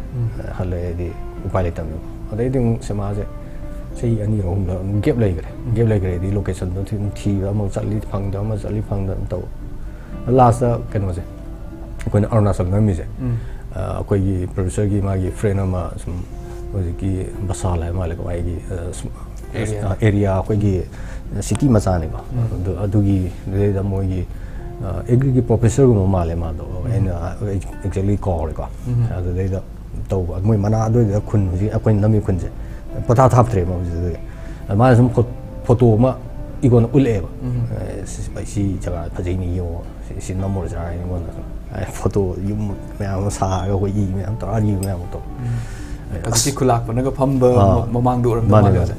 ꯍꯜꯂꯛꯑꯦꯗꯤ ꯎꯄꯥꯏ ꯂꯩꯇꯕꯅꯦꯕ ꯑꯗꯩꯗꯤ ꯑꯃꯨꯛ ꯁꯤꯃꯥꯁꯦ ꯆꯍꯤ ꯑꯅꯤꯔ ꯑꯍꯨꯝꯗ ꯑꯃꯨꯛ ꯒꯦꯞ ꯂꯩꯈ꯭ꯔꯦ ꯒꯦꯞ ꯂꯩꯈ꯭ꯔꯦꯗꯤ ꯂꯣꯀꯦꯁꯟꯗꯣ ꯑꯗꯨꯝ ꯊꯤꯕ ꯑꯃꯨꯛ ꯆꯠꯂꯤ ꯐꯪꯗ ꯑꯃ ꯆꯠꯂꯤ ꯐꯪꯗ ꯑꯗꯨꯝ ꯇꯧ ꯂꯥꯁꯇ ꯀꯩꯅꯣꯁꯦ ꯑꯩꯈꯣꯏꯅ ꯑꯔꯨꯅꯥꯆꯜ ꯅꯝꯃꯤꯁꯦ ꯑꯩꯈꯣꯏꯒꯤ ꯄ꯭ꯔꯣꯗ꯭ꯌꯨꯁꯔꯒꯤ ꯃꯥꯒꯤ ꯐ꯭ꯔꯦꯟ ꯑꯃ ꯁꯨꯝ ꯍꯧꯖꯤꯛꯀꯤ ꯕꯁꯥꯜ ꯍꯥꯏꯕ ꯃꯥꯜꯂꯦꯀꯣ ꯑꯩꯒꯤ ꯑꯦꯔꯤꯌꯥ ꯑꯩꯈꯣꯏꯒꯤ ꯁꯤꯇꯤ ꯃꯆꯥꯅꯦꯀꯣ ꯑꯗꯨ ꯑꯗꯨꯒꯤ ꯑꯗꯨꯗꯩꯗ ꯃꯣꯏꯒꯤ ꯑꯦꯒ꯭ꯔꯤꯒꯤ ꯄ꯭ꯔꯣꯐꯦꯁꯔꯒꯨꯝꯕ ꯃꯥꯜꯂꯦ ꯃꯥꯗꯣ ꯑꯩꯅ ꯑꯦꯛꯖꯦꯛꯂꯤ ꯀꯥꯎꯔꯦꯀꯣ ꯑꯗꯨꯗꯩꯗ ꯇꯧꯕ ꯃꯣꯏ ꯃꯅꯥ ꯑꯗꯨꯋꯥꯏꯗ ꯈꯨꯟ ꯍꯧꯖꯤꯛ ꯑꯩꯈꯣꯏꯅ ꯅꯝꯃꯤ ꯈꯨꯟꯁꯦ ꯄꯣꯊꯥ ꯊꯥꯞꯇ꯭ꯔꯦꯕ ꯍꯧꯖꯤꯛ ꯃꯥꯅ ꯁꯨꯝ ꯐꯣꯇꯣ ꯑꯃ ꯏꯒꯣꯟꯅ ꯎꯠꯂꯛꯑꯦꯕ ꯁꯤ ꯖꯒꯥ ꯐꯖꯩꯅꯤ ꯌꯦꯡꯉꯣ ꯁꯤ ꯅꯝꯃꯨꯔꯁꯤꯔꯥ ꯑꯩꯉꯣꯟꯗ ꯐꯣꯇꯣ ꯌꯨꯝ ꯃꯌꯥꯝ ꯑꯃ ꯁꯥꯔꯒ ꯑꯩꯈꯣꯏ ꯏ ꯃꯌꯥꯝ ꯇꯧꯔ ꯑꯅꯤ ꯃꯌꯥꯝ ꯇꯧ ꯍꯧꯖꯤꯛꯀꯤ ꯈꯨꯂꯥꯛꯄꯅꯒ ꯐꯝꯕ ꯃꯃꯥꯡꯗ ꯎꯔꯝꯗ ꯃꯥꯜꯂꯦ ꯑꯣꯖꯥ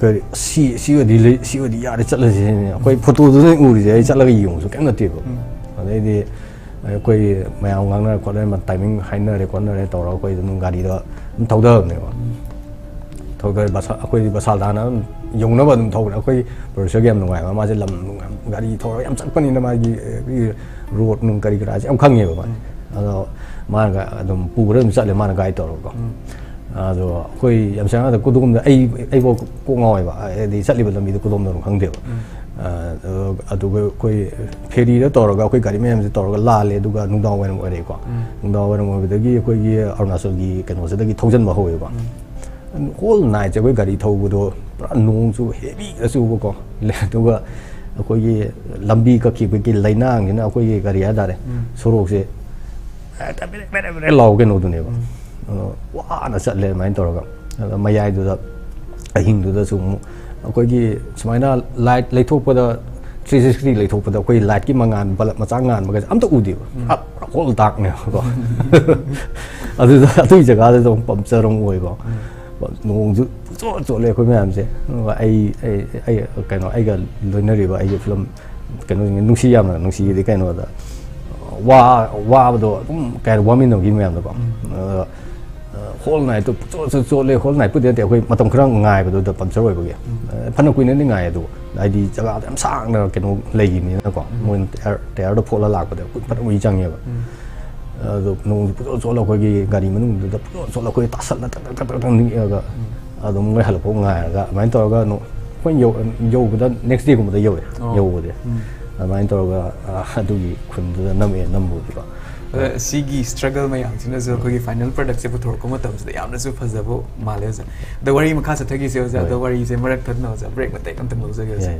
ꯀꯔꯤ ꯁꯤ ꯁꯤ ꯑꯣꯏꯗꯤ ꯁꯤ ꯑꯣꯏꯗꯤ ꯌꯥꯔꯦ ꯆꯠꯂꯁꯤꯅꯦ ꯑꯩꯈꯣꯏ ꯐꯣꯇꯣꯗꯨꯅ ꯎꯔꯤꯁꯦ ꯑꯩ ꯆꯠꯂꯒ ꯌꯦꯡꯕꯁꯨ ꯀꯩꯝ ꯅꯠꯇꯦꯕ ꯑꯗꯩꯗꯤ ꯑꯩꯈꯣꯏ ꯃꯌꯥꯝ ꯉꯥꯡꯅꯔ ꯈꯣꯠꯅꯔꯦ ꯇꯥꯏꯃꯤꯡ ꯍꯥꯏꯅꯔꯦ ꯈꯣꯠꯅꯔꯦ ꯇꯧꯔꯒ ꯑꯩꯈꯣꯏ ꯑꯗꯨꯝ ꯒꯥꯔꯤꯗ ꯑꯗꯨꯝ ꯊꯧꯗꯕꯅꯦꯕ ꯊꯧꯗꯔꯦ ꯑꯩꯈꯣꯏꯗꯤ ꯕꯁꯥꯜꯗꯥꯅ ꯑꯗꯨꯝ ꯌꯧꯅꯕ ꯑꯗꯨꯝ ꯊꯧꯕꯅꯦ ꯑꯩꯈꯣꯏ ꯄ꯭ꯔꯣꯗ꯭ꯌꯨꯁꯔꯒꯤ ꯌꯥꯝ ꯅꯨꯡꯉꯥꯏꯕ ꯃꯥꯁꯦ ꯂꯝ ꯒꯥꯔꯤ ꯊꯧꯔꯒ ꯌꯥꯝ ꯆꯠꯄꯅꯤꯅ ꯃꯥꯒꯤ ꯔꯣꯗ ꯅꯨꯡ ꯀꯔꯤ ꯀꯔꯥꯁꯦ ꯌꯥꯝ ꯈꯪꯉꯦꯕ ꯃꯥꯁꯦ ꯑꯗꯣ ꯃꯥꯅ ꯑꯗꯨꯝ ꯄꯨꯈ꯭ꯔ ꯑꯗꯨꯝ ꯆꯠꯂꯦ ꯃꯥꯅ ꯒꯥꯏꯗ ꯇꯧꯔꯒꯀꯣ ꯑꯗꯣ ꯑꯩꯈꯣꯏ ꯌꯥꯝ ꯆꯪꯉꯗ ꯀꯨꯗꯣꯝꯗ ꯑꯩ ꯑꯩꯐꯥꯎ ꯀꯣꯛ ꯉꯥꯎꯋꯦꯕ ꯍꯥꯏꯗꯤ ꯆꯠꯂꯤꯕ ꯂꯝꯕꯤꯗꯣ ꯀꯨꯗꯣꯝꯗ ꯑꯗꯨꯝ ꯈꯪꯗꯦꯕ ꯑꯗꯨꯒ ꯑꯩꯈꯣꯏ ꯐꯦꯔꯤꯗ ꯇꯧꯔꯒ ꯑꯩꯈꯣꯏ ꯒꯥꯔꯤ ꯃꯌꯥꯝꯁꯦ ꯇꯧꯔꯒ ꯂꯥꯜꯂꯦ ꯑꯗꯨꯒ ꯅꯨꯡꯗꯥꯡ ꯋꯥꯏꯔꯝ ꯑꯣꯏꯔꯦꯀꯣ ꯅꯨꯡꯗꯥꯡ ꯋꯥꯏꯔꯝ ꯑꯣꯏꯕꯗꯒꯤ ꯑꯩꯈꯣꯏꯒꯤ ꯑꯔꯨꯅꯥꯆꯜꯒꯤ ꯀꯩꯅꯣꯁꯤꯗꯒꯤ ꯊꯧꯖꯤꯟꯕ ꯍꯧꯋꯦꯕ ꯍꯣꯜ ꯅꯥꯏꯠꯁꯦ ꯑꯩꯈꯣꯏ ꯒꯥꯔꯤ ꯊꯧꯕꯗꯣ ꯄꯨꯔꯥ ꯅꯣꯡꯁꯨ ꯍꯦꯚꯤꯒ ꯆꯨꯕꯀꯣ ꯑꯗꯨꯒ ꯑꯩꯈꯣꯏꯒꯤ ꯂꯝꯕꯤ ꯀꯛꯈꯤꯕꯒꯤ ꯂꯩꯅꯥꯡꯁꯤꯅ ꯑꯩꯈꯣꯏꯒꯤ ꯀꯔꯤ ꯍꯥꯏꯇꯥꯔꯦ ꯁꯣꯔꯣꯛꯁꯦ ꯍꯦꯛꯇ ꯕꯦꯔꯦ ꯕꯦꯔꯦ ꯕꯦꯔꯦ ꯂꯥꯎ ꯀꯩꯅꯣꯗꯨꯅꯦꯕ ꯑꯗꯣ ꯋꯥꯅ ꯆꯠꯂꯦ ꯑꯗꯨꯃꯥꯏꯅ ꯇꯧꯔꯒ ꯑꯗ ꯃꯌꯥꯏꯗꯨꯗ ꯑꯍꯤꯡꯗꯨꯗꯁꯨ ꯑꯃꯨꯛ ꯑꯩꯈꯣꯏꯒꯤ ꯁꯨꯃꯥꯏꯅ ꯂꯥꯏꯠ ꯂꯩꯊꯣꯛꯄꯗ ꯊ꯭ꯔꯤ ꯁꯤꯛꯁꯇꯤ ꯂꯩꯊꯣꯛꯄꯗ ꯑꯩꯈꯣꯏ ꯂꯥꯏꯠꯀꯤ ꯃꯉꯥꯟ ꯕꯂꯞ ꯃꯆꯥ ꯉꯥꯟꯕꯒꯁꯦ ꯑꯝꯇ ꯎꯗꯦꯕ ꯍꯣꯜ ꯗꯥꯛꯅꯦꯕꯀꯣ ꯑꯗꯨꯗ ꯑꯗꯨꯒꯤ ꯖꯒꯥꯗꯨꯗ ꯑꯃꯨꯛ ꯄꯝꯆꯔ ꯑꯃꯨꯛ ꯑꯣꯏꯀꯣ ꯅꯣꯡꯁꯨ ꯆꯣꯠ ꯆꯣꯠꯂꯦ ꯑꯩꯈꯣꯏ ꯃꯌꯥꯝꯁꯦ ꯑꯗꯨꯒ ꯑꯩ ꯑꯩ ꯀꯩꯅꯣ ꯑꯩꯒ ꯂꯣꯏꯅꯔꯤꯕ ꯑꯩꯒꯤ ꯐꯤꯂꯝ ꯀꯩꯅꯣꯁꯤꯡ ꯅꯨꯡꯁꯤ ꯌꯥꯝꯅ ꯅꯨꯡꯁꯤꯒꯤꯗꯤ ꯀꯩꯅꯣꯗ 와, 와도 그 워밍도 기면도 봐. 홀나이도 쪼쪼쪼레 홀나이 부대 때 거의 맞던 그런 나이도 더 번쩍을 거 기. 판도 꾸이는 나이도 나이디 자가 담 상나 그노 레기니 나 고. 뭔 때어도 폴라 라고도 판도 위장이 야. 어 농 쪼쪼라 거기 가리면 농도 쪼쪼라 거기 다 살라 딱딱딱딱 이 거. 아도 뭔가 할고 나 가. 많이 떠가 노. คนโยโย่ก็ได้ next day ก็มาได้โย่โย่ก็ได้ ꯑꯗꯨꯃꯥꯏꯅ ꯇꯧꯔꯒ ꯑꯗꯨꯒꯤ ꯈꯨꯟꯗꯨꯗ ꯅꯝꯃꯛꯑꯦ ꯅꯝꯕꯨꯗꯤꯀꯣ ꯁꯤꯒꯤ ꯁ꯭ꯇ꯭ꯔꯒꯜ ꯃꯌꯥꯝꯁꯤꯅꯁꯨ ꯑꯩꯈꯣꯏꯒꯤ ꯐꯥꯏꯅꯦꯜ ꯄ꯭ꯔꯗꯛꯁꯦ ꯄꯨꯊꯣꯔꯛꯄ ꯃꯇꯝꯁꯤꯗ ꯌꯥꯝꯅꯁꯨ ꯐꯖꯕ ꯃꯥꯜꯂꯦ ꯑꯣꯖꯥ ꯑꯗ ꯋꯥꯔꯤ ꯃꯈꯥ ꯆꯠꯊꯈꯤꯁꯦ ꯑꯣꯖꯥ ꯑꯗ ꯋꯥꯔꯤꯁꯦ ꯃꯔꯛ ꯊꯠꯅ ꯑꯣꯖꯥ ꯕ꯭ꯔꯦꯛ ꯃꯇꯦꯛ ꯑꯝꯇꯪ ꯂꯧꯖꯒꯦ ꯑꯣꯖꯥ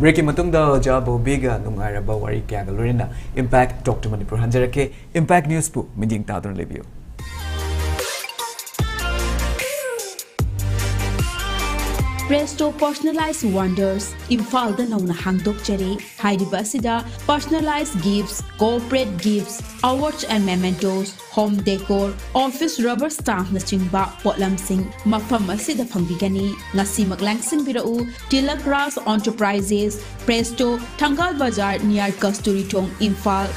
ꯕ꯭ꯔꯦꯛꯀꯤ ꯃꯇꯨꯡꯗ ꯑꯣꯖꯥ ꯕꯣꯕꯤꯒ ꯅꯨꯡꯉꯥꯏꯔꯕ ꯋꯥꯔꯤ ꯀꯌꯥꯒ ꯂꯣꯏꯅꯅ ꯏꯝꯄꯦꯛ ꯇꯣꯛ ꯇꯨ ꯃꯅꯤꯄꯨꯔ ꯍꯟꯖꯔꯛꯀꯦ ꯏꯝꯄꯦꯛ ꯅ꯭ꯌꯨꯁꯄꯨ ꯃꯤꯠꯌꯦꯡ ꯇꯥꯗꯨꯅ ꯂꯩꯕꯤꯌꯨ ꯕ꯭ꯔꯦꯁꯇꯣ ꯄꯔꯁꯅꯦꯂꯥꯏꯁ ꯋꯥꯟꯗꯔꯁ ꯏꯝꯐꯥꯜꯗ ꯅꯧꯅ ꯍꯥꯡꯗꯣꯛꯆꯔꯤ ꯍꯥꯏꯔꯤꯕ ꯑꯁꯤꯗ personalised gifts corporate gifts awards and mementos home decor office rubber ꯁ꯭ꯇꯥꯝꯞꯅꯆꯤꯡꯕ ꯄꯣꯠꯂꯝꯁꯤꯡ ꯃꯐꯝ ꯑꯁꯤꯗ ꯐꯪꯕꯤꯒꯅꯤ ꯉꯁꯤꯃꯛ ꯂꯥꯡꯁꯤꯟꯕꯤꯔꯛꯎ tilak Ras ꯑꯣꯟꯇꯔꯄ꯭ꯔꯥꯏꯖꯦꯁ ꯄ꯭ꯔꯦꯁꯇꯣ Thangal Bazar near ꯀꯁꯇꯨꯔꯤꯊꯣꯡ Imphal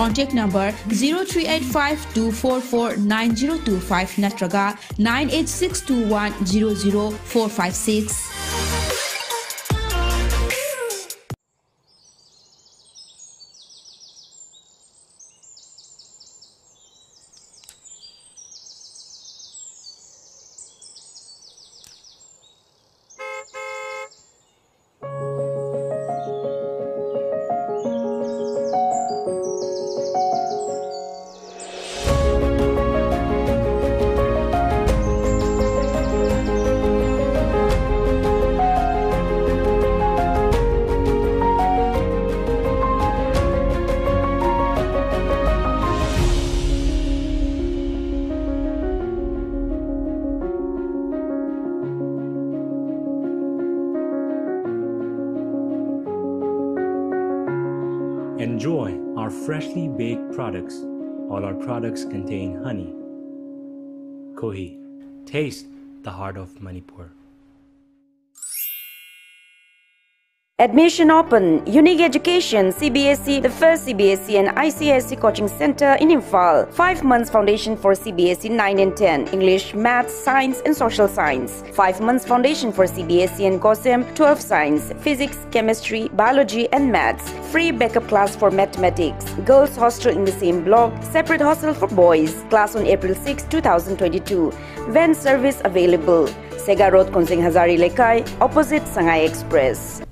Contact number 0385-244-9025 natraga 98621-00456. Products. All our products contain honey. Kohi, taste the heart of Manipur. Admission open. Unique Education, CBSE, the first CBSE and ICSE coaching center in Imphal. Five months foundation for CBSE 9 and 10. English, Maths, Science and Social Science. Five months foundation for CBSE and COSEM 12 Science, Physics, Chemistry, Biology and Maths. Free backup class for Mathematics. Girls hostel in the same block. Separate hostel for boys. Class on April 6, 2022. Van service available. Sega Road, Konsing Hazari Lekai, opposite Sangai Express.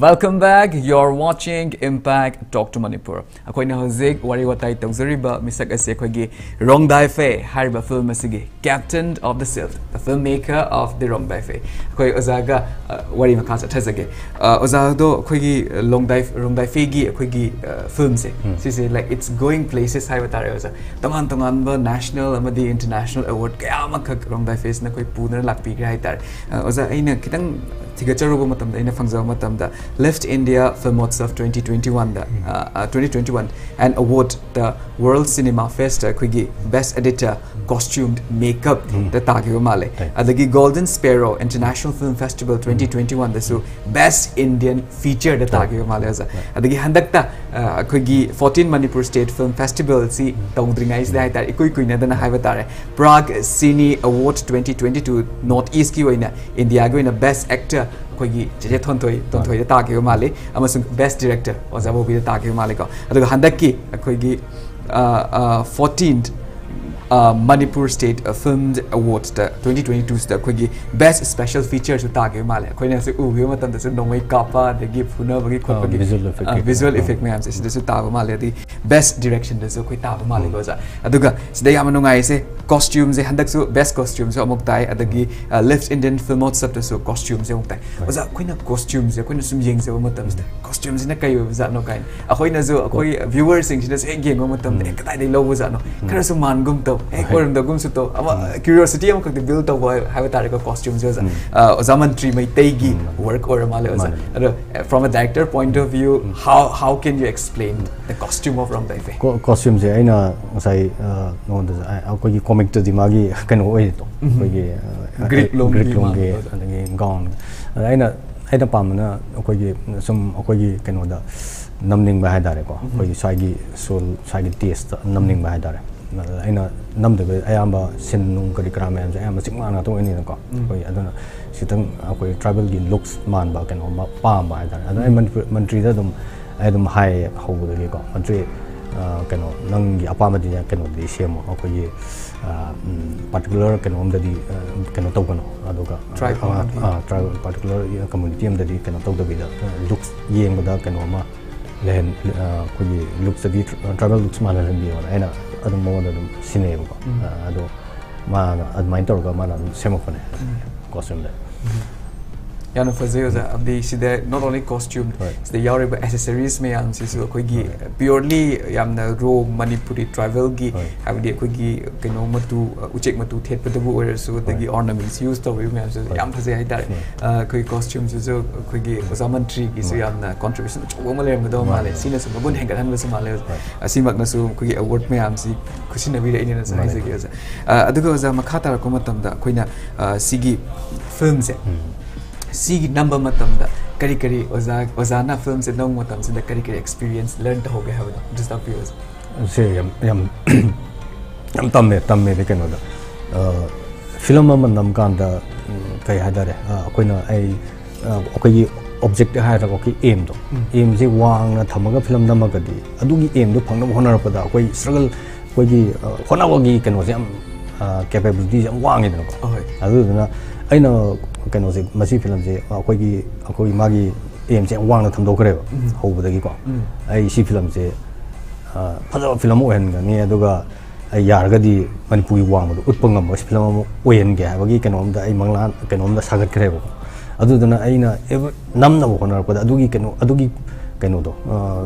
Welcome back. You're watching Impact Talk to Manipur. Akoina hozik wari watai tawzuriba misak ase akoigi Rong Dai Fe hariba film asige Captain of the Sylph, the filmmaker of the Rong Dai Fe. Akoi ozaga uh, wari makasa thazage. Uh, Ozado akoigi Rong uh, Dai Rong Dai Fe gi film se. Si se like it's going places hariba watai oza. Tangan tangan ba national amadi international award kaya makak Rong Dai Fe na koi punara lakpi gai tar. Ozaga ina kitang ꯊꯤꯒꯠꯆꯔꯨꯕ ꯃꯇꯝꯗ ꯑꯩꯅ ꯐꯪꯖꯕ ꯃꯇꯝꯗ lift India Filmotsav 2021 da uh, 2021 and award the World Cinema Fest ꯑꯩꯈꯣꯏꯒꯤ Best Editor Costumed Makeup ꯗ ꯇꯥꯈꯤꯕ ꯃꯥꯜꯂꯦ ꯑꯗꯒꯤ Golden Sparrow International Film Festival 2021 ꯗꯁꯨ Best Indian Feature ꯗ ꯇꯥꯈꯤꯕ ꯃꯥꯜꯂꯦ ꯑꯣꯖꯥ ꯑꯗꯒꯤ ꯍꯟꯗꯛꯇ ꯑꯩꯈꯣꯏꯒꯤ 14 Manipur State Film Festival ꯁꯤ ꯇꯧꯗ꯭ꯔꯤꯉꯩꯁꯤꯗ ꯍꯥꯏꯇꯥꯔꯦ ꯏꯀꯨꯏ ꯀꯨꯏꯅꯗꯅ ꯍꯥꯏꯕ ꯇꯥꯔꯦ Prague Cine Award 2022 North Eastꯀꯤ ꯑꯣꯏꯅ ꯏꯟꯗꯤꯌꯥꯒꯤ ꯑꯣꯏꯅ Best Actor ꯑꯩꯈꯣꯏꯒꯤ ꯆꯦꯆꯦ ꯊꯣꯟꯊꯣꯏ ꯊꯣꯟꯊꯣꯏꯗ ꯇꯥꯈꯤꯕ ꯃꯥꯜꯂꯤ ꯑꯃꯁꯨꯡ ꯕꯦꯁ ꯗꯤꯔꯦꯛꯇꯔ ꯑꯣꯖꯥ ꯕꯣꯕꯤꯗ ꯇꯥꯈꯤꯕ ꯃꯥꯜꯂꯤꯀꯣ ꯑꯗꯨꯒ ꯍꯟꯗꯛꯀꯤ ꯑꯩꯈꯣꯏꯒꯤ ꯐꯣꯔꯇꯤꯟ ꯃꯅꯤꯄꯨꯔ ꯁ꯭ꯇꯦꯠ ꯐꯤꯜꯝ ꯑꯦꯋꯥꯔꯗꯁꯇ ꯇ꯭ꯋꯦꯟꯇꯤ ꯇ꯭ꯋꯦꯟꯇꯤ ꯇꯨꯁꯤꯗ ꯑꯩꯈꯣꯏꯒꯤ ꯕꯦꯁ ꯁ꯭ꯄꯦꯁꯦꯜ ꯐꯤꯆꯔꯁꯨ ꯇꯥꯈꯤꯕ ꯃꯥꯜꯂꯦ ꯑꯩꯈꯣꯏꯅꯁꯨ ꯎꯈꯤꯕ ꯃꯇꯝꯗꯁꯨ ꯅꯣꯡꯃꯩ ꯀꯥꯞꯄ ꯑꯗꯒꯤ ꯐꯨꯅꯕꯒꯤ ꯈꯣꯠꯄꯒꯤ visual effect ꯀꯩꯀꯥ. ꯚꯤꯖꯨꯋꯦꯜ ꯏꯐꯦꯛ ꯃꯌꯥꯝꯁꯦ ꯁꯤꯗꯁꯨ ꯇꯥꯕ ꯃꯥꯜꯂꯦ ꯑꯗꯒꯤ ꯕꯦꯁ ꯗꯤꯔꯦꯛꯁꯟꯗꯁꯨ ꯑꯩꯈꯣꯏ ꯇꯥꯕ ꯃꯥꯜꯂꯦꯀꯣ ꯑꯣꯖꯥ ꯑꯗꯨꯒ ꯁꯤꯗ ꯌꯥꯝꯅ ꯅꯨꯡꯉꯥꯏꯔꯤꯁꯦ ꯀꯣꯁꯇ꯭ꯌꯨꯝꯁꯦ ꯍꯟꯗꯛꯁꯨ ꯕꯦꯁ ꯀꯣꯁꯇ꯭ꯌꯨꯝꯁꯨ ꯑꯃꯨꯛ ꯇꯥꯏ ꯑꯗꯒꯤ ꯂꯤꯐ ꯏꯟꯗꯤꯌꯟ ꯐꯤꯜꯝ ꯃꯣꯠꯁꯞꯇꯁꯨ ꯀꯣꯁꯇ꯭ꯌꯨꯝꯁꯦ ꯑꯃꯨꯛ ꯇꯥꯏ ꯑꯣꯖꯥ ꯑꯩꯈꯣꯏꯅ ꯀꯣꯁꯇ꯭ꯌꯨꯝꯁꯦ ꯑꯩꯈꯣꯏꯅ ꯁꯨꯝ ꯌꯦꯡꯖꯕ ꯃꯇꯝꯁꯤꯗ ꯀꯣꯁꯇ꯭ꯌꯨꯝꯁꯤꯅ ꯀꯩ ꯑꯣꯏꯕ ꯖꯥꯠꯅꯣ ꯀꯥꯏꯅ ꯑꯩꯈꯣꯏꯅꯁꯨ ꯑꯩꯈꯣꯏ ꯚ꯭ꯌꯨꯋꯔꯁꯤꯡꯁꯤꯅꯁꯨ ꯍꯦꯛ ꯌꯦꯡꯕ ꯃꯇꯝꯗ ꯍꯦꯛ ꯀꯗꯥꯏꯗꯒꯤ ꯂꯧꯕ ꯖꯥꯠꯅꯣ ꯈꯔꯁꯨ ꯃꯥꯟꯒꯨꯝ ꯇꯧ हेगुमसुतो क्यूरियोसिटी बिल्ड तब है कॉस्ट्यूम्स ओजा मंत्री मई वर्क और माले from a director point of view how how can you explain the costume of ROM दाइफे कॉस्ट्यूम से आइना ngosai ngonda akoi gi comic to dimagi kan oi to akoi gi greek long greek long ge adagi gown aina aina pamna akoi gi sum akoi gi kanoda namning ba ha dare ko akoi gi swai gi soul swai gi taste namning ba ha dare ꯑꯩꯅ ꯅꯝꯗꯕ ꯑꯌꯥꯝꯕ ꯁꯤꯟ ꯅꯨꯡ ꯀꯔꯤ ꯀꯔꯥ ꯃꯌꯥꯝꯁꯦ ꯑꯌꯥꯝꯕ ꯆꯤꯡꯃꯥꯟ ꯉꯥꯛꯇ ꯑꯣꯏꯅꯤꯅꯀꯣ ꯑꯩꯈꯣꯏ ꯑꯗꯨꯅ ꯈꯤꯇꯪ ꯑꯩꯈꯣꯏ ꯇ꯭ꯔꯥꯏꯕꯦꯜꯒꯤ ꯂꯨꯛꯁ ꯃꯥꯟꯕ ꯀꯩꯅꯣꯝꯃ ꯄꯥꯝꯕ ꯍꯥꯏꯇꯥꯔꯦ ꯑꯗꯨꯅ ꯑꯩ ꯃꯅꯤꯄꯨꯔ ꯃꯟꯇ꯭ꯔꯤꯗ ꯑꯗꯨꯝ ꯑꯩ ꯑꯗꯨꯝ ꯍꯥꯏꯌꯦ ꯍꯧꯕꯗꯒꯤꯀꯣ ꯃꯟꯇ꯭ꯔꯤ ꯑꯥ, ꯀꯩꯅꯣ ꯅꯪꯒꯤ ꯑꯄꯥꯝꯕꯗꯤ ꯀꯩꯅꯣꯗꯤ ꯁꯦꯝꯃꯣ ꯑꯩꯈꯣꯏꯒꯤ ꯄꯥꯔꯇꯤꯀꯨꯂꯔ ꯀꯩꯅꯣꯝꯗꯗꯤ ꯑꯥ, ꯀꯩꯅꯣ ꯇꯧꯒꯅꯨ ꯑꯗꯨꯒ Tribe ꯑꯃꯒꯤ. ꯇ꯭ꯔꯥꯏꯕꯦꯜ ꯄꯥꯔꯇꯤꯀꯨꯂꯔ ꯀꯝꯃꯨꯅꯤꯇꯤ ꯑꯃꯗꯗꯤ ꯀꯩꯅꯣ ꯇꯧꯗꯕꯤꯗ ꯂꯨꯛꯁ ꯌꯦꯡꯕꯗ ꯀꯩꯅꯣꯝꯃ ꯂꯩꯍꯟ ꯑꯥ, ꯑꯩꯈꯣꯏꯒꯤ ꯂꯨꯛꯁꯇꯗꯤ ꯇ꯭ꯔꯥꯏꯕꯦꯜ ꯂꯨꯛꯁ ꯃꯥꯟꯅꯍꯟꯕꯤꯌꯣꯅ ꯑꯩꯅ ada mau ada sini juga, ada, mana ada main terus mana semua kan, kosong deh. ꯌꯥꯝꯅ ꯐꯖꯩ ꯑꯣꯖꯥ ꯑꯗꯤ ꯁꯤꯗ ꯅꯣꯠ ꯑꯣꯟꯂꯤ ꯀꯣꯁꯇ꯭ꯌꯨꯝ ꯍꯣꯏ. ꯁꯤꯗ ꯌꯥꯎꯔꯤꯕ ꯑꯦꯁꯦꯁꯔꯤꯁ ꯃꯌꯥꯝꯁꯤꯁꯨ ꯑꯩꯈꯣꯏꯒꯤ ꯄꯤꯌꯣꯔꯂꯤ ꯌꯥꯝꯅ ꯔꯣ ꯃꯅꯤꯄꯨꯔꯤ ꯇ꯭ꯔꯥꯏꯕꯦꯜꯒꯤ ꯍꯣꯏ. ꯍꯥꯏꯕꯗꯤ ꯑꯩꯈꯣꯏꯒꯤ ꯀꯩꯅꯣ ꯃꯇꯨ ꯎꯆꯦꯛ ꯃꯇꯨ ꯊꯦꯠꯄꯗꯕꯨ ꯑꯣꯏꯔꯁꯨ ꯑꯗꯒꯤ ꯑꯣꯔꯅꯥꯃꯦꯟꯠꯁ ꯌꯨꯁ ꯇꯧꯔꯤꯕ ꯃꯌꯥꯝꯁꯤꯁꯨ ꯌꯥꯝ ꯐꯖꯩ ꯍꯥꯏꯇꯥꯔꯦ ꯑꯥ, ꯑꯩꯈꯣꯏ ꯀꯣꯁꯇ꯭ꯌꯨꯝꯁꯤꯁꯨ ꯑꯩꯈꯣꯏꯒꯤ ꯑꯣꯖꯥ ꯃꯟꯇ꯭ꯔꯤꯒꯤꯁꯨ ꯌꯥꯝꯅ ꯀꯣꯟꯇ꯭ꯔꯤꯕ꯭ꯌꯨꯁꯟ ꯑꯆꯧꯕ ꯑꯃ ꯂꯩꯔꯝꯒꯗꯕ ꯃꯥꯜꯂꯦ ꯁꯤꯅꯁꯨ ꯃꯒꯨꯟ ꯍꯦꯟꯒꯠꯍꯟꯕꯁꯨ ꯃꯥꯜꯂꯦ ꯑꯣꯖꯥ ꯑꯁꯤꯃꯛꯅꯁꯨ ꯑꯩꯈꯣꯏꯒꯤ ꯑꯦꯋꯥꯔꯗ ꯃꯌꯥꯝꯁꯤ ꯈꯨꯠꯁꯤꯟꯅꯕꯤꯔꯛꯏꯅꯦꯅꯁꯨ ꯍꯥꯏꯖꯒꯦ ꯑꯣꯖꯥ ꯑꯥ, ꯑꯗꯨꯒ ꯑꯣꯖꯥ ꯃꯈꯥ ꯇꯥꯔꯛꯄ ꯃꯇꯝꯗ ꯑꯩꯈꯣꯏꯅ नंबर करी करी ओजाना फ़िल्म से नौ मतम से करी करी एक्सपीरियंस लर्न तो हो गया है वो जिस तक पियोस से यम यम यम तम में तम में लेकिन वो फ़िल्म में मन नम कां दा कई हज़ार है कोई ना ऐ कोई ये ऑब्जेक्ट है तो कोई एम तो एम जी वांग ना थम का फ़िल्म नम का दी। एम तो फंगना होना रह पड़ा कोई स्ट्रगल कोई ये होना वो की कैन कैपेबिलिटीज़ वांग ही ना को अदू तो ना ꯀꯩꯅꯣꯁꯦ ꯃꯁꯤ ꯐꯤꯂꯝꯁꯦ ꯑꯩꯈꯣꯏꯒꯤ ꯑꯩꯈꯣꯏꯒꯤ ꯃꯥꯒꯤ ꯑꯦꯝꯁꯦ ꯌꯥꯝ ꯋꯥꯡꯅ ꯊꯝꯗꯣꯛꯈ꯭ꯔꯦꯕ ꯍꯧꯕꯗꯒꯤꯀோ ꯑꯩ ꯁꯤ ꯐꯤꯂꯝꯁꯦ ꯑꯥ, ꯐꯖꯕ ꯐꯤꯂꯝ ꯑꯃ ꯑꯣꯏꯍꯟꯒꯅꯤ ꯑꯗꯨꯒ ꯑꯩ ꯌꯥꯔꯒꯗꯤ ꯃꯅꯤꯄꯨꯔꯒꯤ ꯋꯥꯡꯃꯗꯣ ꯎꯠꯄ ꯉꯝꯕ ꯐꯤꯂꯝ ꯑꯃ ꯑꯣꯏꯍꯟꯒꯦ ꯍꯥꯏꯕꯒꯤ ꯀꯩꯅꯣꯝꯗ ꯑꯩ ꯃꯪꯂꯥꯟ ꯀꯩꯅꯣꯝꯗ ꯁꯥꯒꯠꯈ꯭ꯔꯦꯕꯀꯣ ꯑꯗꯨꯗꯨꯅ ꯑꯩꯅ every- ꯅꯝꯅꯕ ꯍꯣꯠꯅꯔꯛꯄꯗ ꯑꯗꯨꯒꯤ ꯀꯩꯅꯣ ꯑꯗꯨꯒꯤ ꯀꯩꯅꯣꯗꯣ ꯑꯥ,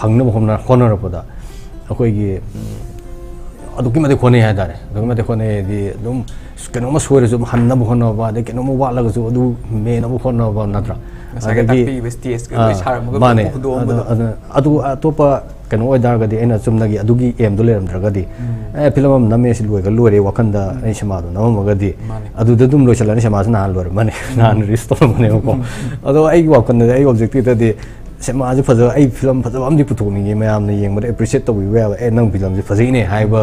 ꯐꯪꯅꯕ ꯍꯣꯠꯅ- ꯍꯣꯠꯅꯔꯛꯄꯗ ꯑꯩꯈꯣꯏꯒꯤ ꯎꯝ, ꯑꯗꯨꯛꯀꯤ ꯃꯇꯤꯛ ꯍꯣꯠꯅꯩ ꯍꯥꯏꯇꯥꯔꯦ ꯑꯗꯨꯛꯀꯤ ꯃꯇꯤꯛ ꯍꯣꯠꯅꯩꯗꯤ ꯑꯗꯨꯝ ꯀꯩꯅꯣꯝꯃ ꯁꯣꯏꯔꯁꯨ ꯑꯗꯨꯝ ꯍꯟꯅꯕ ꯍꯣꯠꯅꯕ ꯑꯗꯩ ꯀꯩꯅꯣꯝꯃ ꯋꯥꯠꯂꯒꯁꯨ ꯑꯗꯨ ꯃꯦꯟꯅꯕ ꯍꯣꯠꯅꯕ ꯅꯠꯇ꯭ꯔꯥ ꯉꯁꯥꯏꯒꯤ ꯇꯥꯛꯄꯤꯕ stage ꯀ ꯂꯣꯏ ꯑꯥ, ꯁꯥꯔꯝꯃꯒ ꯃꯥꯅꯦ ꯍꯨꯟꯗꯣꯛꯑꯝꯕꯗꯣ. ꯑꯗ- ꯑꯗ- ꯑꯗꯨ ꯑꯇꯣꯞꯄ ꯀꯩꯅꯣ ꯑꯣꯏꯇꯥꯔꯒꯗꯤ ꯑꯩꯅ ꯆꯨꯝꯅꯒꯤ ꯑꯗꯨꯒꯤ ꯑꯦꯝꯗꯣ ꯂꯩꯔꯝꯗ꯭ꯔꯒꯗꯤ ꯑꯦ ꯐꯤꯂꯝ ꯑꯃ ꯅꯝꯃꯦ ꯁꯤ ꯂꯣꯏꯒ ꯂꯣꯏꯔꯦ ꯋꯥꯈꯟꯗ ꯑꯩ ꯁꯤꯃꯥꯗꯣ ꯅꯝꯃꯝꯃꯒꯗꯤ ꯃꯥꯅꯦ. ꯑꯗꯨꯗ ꯑꯗꯨꯝ ꯂꯣꯏꯁꯤꯜꯂꯅꯤ ꯁꯤꯃꯥꯁꯤ ꯅꯍꯥꯟ ꯂꯣꯏꯔꯝꯃꯅꯤ ꯅꯍꯥꯟ ꯔꯤꯂꯤꯁ ꯇꯧꯔꯝꯃꯅꯦꯕꯀꯣ ꯑꯗꯣ ꯑꯩꯒꯤ ꯋꯥꯈꯜꯗꯗꯤ ꯑꯩꯒꯤ ꯑꯣꯕꯖꯦꯛꯇꯤꯚꯇꯗꯤ ꯁꯤꯃꯥꯁꯦ ꯐꯖꯕ ꯑꯩ ꯐꯤꯂꯝ ꯐꯖꯕ ꯑꯃꯗꯤ ꯄꯨꯊꯣꯛꯅꯤꯡꯉꯦ ꯃꯌꯥꯝꯅ ꯌꯦꯡꯕꯗ ꯑꯦꯄ꯭ꯔꯤꯁꯤꯌꯦꯠ ꯇꯧꯕꯤꯕ ꯌꯥꯕ ꯑꯦ ꯅꯪ ꯐꯤꯂꯝꯁꯦ ꯐꯖꯩꯅꯦ ꯍꯥꯏꯕ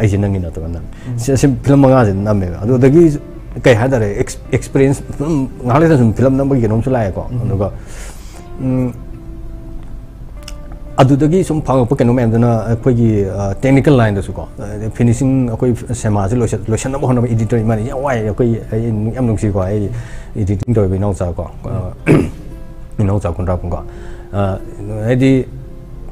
ꯑꯩꯁꯦ ꯅꯪꯒꯤ ꯅꯠꯇꯕ ꯅꯝꯃꯤ ꯁꯤ ꯁꯤ ꯐꯤꯂꯝ ꯃꯉꯥꯁꯦ ꯅꯝꯃꯦꯕ ꯑꯗꯨꯗꯒꯤ ꯀꯩ ꯍꯥꯏꯇꯥꯔꯦ ꯑꯦꯛꯁꯄꯤꯔꯤꯌꯦꯟꯁ ꯐꯤꯂꯝ ꯉꯥꯏꯍꯥꯛ ꯂꯩꯇꯅ ꯁꯨꯝ ꯐꯤꯂꯝ ꯅꯝꯕꯒꯤ ꯀꯩꯅꯣꯝꯁꯨ ꯂꯥꯛꯑꯦꯀꯣ ꯑꯗꯨꯒ ꯎꯝ, ꯑꯗꯨꯗꯒꯤ ꯁꯨꯝ ꯐꯪꯉꯛꯄ ꯀꯩꯅꯣ ꯃꯌꯥꯝꯗꯨꯅ ꯑꯩꯈꯣꯏꯒꯤ ꯇꯦꯛꯅꯤꯀꯦꯜ ꯂꯥꯏꯟꯗꯁꯨ ꯀꯣ ꯐꯤꯅꯤꯁꯤꯡ ꯑꯩꯈꯣꯏ ꯁꯦꯃꯥꯁꯦ ꯂꯣꯏꯁꯟ- ꯂꯣꯏꯁꯟꯅꯕ ꯍꯣꯠꯅꯕ ꯏꯗꯤꯇꯔ ꯏꯃꯥꯅꯤ ꯌꯥꯝ ꯋꯥꯏ ꯑꯩꯈꯣꯏ ꯑꯩ ꯌꯥꯝ ꯅꯨꯡꯁꯤꯀꯣ ꯑꯩ ꯏꯗꯤꯇꯤꯡ ꯇꯧꯔꯤꯕ ꯏꯅꯥꯎꯆꯥ ꯀꯣ ꯏꯅꯥꯎꯆꯥ ꯀꯨꯟꯗ꯭ꯔꯥꯄꯨꯡ ꯀꯣ ꯍꯥꯏꯗꯤ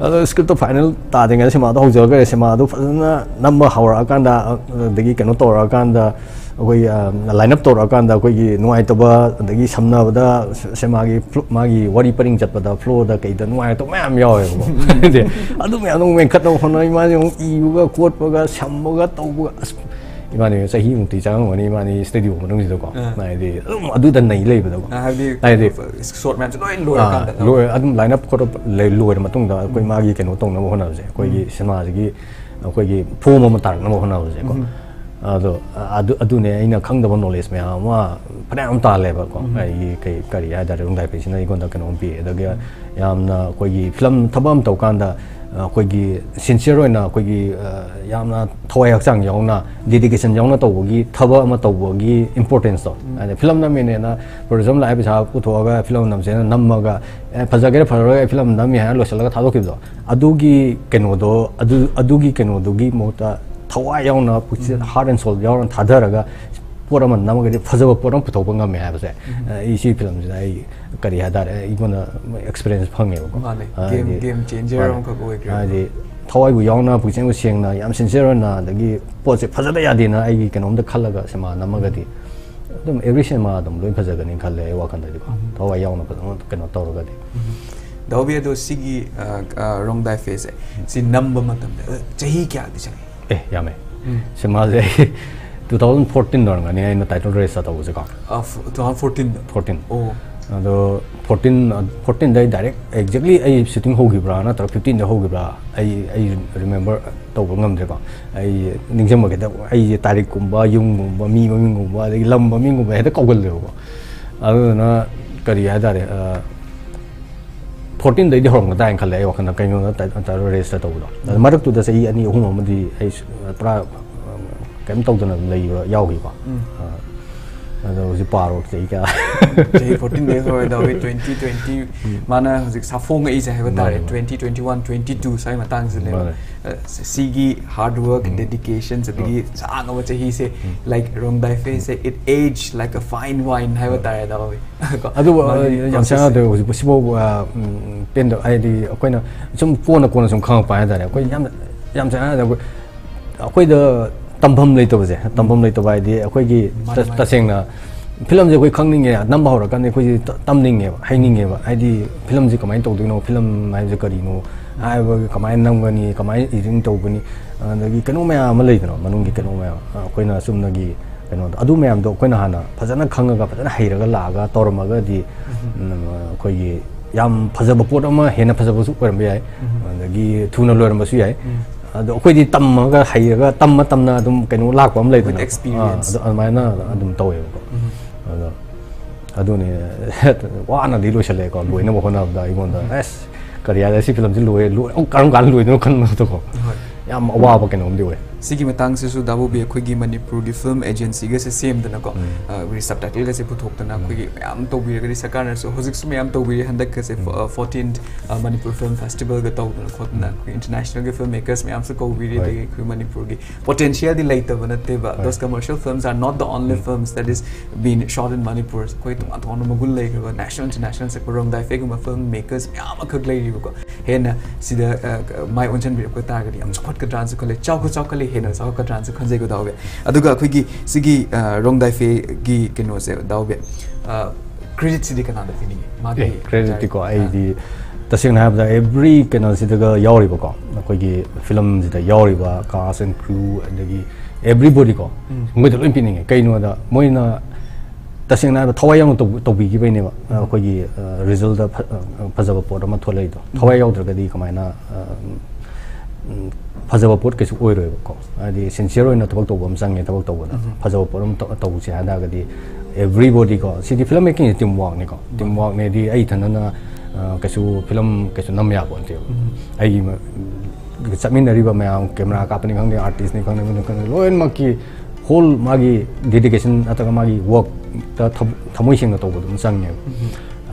ꯑꯗꯣ ꯁꯀ꯭ꯔꯤꯞꯇꯣ ꯐꯥꯏꯅꯦꯜ ꯇꯥꯗ꯭ꯔꯤꯉꯩꯗ ꯁꯤꯃꯥꯗꯣ ꯍꯧꯖꯈ꯭ꯔꯦ ꯁꯤꯃꯥꯗꯣ ꯐꯖꯅ ꯅꯝꯕ ꯍꯧꯔꯛꯑꯀꯥꯟꯗ ꯑꯗꯒꯤ ꯀꯩꯅೋ ꯇꯧꯔꯛꯑꯀꯥꯟꯗ ꯑꯩꯈꯣꯏ ꯂꯥꯏꯟ ꯑꯞ ꯇꯧꯔꯛꯑꯀꯥꯟꯗ ꯑꯩꯈꯣꯏꯒꯤ ꯅꯨꯡꯉꯥꯏꯇꯕ ꯑꯗꯒꯤ ꯁꯝꯅꯕꯗ ꯁꯤꯃꯥꯒꯤ ꯐ꯭ꯂꯣ- ꯃꯥꯒꯤ ꯋꯥꯔꯤ ꯄꯔꯤꯡ ꯆꯠꯄꯗ ꯐ꯭ꯂꯣꯗ ꯀꯩꯗ ꯅꯨꯡꯉꯥꯏꯔꯛꯇꯕ ꯃꯌꯥꯝ ꯌꯥꯎꯋꯦꯕꯀꯣ ꯍꯥꯏꯗꯤ ꯑꯗꯨ ꯃꯌꯥꯝꯗꯣ ꯑꯃꯨꯛ ꯃꯦꯟꯈꯠꯅꯕ ꯍꯣꯠꯅꯩ ꯃꯥꯁꯦ ꯑꯃꯨꯛ ꯏꯕꯒ ꯈꯣꯠꯄꯒ ꯁꯝꯕꯒ ꯇꯧꯕꯒ ꯑꯁ Imani, sahihi muktichang ngani imani steady womanung situ ko. Nah di, adu dan nai lay betul ko. Nah di, nah di short match loin loin kan. Loin, adu line up ko lay loin matung da, koi magi keno tong nama hona uze, koi gi sema gi, koi gi pro mama tarang nama hona uze ko. Ado, adu adu ne ina kang da bono les me ha, ma pada am ta lay ba ko. Ai kai kari ai dari rung dai pe sina ikon da keno umpi, da gi, yam na koi gi film tabam tau kan da. 거기 sincere na 거기 야나 thawai yaksang yauna dedication yauna to gi thaba ma to gi importance of and film na mene na for example ai bisa ku thwa ga film nam se nam ma ga phaja ge pharo film nam ya lo sala thado ki do adu gi keno do adu adu gi keno do gi mo ta thawai yauna puchi heart and soul yauna thadara ga 포럼은 남아게 퍼져 포럼 붙어 본가 매 하면서 이 필름이다 이 કરિયાદાર ઈગોન experience ફંગેબકો માને game game changer ઓમ કકો એક હાજી ꯊꯋꯥꯏꯕꯨ ꯌꯥꯎꯅ ꯄꯨꯛꯆꯦꯡꯕꯨ ꯁꯦꯡꯅ ꯌꯥꯝ ꯁꯤꯟꯁꯤꯌꯔ ꯑꯣꯏꯅ ꯑꯗꯒꯤ ꯄꯣꯠꯁꯦ ꯐꯖꯕ ꯌꯥꯗꯦꯅ ꯑꯩꯒꯤ ꯀꯩꯅꯣꯝꯗ ꯈꯜꯂꯒ ꯁꯤꯃꯥ ꯅꯝꯃꯒꯗꯤ ꯑꯗꯨꯝ ꯑꯦꯕ꯭ꯔꯤ ꯁꯤꯃꯥ ꯑꯗꯨꯝ ꯂꯣꯏ ꯐꯖꯒꯅꯤ ꯈꯜꯂꯦ ꯑꯩ ꯋꯥꯈꯟꯗꯗꯤꯀꯣ ꯊꯋꯥꯏ ꯌꯥꯎꯅ ꯐꯖꯅ ꯀꯩꯅꯣ ꯇꯧꯔꯒꯗꯤ ꯗꯥꯎꯕꯤ ꯑꯗꯣ ꯁꯤꯒꯤ ꯔꯣꯡꯗꯥꯏ ꯐꯦꯁꯦ ꯁꯤ ꯅꯝꯕ ꯃꯇꯝꯗ ꯆꯍꯤ ꯀꯌꯥꯗꯤ ꯆꯪꯉꯤ ꯑꯦ ꯌꯥꯝꯃꯦ ꯁꯤꯃꯥꯁꯦ ꯑꯩ ꯇꯨ ꯊꯥꯎꯖꯟ ꯐꯣꯔꯇꯤꯟꯗ ꯑꯣꯏꯔꯝꯒꯅꯤ ꯑꯩꯅ ꯇꯥꯏꯇꯜ ꯔꯦꯁꯇ ꯇꯧꯕꯁꯦꯀꯣ ꯇꯨ ꯊꯥꯎꯖꯟ ꯐꯣꯔꯇꯤꯟꯗ ꯐꯣꯔꯇꯤꯟ ꯑꯣ ado 14 14 day direct exactly ai sitting hogi bra na tar 15 day hogi bra ai ai remember to ba ngam de ba ai ningjam ma keda ai tarik kum ba yung kum ba mi kum kum ba mi kum ba de kogol de ba ado na kari ya dare 14 day de horong da en khale ai wakan kai no ta ta race ta to do marak tu da sai ani hum ma di ai pra kem to ᱟᱫᱚ ᱦᱩᱡᱤ ᱯᱟᱨᱚᱴ ᱪᱮᱭ ᱠᱟ ᱡᱮ 14 days or the way 2020 mana hᱩᱡᱤ ᱥᱟᱯᱷᱚᱝ ᱮᱭ ᱡᱟᱦᱟᱵᱟ ᱛᱟᱨᱮ 2021 22 ᱥᱟᱭ ᱢᱟᱛᱟᱝ ᱡᱮ ᱞᱮᱢ ᱥᱤᱜᱤ hard work and dedication ᱥᱮ ᱫᱤᱜᱤ ᱥᱟᱝ ᱚᱵᱟ ᱪᱮᱦᱤ ᱥᱮ like rong dai face, se it aged like a fine wine. haiba tare da ba adu yam sang de hụjì possible pen da ai di akoi na chum phone na kona chum khang pa da ne akoi yam yam sang da akoi da ꯇꯝꯐꯝ ꯂꯩꯇꯕꯁꯦ ꯇꯝꯐꯝ ꯂꯩꯇꯕ ꯍꯥꯏꯗꯤ ꯑꯩꯈꯣꯏꯒꯤ ꯇꯁꯦꯡꯅ ꯐꯤꯂꯝꯁꯦ ꯑꯩꯈꯣꯏ ꯈꯪꯅꯤꯡꯉꯦ ꯅꯝꯕ ꯍꯧꯔꯀꯥꯟꯗ ꯑꯩꯈꯣꯏꯁꯦ ꯇꯝꯅꯤꯡꯉꯦꯕ ꯍꯩꯅꯤꯡꯉꯦꯕ ꯍꯥꯏꯗꯤ ꯐꯤꯂꯝꯁꯦ ꯀꯃꯥꯏꯅ ꯇꯧꯗꯣꯏꯅꯣ ꯐꯤꯂꯝ ꯍꯥꯏꯕꯁꯦ ꯀꯔꯤꯅೋ ꯍꯥꯏꯕ ꯀꯃꯥꯏꯅ ꯅꯝꯒꯅꯤ ꯀꯃꯥꯏꯅ ꯏꯗꯤꯡ ꯇꯧꯒꯅꯤ ꯑꯗꯒꯤ ꯀꯩꯅꯣ ꯃꯌꯥꯝ ꯑꯃ ꯂꯩꯗꯅ ꯃꯅꯨꯡꯒꯤ ꯀꯩꯅꯣ ꯃꯌꯥꯝ ꯑꯩꯈꯣꯏꯅ ꯆꯨꯝꯅꯒꯤ ꯀꯩꯅꯣꯗꯣ ꯑꯗꯨ ꯃꯌꯥꯝꯗꯣ ꯑꯩꯈꯣꯏꯅ ꯍꯥꯟꯅ ꯐꯖꯅ ꯈꯪꯉꯒ ꯐꯖꯅ ꯍꯩꯔꯒ ꯂꯥꯛꯑꯒ ꯇꯧꯔꯝꯃꯒꯗꯤ ꯑꯩꯈꯣꯏꯒꯤ ꯌꯥꯝ ꯐꯖꯕ ꯄꯣꯠ ꯑꯃ ꯍꯦꯟꯅ ꯐꯖꯕꯁꯨ ꯑꯣꯏꯔꯝꯕ ꯌꯥꯏ ꯑꯗꯒꯤ ꯊꯨꯅ ꯂꯣꯏꯔꯝꯕꯁꯨ ꯌꯥꯏ ꯑꯗꯣ ꯑꯩꯈꯣꯏꯗꯤ ꯇꯝꯃꯒ ꯍꯩꯔꯒ ꯇꯝꯃ ꯇꯝꯅ ꯑꯗꯨꯝ ꯀꯩꯅꯣ ꯂꯥꯛꯄ ꯑꯃ ꯂꯩꯗꯅ ꯑꯦꯛꯁꯄꯤꯔꯤꯌꯦꯟꯁ ꯑꯗꯨꯃꯥꯏꯅ ꯑꯗꯨꯝ ꯇꯧꯋꯦꯕꯀꯣ ꯑꯗꯣ ꯑꯗꯨꯅꯤ ꯋꯥꯅꯗꯤ ꯂꯣꯏꯁꯜꯂꯛꯑꯦꯀꯣ ꯂꯣꯏꯅꯕ ꯍꯣꯠꯅꯕꯗ ꯑꯩꯉꯣꯟꯗ ꯑꯁ ꯀꯔꯤ ꯍꯥꯏꯔꯦ ꯁꯤ ꯐꯤꯂꯝꯁꯤ ꯂꯣꯏ ꯀꯔꯝ ꯀꯥꯟꯗ ꯂꯣꯏꯗꯣꯏꯅꯣ ꯈꯟꯕꯗꯀꯣ ꯌꯥꯝ ꯑꯋꯥꯕ ꯀꯩꯅꯣꯝꯗꯤ ꯑꯣꯏ इसीसु दबू भी मनपुर की फ़िल्म एजेंसीगे सेमदनको सब टाइटल से पुथोना मैं तौरगरी सरकार हजिक्सु मैं तौर से फोर्टीन मनपुर फ़िल्म फेस्टिवल तौदन खोतना इंटरनेशनल के फ़िल्म मेकर्स मैं कौरी मनपुर की पोटेंशियल लेटब नाते this commercial film are not the only film that is be shot in Manipur कोई तुम मगुन लेकर नेशनल इंटरनेशनल से फे फ़िल्म मेकर्स मैं लेको हेन माइ ओंजन भी तागरी खोटक ट्रांस खोल चौक ꯍꯦꯟꯅ ꯆꯥꯎꯈꯠꯀꯗ꯭ꯔꯥꯅꯁꯨ ꯈꯟꯖꯩꯀꯣ ꯗꯥꯎꯕꯦ ꯑꯗꯨꯒ ꯑꯩꯈꯣꯏꯒꯤ ꯁꯤꯒꯤ ꯔꯣꯡꯗꯥꯏ ꯐꯦꯒꯤ ꯀꯩꯅꯣꯁꯦ ꯗꯥꯎꯕꯦ ꯀ꯭ꯔꯦꯗꯤꯠꯁꯤꯗꯤ ꯀꯅꯥꯗ ꯄꯤꯅꯤꯡꯉꯤ ꯃꯥꯒꯤ ꯀ꯭ꯔꯦꯗꯤꯠꯇꯤꯀꯣ ꯑꯩꯗꯤ ꯇꯁꯦꯡꯅ ꯍꯥꯏꯕꯗ ꯑꯦꯕ꯭ꯔꯤ ꯀꯩꯅꯣꯁꯤꯗꯒ ꯌꯥꯎꯔꯤꯕꯀꯣ ꯑꯩꯈꯣꯏꯒꯤ ꯐꯤꯂꯝꯁꯤꯗ ꯌꯥꯎꯔꯤꯕ ꯀꯥꯁ ꯑꯦꯟ ꯀ꯭ꯔꯨ ꯑꯗꯒꯤ ꯑꯦꯕ꯭ꯔꯤꯕꯣꯗꯤꯀꯣ ꯃꯣꯏꯗ ꯂꯣꯏ ꯄꯤꯅꯤꯡꯉꯦ ꯀꯩꯅꯣꯗ ꯃꯣꯏꯅ ꯇꯁꯦꯡꯅ ꯍꯥꯏꯕ ꯊꯋꯥꯏ ꯌꯥꯎꯅ ꯇꯧꯕꯤꯈꯤꯕꯩꯅꯦꯕ ꯑꯩꯈꯣꯏꯒꯤ ꯔꯤꯖꯜꯗ ꯐꯖꯕ ꯄꯣꯠ ꯑꯃ ꯊꯣꯛꯂꯛꯏꯗꯣ ꯊꯋꯥꯏ ꯌꯥꯎꯗ꯭ꯔꯒꯗꯤ ꯀꯃꯥꯏꯅ ꯐꯖꯕ ꯄꯣꯠ ꯀꯩꯁꯨ ꯑꯣꯏꯔꯣꯏꯕꯀꯣ ꯍꯥꯏꯗꯤ ꯁꯤꯟꯁꯤꯌꯔ ꯑꯣꯏꯅ ꯊꯕꯛ ꯇꯧꯕ ꯑꯃ ꯆꯪꯉꯦ ꯊꯕꯛ ꯇꯧꯕꯗ ꯐꯖꯕ ꯄꯣꯠ ꯑꯃ ꯇꯧꯁꯦ ꯍꯥꯏ ꯇꯥꯔꯒꯗꯤ एवरीबॉडी को city film making team work ने को टीम वर्क ने दी आई थनना कैसु फिल्म कैसु नम या बोलते आई चमिनरीब मैम कैमरा कापनी खंगे आर्टिस्ट ने खंगे मन खंगे लोइन मकी होल मागी डेडिकेशन अथवा मागी वर्क ता थमोई सिंग तौबदुम चंगे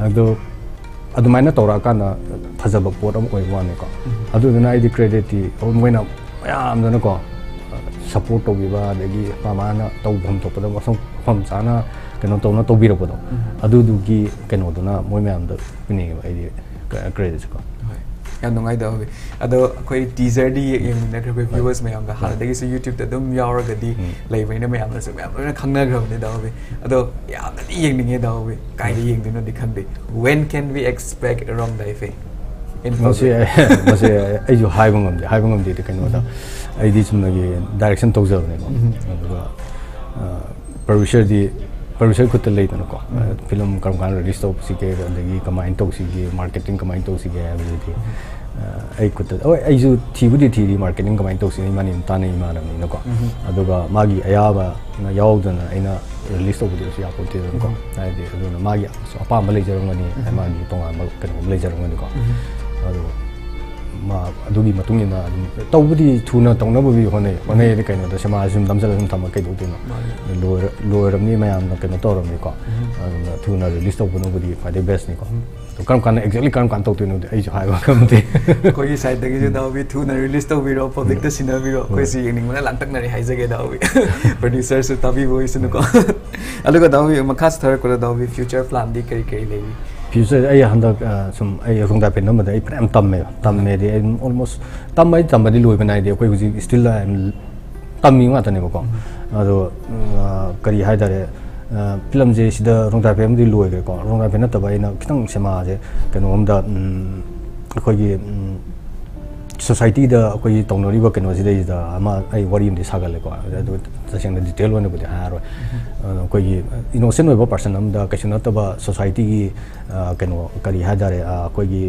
अदो ꯑꯗꯨꯃꯥꯏꯅ ꯇꯧꯔꯛꯑꯀꯥꯟꯗ ꯐꯖꯕ ꯄꯣꯠ ꯑꯃ ꯑꯣꯏꯕ ꯋꯥꯅꯤꯀꯣ ꯑꯗꯨꯗꯨꯅ ꯑꯩꯗꯤ ꯀ꯭ꯔꯦꯗꯤꯠꯇꯤ ꯃꯣꯏꯅ ꯃꯌꯥꯝꯗꯅꯀꯣ ꯁꯞꯄꯣꯔꯠ ꯇꯧꯕꯤꯕ ꯑꯗꯒꯤ ꯃꯃꯥꯅ ꯇꯧꯐꯝ ꯊꯣꯛꯄꯗ ꯃꯐꯝ ꯃꯐꯝ ꯆꯥꯅ ꯀꯩꯅꯣ ꯇꯧꯅ ꯇꯧꯕꯤꯔꯛꯄꯗꯣ ꯑꯗꯨꯗꯨꯒꯤ ꯀꯩꯅꯣꯗꯨꯅ ꯃꯣꯏ ꯃꯌꯥꯝꯗ ꯄꯤꯅꯤꯡꯉꯦꯕ ꯑꯩꯗꯤ ꯀ꯭ꯔꯦꯗꯤꯠꯁꯦꯀꯣ ꯌꯥꯝ ꯅꯨꯡꯉꯥꯏꯗꯧꯋꯤ ꯑꯗꯣ ꯑꯩꯈꯣꯏ ꯇꯤꯖꯔꯗꯤ ꯌꯦꯡꯃꯤꯟꯅꯈ꯭ꯔꯕ ꯚ꯭ꯌꯨꯋꯔꯁ ꯃꯌꯥꯝꯒ ꯍꯥꯟꯅꯗꯒꯤꯁꯨ ꯌꯨꯇ꯭ꯌꯨꯕꯇ ꯑꯗꯨꯝ ꯌꯥꯎꯔꯒꯗꯤ ꯂꯩꯕꯅꯤꯅ ꯃꯌꯥꯝꯅꯁꯨ ꯃꯌꯥꯝ ꯂꯣꯏꯅ ꯈꯪꯅꯈ꯭ꯔꯕꯅꯤ ꯗꯥꯎꯕꯤ ꯑꯗꯣ ꯌꯥꯝꯅꯗꯤ ꯌꯦꯡꯅꯤꯡꯉꯦ ꯗꯥꯎꯕꯤ ꯀꯥꯏꯗ ꯌꯦꯡꯗꯣꯏꯅꯣꯗꯤ ꯈꯪꯗꯦ ꯋꯦꯟ ꯀꯦꯟ ꯋꯤ ꯑꯦꯛꯁꯄꯦꯛ ꯔꯣꯡ ꯗꯥꯏꯐꯦ in ꯃꯁꯤ ꯃꯁꯤ ꯑꯩꯁꯨ ꯍꯥꯏꯕ ꯉꯝꯗꯦ ꯍꯥꯏꯕ ꯉꯝꯗꯦꯗꯤ ꯀꯩꯅꯣꯗ ꯑꯩꯗꯤ ꯆꯨꯝꯅꯒꯤ ꯗꯥꯏꯔꯦꯛꯁꯟ ꯇꯧꯖꯕꯅꯦꯀꯣ ꯑꯗꯨꯒ ꯄ꯭ꯔꯣꯗ꯭ꯌꯨꯁꯔꯗꯤ ꯄ꯭ꯔꯣꯗ꯭ꯌꯨꯁꯔ ꯈꯨꯠꯇ ꯂꯩꯗꯅꯀꯣ ꯐꯤꯂꯝ ꯀꯔꯝ ꯀꯥꯟꯗ ꯔꯤꯂꯤꯁ ꯇꯧꯁꯤꯒꯦ ꯑꯗꯒꯤ ꯀꯃꯥꯏꯅ ꯇꯧꯁꯤꯒꯦ ꯃꯥꯔꯀꯦꯇꯤꯡ ꯀꯃꯥꯏꯅ ꯇꯧꯁꯤꯒꯦ ꯍꯥꯏꯕꯗꯨꯗꯤ ꯑꯩ ꯈꯨꯠꯇ ꯍꯣꯏ ꯑꯩꯁꯨ ꯊꯤꯕꯨꯗꯤ ꯊꯤꯔꯤ ꯃꯥꯔꯀꯦꯇꯤꯡ ꯀꯃꯥꯏꯅ ꯇꯧꯁꯤꯅ ꯏꯃꯥꯅꯤ ꯇꯥꯟꯅ ꯏꯃꯥꯟꯅꯕꯅꯤꯅꯀꯣ ꯑꯗꯨꯒ ꯃꯥꯒꯤ ꯑꯌꯥꯕꯅ ꯌꯥꯎꯗꯅ ꯑꯩꯅ ꯔꯤꯂꯤꯁ ꯇꯧꯕꯗꯨꯁꯨ ꯌꯥꯄꯣꯠꯇꯦꯗꯅꯀꯣ ꯍꯥꯏꯗꯤ ꯑꯗꯨꯅ ꯃꯥꯒꯤ ꯑꯄꯥꯝꯕ ꯂꯩꯖꯔꯝꯒꯅꯤ ꯃꯥꯒꯤ ꯇꯣꯉꯥꯟꯕ ꯀꯩꯅꯣꯝ ꯂꯩꯖꯔꯝꯒꯅꯤꯀꯣ ꯑꯗꯨ ꯃꯥ ꯑꯗꯨꯒꯤ ꯃꯇꯨꯡ ꯏꯟꯅ ꯑꯗꯨꯝ ꯇꯧꯕꯗꯤ ꯊꯨꯅ ꯇꯧꯅꯕꯕꯨꯗꯤ ꯍꯣꯠꯅꯩ ꯍꯣꯠꯅꯩꯗꯤ ꯀꯩꯅꯣꯗ ꯁꯦꯃꯥꯁꯤ ꯁꯨꯝ ꯅꯝꯁꯤꯜꯂ ꯁꯨꯝ ꯊꯝꯃ ꯀꯩꯗꯧꯗꯣꯏꯅꯣ ꯂꯣꯏꯔꯕꯅꯤ ꯃꯌꯥꯝꯅ ꯀꯩꯅꯣ ꯇꯧꯔꯕꯅꯤꯀꯣ ꯑꯗꯨꯅ ꯊꯨꯅ ꯔꯤꯂꯤꯁ ꯇꯧꯕꯅꯕꯨꯗꯤ ꯈ꯭ꯋꯥꯏꯗꯒꯤ ꯕꯦꯁꯅꯤꯀꯣ ꯀꯔꯝ ꯀꯥꯟꯗ ꯑꯦꯛꯖꯦꯛꯂꯤ ꯀꯔꯝ ꯀꯥꯟꯗ ꯇꯧꯗꯣꯏꯅꯣꯗꯤ ꯑꯩꯁꯨ ꯍꯥꯏꯕ ꯉꯝꯗꯦ ꯑꯩꯈꯣꯏꯒꯤ ꯁꯥꯏꯠꯇꯒꯤꯁꯨ ꯗꯥꯎꯕꯤ ꯊꯨꯅ ꯔꯤꯂꯤꯁ ꯇꯧꯕꯤꯔꯣ ꯄꯕ꯭ꯂꯤꯛꯇ ꯁꯤꯟꯅꯕꯤꯔꯣ ꯑꯩꯈꯣꯏꯁꯨ ꯌꯦꯡꯅꯤꯡꯕꯅ ꯂꯥꯡꯇꯛꯅꯔꯤ ꯍꯥꯏꯖꯒꯦ ꯗꯥꯎꯕꯤ ꯄ꯭ꯔꯣꯗ꯭ꯌꯨꯁꯔꯁꯨ ꯇꯥꯕꯤꯕ ꯑꯣꯏꯁꯅꯨꯀꯣ ꯑꯗꯨꯒ ꯗꯥꯎꯕꯤ ꯃꯈꯥ ꯆꯠꯊꯔꯛꯄꯗ ꯗꯥꯎꯕꯤ ꯐ꯭ꯌꯨꯆꯔ ꯄ꯭ꯂꯥꯟꯗꯤ ꯀꯔꯤ ꯀꯔꯤ ꯂꯩꯔꯤ ꯐ꯭ꯌꯨꯆꯔ ꯑꯩ ꯍꯟꯗꯛ ꯁꯨꯝ ꯑꯩ ꯔꯣꯡꯗꯥ ꯄꯦꯟ ꯑꯃꯗ ꯑꯩ ꯐꯅꯌꯥꯝ ꯇꯝꯃꯦꯕ ꯇꯝꯃꯦꯗꯤ ꯑꯩ ꯑꯣꯜꯃꯣꯁ ꯇꯝꯕ ꯑꯩ ꯇꯝꯕꯗꯤ ꯂꯣꯏꯕ ꯅꯥꯏꯗꯦ ꯑꯩꯈꯣꯏ ꯍꯧꯖꯤꯛ ꯁ꯭ꯇꯤꯜ ꯇꯝꯃꯤ ꯉꯥꯛꯇꯅꯦꯕꯀꯣ ꯑꯗꯣ ꯀꯔꯤ ꯍꯥꯏꯇꯥꯔꯦ ꯐꯤꯂꯝꯁꯦ ꯁꯤꯗ ꯔꯣꯡꯗꯥ ꯄꯦꯟ ꯑꯃꯗꯤ ꯂꯣꯏꯈ꯭ꯔꯦꯀꯣ ꯔꯣꯡꯗꯥ ꯄꯦꯟ ꯅꯠꯇꯕ ꯑꯩꯅ ꯈꯤꯇꯪ ꯁꯦꯃꯥꯁꯦ ꯀꯩꯅꯣꯝꯗ ꯑꯩꯈꯣꯏꯒꯤ ꯁꯣꯁꯥꯏꯇꯤꯗ ꯑꯩꯈꯣꯏꯒꯤ ꯇꯧꯅꯔꯤꯕ ꯀꯩꯅꯣꯁꯤꯗꯩꯁꯤꯗ ꯑꯃ ꯑꯩ ꯋꯥꯔꯤ ꯑꯃꯗꯤ ꯁꯥꯒꯠꯂꯦꯀꯣ ꯑꯗꯨ ꯇꯁꯦꯡꯅ ꯗꯤꯇꯦꯜ ꯑꯣꯏꯅꯕꯨꯗꯤ ꯍꯥꯏꯔꯔꯣꯏ ꯑꯩꯈꯣꯏꯒꯤ ꯏꯅꯣꯁꯦꯟ ꯑꯣꯏꯕ ꯄꯥꯔꯁꯟ ꯑꯃꯗ ꯀꯩꯁꯨ ꯅꯠꯇꯕ ꯁꯣꯁꯥꯏꯇꯤꯒꯤ ꯀꯩꯅꯣ ꯀꯔꯤ ꯍꯥꯏꯇꯥꯔꯦ ꯑꯩꯈꯣꯏꯒꯤ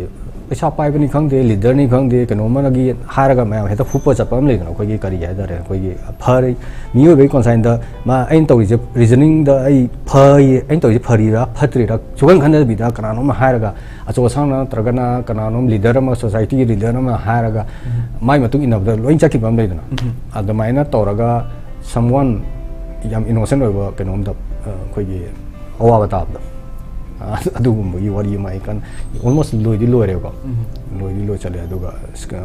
ꯄꯩꯁꯥ ꯄꯥꯏꯕꯅꯤ ꯈꯪꯗꯦ ꯂꯤꯗꯔꯅꯤ ꯈꯪꯗꯦ ꯀꯩꯅꯣꯝꯃꯅꯒꯤ ꯍꯥꯏꯔꯒ ꯃꯌꯥꯝ ꯍꯦꯛꯇ ꯐꯨꯞꯄ ꯆꯠꯄ ꯑꯃ ꯂꯩꯗꯅ ꯑꯩꯈꯣꯏꯒꯤ ꯀꯔꯤ ꯍꯥꯏꯇꯥꯔꯦ ꯑꯩꯈꯣꯏꯒꯤ ꯐꯔꯤ ꯃꯤꯑꯣꯏꯕꯒꯤ ꯀꯣꯟꯁꯥꯏꯟꯗ ꯃꯥ ꯑꯩꯅ ꯇꯧꯔꯤꯁꯦ ꯔꯤꯖꯅꯤꯡꯗ ꯑꯩ ꯐꯩ ꯑꯩꯅ ꯇꯧꯔꯤꯁꯦ ꯐꯔꯤꯔꯥ ꯐꯠꯇ꯭ꯔꯤꯔꯥ ꯁꯨꯈꯟ ꯈꯟꯗꯕꯤꯗ ꯀꯅꯥꯅꯣꯝ ꯍꯥꯏꯔꯒ ꯑꯆꯧ ꯑꯁꯥꯡꯅ ꯅꯠꯇ꯭ꯔꯒꯅ ꯀꯅꯥꯅꯣꯝ ꯂꯤꯗꯔ ꯑꯃ ꯁꯣꯁꯥꯏꯇꯤꯒꯤ ꯂꯤꯗꯔ ꯑꯃ ꯍꯥꯏꯔꯒ ꯃꯥꯏ ꯃꯇꯨꯡ ꯏꯟꯅꯕꯗ ꯂꯣꯏ ꯆꯠꯈꯤꯕ ꯑꯃ ꯂꯩꯗꯅ ꯑꯗꯨꯃꯥꯏꯅ ꯇꯧꯔꯒ ꯁꯝꯋꯥꯟ ꯌꯥꯝ ꯏꯅꯣꯁꯦꯟ ꯑꯣꯏꯕ ꯀꯩꯅꯣꯝꯗ ꯑꯩꯈꯣꯏꯒꯤ ꯑꯋꯥꯕ ꯇꯥꯕꯗꯣ ꯑꯗꯨꯒꯨꯝꯕꯒꯤ ꯋꯥꯔꯤ ꯑꯃ ꯑꯩ ꯀꯟꯅ ꯑꯣꯜꯃꯣꯁ ꯂꯣꯏꯗꯤ ꯂꯣꯏꯔꯦꯕꯀꯣ ꯂꯣꯏꯗꯤ ꯂꯣꯏ ꯆꯠꯂꯦ ꯑꯗꯨꯒ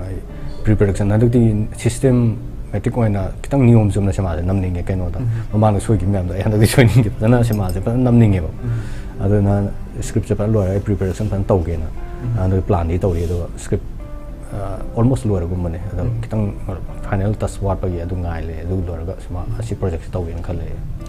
ꯑꯩ ꯄ꯭ꯔꯤ ꯄ꯭ꯔꯗꯛꯁꯟ ꯍꯟꯗꯛꯇꯤ ꯁꯤꯁꯇꯦꯝ ꯃꯦꯇꯤꯛ ꯑꯣꯏꯅ ꯈꯤꯇꯪ ꯅꯤꯌꯣꯝ ꯆꯨꯝꯅ ꯁꯦꯃꯥꯁꯦ ꯅꯝꯅꯤꯡꯉꯦ ꯀꯩꯅꯣꯗ ꯃꯃꯥꯡꯗ ꯁꯣꯏꯈꯤꯕ ꯃꯌꯥꯝꯗꯣ ꯑꯩ ꯍꯟꯗꯛꯇꯤ ꯁꯣꯏꯅꯤꯡꯗꯦ ꯐꯖꯅ ꯁꯦꯃꯥꯁꯦ ꯐꯖꯅ ꯅꯝꯅꯤꯡꯉꯦꯕ ꯑꯗꯨꯅ ꯁ꯭ꯀ꯭ꯔꯤꯞꯁꯦ ꯐꯖꯅ ꯂꯣꯏꯔꯒ ꯑꯩ ꯄ꯭ꯔꯤ ꯄ꯭ꯔꯗꯛꯁꯟ ꯐꯖꯅ ꯇꯧꯒꯦꯅ ꯑꯗꯨꯒ ꯄ꯭ꯂꯥꯟꯗꯤ ꯇꯧꯔꯤ ꯑꯗꯨꯒ ꯁ꯭ꯀ꯭ꯔꯤꯞ ꯑꯣꯜꯃꯣꯁ ꯂꯣꯏꯔꯒꯨꯝꯕꯅꯦ ꯑꯗꯣ ꯈꯤꯇꯪ ꯐꯥꯏꯅꯦꯜ ꯇꯁ ꯋꯥꯠꯄꯒꯤ ꯑꯗꯨ ꯉꯥꯏꯂꯦ ꯑꯗꯨ ꯂꯣꯏꯔꯒ ꯁꯨꯃꯥ ꯑꯁꯤ ꯄ꯭ꯔꯣꯖꯦꯛꯁꯦ ꯇꯧꯒꯦꯅ ꯈꯜꯂꯦ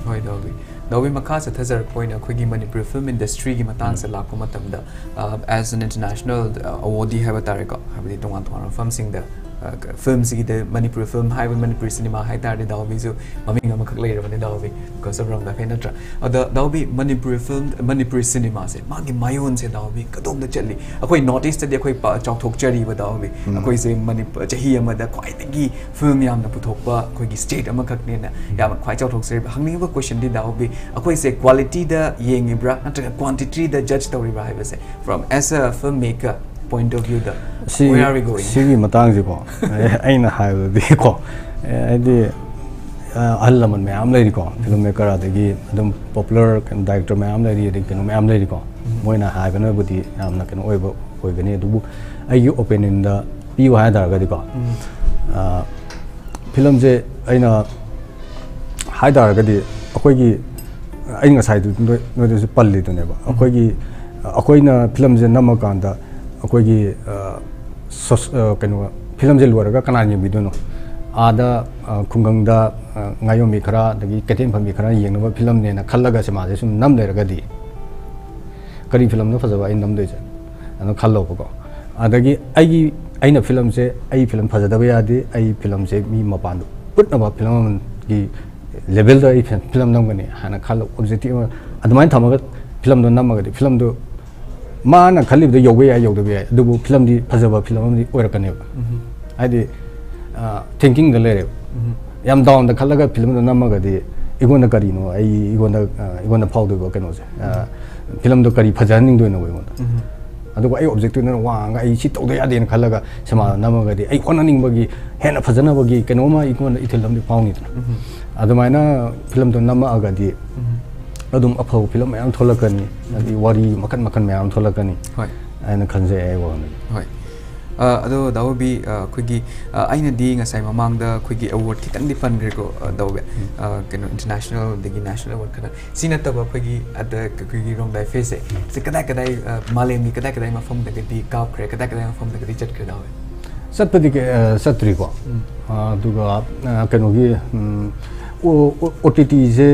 ꯍꯣꯏ ꯗꯥꯎꯕꯤ ꯗꯥꯎꯕꯤ ꯃꯈꯥ ꯆꯠꯊꯖꯔꯛꯄ ꯑꯣꯏꯅ ꯑꯩꯈꯣꯏꯒꯤ ꯃꯅꯤꯄꯨꯔ ꯐꯤꯜꯝ ꯏꯟꯗꯁꯇ꯭ꯔꯤꯒꯤ ꯃꯇꯥꯡꯁꯦ ꯂꯥꯛꯄ ꯃꯇꯝꯗ ꯑꯦꯖ ꯑꯦꯟ ꯏꯟꯇꯔꯅꯦꯁꯅꯦꯜ ꯑꯋꯣꯔꯗꯤ ꯍꯥꯏꯕ ꯇꯥꯔꯦꯀꯣ ꯍꯥꯏꯕꯗꯤ ꯇꯣꯉꯥꯟ ꯇꯣꯉꯥꯟꯕ ꯃꯐꯝꯁꯤꯡꯗ फ़िल्म फिल्मसीगीदे मनपुर फ़िल्म है मनपुर सिनेमा है तारे दाउबीजु ममिंग हम दाउबी को सब रंग दफे नत्र अद दाउबी मणिपुर फ़िल्म मनपुर सिनेमा से मागी मायोन से दाउबी कदम द चली अखोई नॉर्थ ईस्ट दे अखोई चौथोक चरी ब दाउबी अखोई से मणिपुर जही फ़िल्म याम न पुथोक अखोई की स्टेट हम खक ने न याम क्वेश्चन दि दाउबी अखोई से क्वालिटी द येंगिब्रा नत्र क्वांटिटी जज तोरी है from as a film maker point of view da si where are we going sigi matang ji ko aina haibdi ko adi ahal laman mayam lai ko film maker adagi adum popular director mayam lai adi kenu mayam lai ko moina haibana budi yamna kenu oiba oigani adubu aigi opinion da piu ha dar gadi ko film je aina hai dar gadi ꯑꯩꯈꯣꯏꯒꯤ ꯑꯩ ꯉꯁꯥꯏꯗꯨ ꯅꯣꯏꯗꯁꯨ ꯄꯜꯂꯤꯗꯨꯅꯦꯕ ꯑꯩꯈꯣꯏꯒꯤ ꯑꯩꯈꯣꯏꯅ ꯐꯤꯂꯝꯁꯦ ꯅꯝꯃꯀꯥꯟꯗ ꯑꯩꯈꯣꯏꯒꯤ ꯀꯩꯅꯣ ꯐꯤꯂꯝꯁꯦ ꯂꯣꯏꯔꯒ ꯀꯅꯥꯅ ꯌꯦꯡꯕꯤꯗꯣꯏꯅꯣ ꯑꯥꯗ ꯈꯨꯡꯒꯪꯗ ꯉꯥꯌꯣꯟꯕꯤ ꯈꯔ ꯑꯗꯒꯤ ꯀꯩꯊꯦꯜꯐꯝꯕꯤ ꯈꯔ ꯌꯦꯡꯅꯕ ꯐꯤꯂꯝꯅꯦꯅ ꯈꯜꯂꯒ ꯁꯤꯃꯥꯁꯦ ꯁꯨꯝ ꯅꯝ ꯂꯩꯔꯒꯗꯤ ꯀꯔꯤ ꯐꯤꯂꯝꯅ ꯐꯖꯕ ꯑꯩ ꯅꯝꯗꯣꯏꯁꯦ ꯑꯗꯨ ꯈꯜꯂꯣꯕꯀꯣ ꯑꯗꯒꯤ ꯑꯩꯒꯤ ꯑꯩꯅ ꯐꯤꯂꯝꯁꯦ ꯑꯩ ꯐꯤꯂꯝ ꯐꯖꯗꯕ ꯌꯥꯗꯦ ꯑꯩ ꯐꯤꯂꯝꯁꯦ ꯃꯤ ꯃꯄꯥꯟꯗ ꯎꯠꯅꯕ ꯐꯤꯂꯝ ꯑꯃꯒꯤ ꯂꯦꯚꯦꯜꯗ ꯑꯩ ꯐꯤꯂꯝ ꯅꯝꯒꯅꯤ ꯍꯥꯏꯅ ꯈꯜꯂ ꯑꯣꯕꯖꯦꯛꯇꯤꯞ ꯑꯃ ꯑꯗꯨꯃꯥꯏꯅ ꯊꯝꯃꯒ ꯐꯤꯂꯝꯗꯣ ꯅꯝꯃꯒꯗꯤ ꯐꯤꯂꯝꯗꯣ mana kali bida yogwe ya yogdo ꯌꯧꯕ ꯌꯥꯏ ꯌꯧꯗꯕ ꯌꯥꯏ ꯑꯗꯨꯕꯨ ꯐꯤꯂꯝꯗꯤ ꯐꯖꯕ ꯐꯤꯂꯝ ꯑꯃꯗꯤ ꯑꯣꯏꯔꯛꯀꯅꯦꯕ ꯍꯥꯏꯗꯤ ꯊꯤꯡꯀꯤꯡꯗ ꯂꯩꯔꯦꯕ ꯌꯥꯝ ꯗꯥꯎꯟꯗ ꯈꯜꯂꯒ ꯐꯤꯂꯝꯗꯣ ꯅꯝꯃꯒꯗꯤ ꯑꯩꯉꯣꯟꯗ ꯀꯔꯤꯅꯣ ꯑꯩ ꯑꯩꯉꯣꯟꯗ ꯑꯩꯉꯣꯟꯗ ꯐꯥꯎꯗꯣꯏꯕ ꯀꯩꯅꯣꯁꯦ ꯐꯤꯂꯝꯗꯣꯀꯔꯤ ꯐꯖꯍꯟꯅꯤꯡꯗꯣꯏꯅꯣ ꯑꯩꯉꯣꯟꯗ ꯑꯗꯨꯒ ꯑꯩ ꯑꯣꯕꯖꯦꯛꯇꯨꯅ ꯋꯥꯡꯉꯒ ꯑꯩ ꯁꯤ ꯇꯧꯗ ꯌꯥꯗꯦꯅ ꯈꯜꯂꯒ ꯁꯤꯃꯥ ꯅꯝꯃꯒꯗꯤ ꯑꯩ ꯍꯣꯠꯅꯅꯤꯡꯕꯒꯤ ꯍꯦꯟꯅ ꯐꯖꯅꯕꯒꯤ ꯀꯩꯅꯣꯝꯃ ꯑꯩꯉꯣꯟꯗ ꯏꯊꯤꯜ ꯑꯃꯗꯤ ꯐꯥꯎꯅꯤꯗꯅ ꯑꯗꯨꯃꯥꯏꯅ ꯐꯤꯂꯝꯗꯣ namaga di अफव फिल मैं थोलकनी वरी मखन मैं थोलकनी खनजे दाऊबी अगसाई ममान अवॉर्ड खत पनग्रेको दाऊबे कहो इंटरनेशनल नेशनल अवॉर्ड खा सिनबी अदाई फेसे कदा कदाई मालेम कदा कदाई मफमदी काउ्रे कदा कदाई मफमदी चटके दावे चतरीको अः कहोगी ꯑꯩꯅꯗꯤ ꯉꯁꯥꯏ ꯃꯃꯥꯡꯗ ꯑꯩꯈꯣꯏꯒꯤ ꯑꯦꯋꯥꯔꯗ ꯈꯤꯇꯪꯗꯤ ꯄꯟꯈ꯭ꯔꯦꯀꯣ ꯗꯥꯎꯕꯤ ꯀꯩꯅꯣ ꯏꯟꯇꯔꯅꯦꯁꯅꯦꯜ ꯑꯗꯒꯤ ꯅꯦꯁꯅꯦꯜ ꯑꯦꯋꯥꯔꯗ ꯈꯔ ꯁꯤ ꯅꯠꯇꯕ ꯑꯩꯈꯣꯏꯒꯤ ꯑꯗ ꯑꯩꯈꯣꯏꯒꯤ ꯔꯣꯡꯗꯥꯏ ꯐꯦꯁꯁꯦ ꯁꯤ ꯀꯗꯥꯏ ꯀꯗꯥꯏ ꯃꯥꯂꯦꯝꯒꯤ ꯀꯗꯥꯏ ꯀꯗꯥꯏ ꯃꯐꯝꯗꯒꯗꯤ ꯀꯥꯞꯈ꯭ꯔꯦ ꯀꯗꯥꯏ ꯀꯗꯥꯏ ꯃꯐꯝꯗꯒꯗꯤ ꯆꯠꯈ꯭ꯔꯦ ꯗꯥꯎꯕꯤ ꯆꯠꯄꯗꯤ ꯆꯠꯇ꯭ꯔꯤꯀꯣ ꯑꯗꯨꯒ ꯀꯩꯅꯣꯒꯤ ꯑꯣ ꯇꯤ ꯇꯤꯁꯦ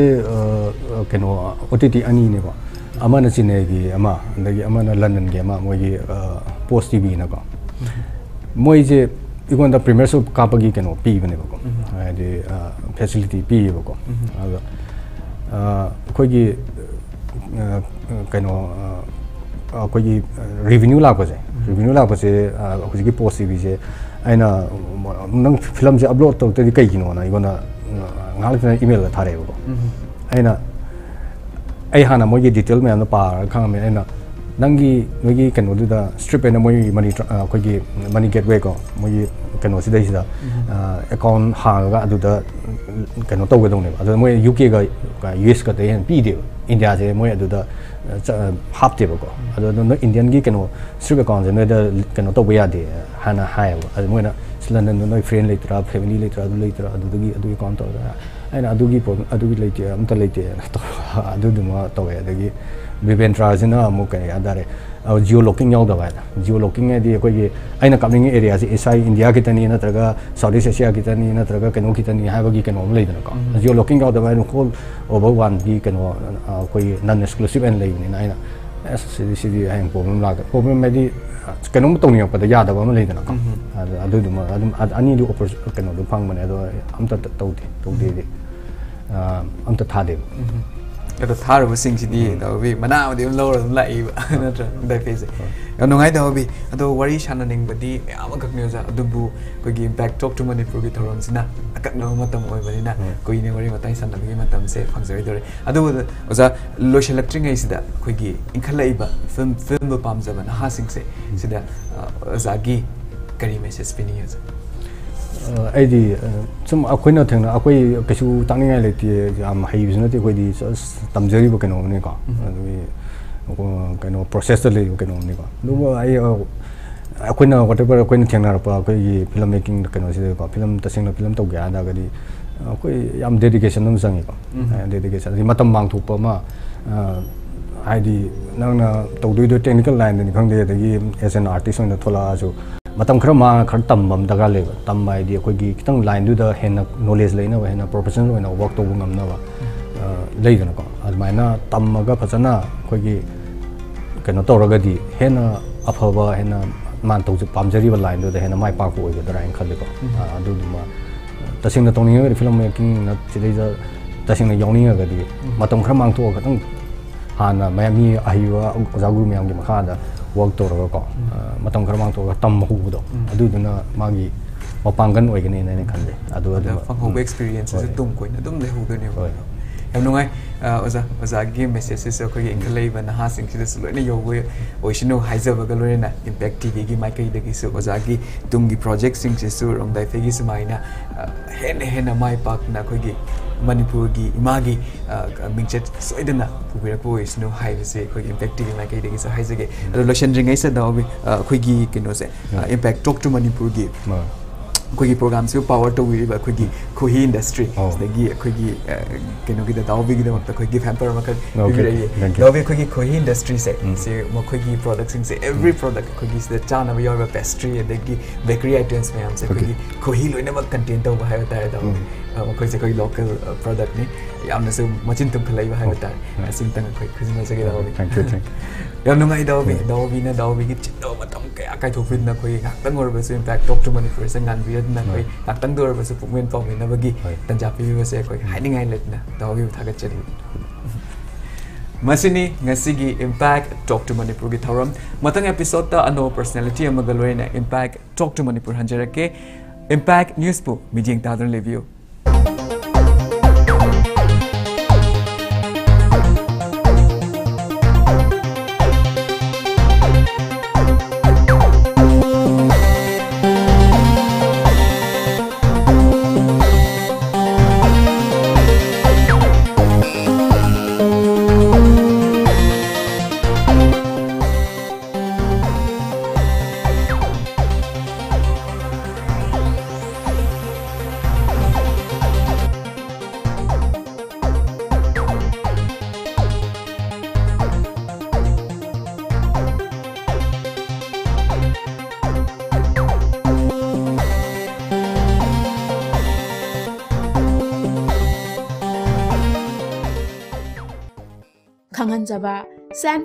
ꯀꯩꯅꯣ ꯑꯣ ꯇꯤ ꯇꯤ ꯑꯅꯤꯅꯦꯀꯣ ꯑꯃꯅ ꯆꯤꯅꯩꯒꯤ ꯑꯃ ꯑꯗꯒꯤ ꯑꯃꯅ ꯂꯟꯗꯟꯒꯤ ꯑꯃ ꯃꯣꯏꯒꯤ ꯄꯣꯁ ꯇꯤꯚꯤꯅꯀꯣ ꯃꯣꯏꯁꯦ ꯑꯩꯉꯣꯟꯗ ꯄ꯭ꯔꯤꯃꯤꯌꯔ ꯁꯣ ꯀꯥꯞꯄꯒꯤ ꯀꯩꯅꯣ ꯄꯤꯕꯅꯦꯕꯀꯣ ꯍꯥꯏꯗꯤ ꯐꯦꯁꯤꯂꯤꯇꯤ ꯄꯤꯌꯦꯕꯀꯣ ꯑꯗꯣ ꯑꯩꯈꯣꯏꯒꯤ ꯀꯩꯅꯣ ꯑꯩꯈꯣꯏꯒꯤ ꯔꯤꯚꯤꯅ꯭ꯌू ꯂꯥꯛꯄꯁꯦ ꯔꯤꯚꯤꯅ꯭ꯌू ꯂꯥꯛꯄꯁꯦ ꯍꯧꯖꯤꯛꯀꯤ ꯄꯣꯁ ꯇꯤꯚꯤꯁꯦ ꯑꯩꯅ ꯅꯪ ꯐꯤꯂꯝꯁꯦ ꯑꯞꯂꯣꯗ ꯇꯧꯔꯛꯇ꯭ꯔꯗꯤ ꯀꯩꯒꯤꯅꯣꯅ ꯑꯩꯉꯣꯟꯗ ငါလည်းအီးမေးလ်လာထားတယ်ပေါ့အဲ့နော်အဲ့ဟာနမွေးကြီး detail မြန်တော့ပါခံမယ်အဲ့နော် nangi nugi kanu da strip na moyi money ko gi money gateway ko moyi ꯀꯩꯅꯣꯁꯤꯗꯩꯁꯤꯗ ꯑꯦꯀꯥꯎꯟ ꯍꯥꯡꯉꯒ ꯑꯗꯨꯗ ꯀꯩꯅꯣ ꯇꯧꯒꯗꯧꯅꯦꯕ ꯑꯗꯨꯗ ꯃꯣꯏ ꯌꯨ ꯀꯦꯒ ꯌꯨ ꯑꯦꯁꯀꯗ ꯍꯦꯟꯅ ꯄꯤꯗꯦꯕ ꯏꯟꯗꯤꯌꯥꯁꯦ ꯃꯣꯏ ꯑꯗꯨꯗ ꯍꯥꯞꯇꯦꯕꯀꯣ ꯑꯗꯣ ꯅꯣꯏ ꯏꯟꯗꯤꯌꯟꯒꯤ ꯀꯩꯅꯣ ꯁ꯭ꯇ꯭ꯔꯤꯞ ꯑꯦꯀꯥꯎꯟꯁꯦ ꯅꯣꯏꯗ ꯀꯩꯅꯣ ꯇꯧꯕ ꯌꯥꯗꯦ ꯍꯥꯟꯅ ꯍꯥꯏꯌꯦꯕ ꯑꯗꯨ ꯃꯣꯏꯅ ꯂꯟꯗꯟꯗ ꯅꯣꯏ ꯐ꯭ꯔꯦꯟ ꯂꯩꯇ꯭ꯔꯥ ꯐꯦꯃꯤꯂꯤ ꯂꯩꯇ꯭ꯔꯥ ꯑꯗꯨ ꯂꯩꯇ꯭ꯔꯥ ꯑꯗꯨꯗꯒꯤ ꯑꯗꯨꯒꯤ ꯑꯦꯀꯥꯎꯟ ꯇꯧꯔꯒ ꯑꯩꯅ ꯑꯗꯨꯒꯤ ꯄ꯭ꯔꯣꯕ꯭ꯂꯦꯝ ꯑꯗꯨꯒꯤ ꯂꯩꯇꯦ ꯑꯝꯇ ꯂꯩꯇꯦ ꯑꯗꯨꯗꯨꯃ ꯇꯧꯋꯦ ꯑꯗꯒꯤ ꯕꯤꯕꯦꯟꯇ꯭ꯔꯥꯁꯤꯅ ꯑꯃꯨꯛ ꯀꯩ ꯍꯥꯏꯇꯥꯔꯦ जियो लॉकिंग यादवा जियो लोकिंग है अखोई अगर कपनी एरिया से इसाई इंडिया की तनी नगर साउथ एशिया की तनी नगर कनो की तनी है कनो लेदनको जियो लॉकिंग यादवा नोल ओवर वन की कनो अखोई नन एक्सक्लूसिव एन लेने आईना हमें प्रॉब्लम लाग प्रॉब्लम है कम तौनीपद यादव अनी कौन फंगने अमत तौदे तौदे अमत थादे ꯑꯗꯣ ꯊꯥꯔꯨꯕꯁꯤꯡꯁꯤꯗꯤ ꯇꯧꯕꯤ ꯃꯅꯥ ꯑꯃꯗꯤ ꯑꯗꯨꯝ ꯂꯧꯔ ꯑꯗꯨꯝ ꯂꯥꯛꯏꯕ ꯅꯠꯇ꯭ꯔꯥ ꯏꯟꯇꯔꯐꯦꯁꯁꯦ ꯌꯥꯝ ꯅꯨꯡꯉꯥꯏꯇꯕꯕꯤ ꯑꯗꯣ ꯋꯥꯔꯤ ꯁꯥꯟꯅꯅꯤꯡꯕꯗꯤ ꯃꯌꯥꯝ ꯑꯃꯈꯛꯅꯤ ꯑꯣꯖꯥ ꯑꯗꯨꯕꯨ ꯑꯩꯈꯣꯏꯒꯤ ꯕꯦꯛ ꯇꯣꯛ ꯇꯨ ꯃꯅꯤꯄꯨꯔꯒꯤ ꯊꯧꯔꯝꯁꯤꯅ ꯑꯀꯛꯅꯕ ꯃꯇꯝ ꯑꯣꯏꯕꯅꯤꯅ ꯀꯨꯏꯅ ꯋꯥꯔꯤ ꯋꯥꯇꯥꯏ ꯁꯥꯟꯅꯕꯒꯤ ꯃꯇꯝꯁꯦ ꯐꯪꯖꯔꯣꯏꯗꯣꯔꯦ ꯑꯗꯨꯕꯨ ꯑꯣꯖꯥ ꯂꯣꯏꯁꯤꯜꯂꯛꯇ꯭ꯔꯤꯉꯩꯁꯤꯗ ꯑꯩꯈꯣꯏꯒꯤ ꯏꯟꯈꯠꯂꯛꯏꯕ ꯐꯤꯂꯝ ꯐꯤꯂꯝꯕꯨ ꯄꯥꯝꯖꯕ ꯅꯍꯥꯁꯤꯡꯁꯦ ꯁꯤꯗ ꯑꯣꯖꯥꯒꯤ ꯀꯔꯤ ꯃꯦꯁꯦꯖ ꯄꯤꯅꯤꯡꯉꯤ ꯑꯣꯖꯥ 아이디 좀 아코이나 땡나 아코이 배수 땅에 레티 암 하이 비즈니스 거기 담저리 밖에 오는 거 그 그노 프로세서를 이렇게 놓는 거 너무 아이 아코이나 whatever 아코이나 땡나 봐. 거기 필름 메이킹 그노 시대 거 필름 따싱나 필름 또 가야 나가리 아코이 암 데디케이션 좀 상이 거 데디케이션 이 마탐 망투 빠마 아이디 나나 도도도 테크니컬 라인 니 강대 되게 as an artist on the thola so मम खर मा खर तम दरकार ले तम है खत लाइन हेन नॉलेज लेना हेन प्रोफेशनल वर्क तब लेदनको अदुमैन तमग फजन अखोगी कनो हेन अफब हेन मान तौजु पामजरिब लाइन दो हेन माय पाक ओइगदरा हेन खलेको फ़िल्म मेकिंग न चिदैज तसिंग यौनिङगदि खर मांगतो खतंग हाना मयामी अहिवा ओजागुरु मयामगी मखादा ꯋꯔꯛ ꯇꯧꯔꯒꯀꯣ ꯃꯇꯝ ꯈꯔ ꯃꯥꯡꯊꯣꯛꯑꯒ ꯇꯝꯕ ꯍꯧꯕꯗꯣ ꯑꯗꯨꯗꯨꯅ ꯃꯥꯒꯤ ꯃꯄꯥꯡꯒꯜ ꯑꯣꯏꯒꯅꯤꯅ ꯑꯩꯅ ꯈꯜꯂꯦ ꯑꯗꯨ ꯑꯗꯨꯝ ꯐꯪꯍꯧꯕ ꯑꯦꯛꯁꯄꯤꯔꯤꯌꯦꯟꯁꯁꯦ ꯇꯨꯡ ꯀꯣꯏꯅ ꯑꯗꯨꯝ ꯂꯩꯍꯧꯗꯣꯏꯅꯦꯕ ꯌꯥꯝ ꯅꯨꯡꯉꯥꯏ ꯑꯣꯖꯥ ꯑꯣꯖꯥꯒꯤ ꯃꯦꯁꯦꯖꯁꯤꯁꯨ ꯑꯩꯈꯣꯏꯒꯤ ꯏꯟꯈꯠꯂꯛꯏꯕ ꯅꯍꯥꯁꯤꯡꯁꯤꯗꯁꯨ ꯂꯣꯏꯅ ꯌꯧꯕ ꯑꯣꯏꯁꯅꯨ ꯍꯥꯏꯖꯕꯒ ꯂꯣꯏꯅꯅ ꯏꯝꯄꯦꯛ ꯇꯤꯚꯤꯒꯤ ꯃꯥꯏꯀꯩꯗꯒꯤꯁꯨ ꯑꯣꯖꯥꯒꯤ ꯇꯨꯡꯒꯤ ꯄ꯭ꯔꯣꯖꯦꯛꯁꯤꯡꯁꯤꯁꯨ ꯔꯣꯡꯗꯥꯏꯐꯩꯒꯤ ꯁꯨꯃꯥꯏꯅ ꯍꯦꯟꯅ ꯍꯦꯟꯅ ꯃꯥꯏ ꯄꯥꯛꯅ ꯑꯩꯈꯣꯏꯒꯤ ꯃꯅꯤꯄꯨꯔꯒꯤ ꯏꯃꯥꯒꯤ ꯃꯤꯡꯆꯠ ꯁꯣꯏꯗꯅ ꯄꯨꯕꯤꯔꯛꯄ ꯑꯣꯏꯁꯅꯨ ꯍꯥꯏꯕꯁꯦ ꯑꯩꯈꯣꯏꯒꯤ ꯏꯝꯄꯦꯛ ꯇꯤꯚꯤ ꯃꯥꯏꯀꯩꯗꯒꯤꯁꯨ ꯍꯥꯏꯖꯒꯦ ꯑꯗꯣ ꯂꯣꯏꯁꯤꯟꯗ꯭ꯔꯤꯉꯩꯁꯤꯗ ꯑꯩꯈꯣꯏꯒꯤ ꯀꯩꯅꯣꯁꯦ ꯏꯝꯄꯦꯛ ꯇꯣꯛ ꯇꯨ ꯃꯅꯤꯄꯨꯔꯒꯤ ꯑꯩꯈꯣꯏꯒꯤ ꯄ꯭ꯔꯣꯒ꯭ꯔꯥꯝꯁꯤꯕꯨ ꯄꯋꯥꯔ ꯇꯧꯕꯤꯔꯤꯕ ꯑꯩꯈꯣꯏꯒꯤ ꯈꯨꯍꯤ ꯏꯟꯗꯁꯇ꯭ꯔꯤ ꯁꯤꯗꯒꯤ ꯑꯩꯈꯣꯏꯒꯤ ꯀꯩꯅꯣꯒꯤꯗ ꯗꯥꯎꯕꯤꯒꯤꯗꯃꯛꯇ ꯑꯩꯈꯣꯏ ꯒꯤꯐ ꯍꯦꯝꯄꯔ ꯑꯃꯈꯛ ꯄꯤꯕꯤꯔꯛꯏ ꯗꯥꯎꯕꯤ ꯑꯩꯈꯣꯏꯒꯤ ꯈꯨꯍꯤ ꯏꯟꯗꯁꯇ꯭ꯔꯤꯁꯦ ꯁꯤ ꯃꯈꯣꯏꯒꯤ ꯄ꯭ꯔꯣꯗꯛꯁꯤꯡꯁꯦ ꯑꯦꯕ꯭ꯔꯤ ꯄ꯭ꯔꯣꯗꯛ ꯑꯩꯈꯣꯏꯒꯤ ꯁꯤꯗ ꯆꯥꯅꯕ ꯌꯥꯎꯔꯤꯕ ꯄꯦꯁꯇ꯭ꯔꯤ ꯑꯗꯒꯤ ꯕꯦꯀꯔꯤ ꯑꯥꯏꯇꯦꯝꯁ ꯃꯌꯥꯝꯁꯦ ꯑꯩꯈꯣꯏꯒꯤ ꯈꯨꯍꯤ ꯂꯣꯏꯅꯃꯛ ꯀꯟꯇꯦꯟ ꯇꯧꯕ ꯍꯥꯏꯕ ꯇꯥꯔꯦ ꯗꯥꯎꯕꯤ प्रोडक्ट नि मचिन तुम्खलाई दाउबीन दाउबी चिन्ह क्या कायथोपिन अखोबस इम्पैक्ट टॉप टू मनपुर से गानबीरबस पुमें पाने तंजा पीबसे अखोनाई लेना दाउबी थागचरी मसिनी ngasigi impact talk to manipur gi thoram matang episode ta ano personality amaga loina impact talk to manipur hanjarake impact news pu mijing ta don review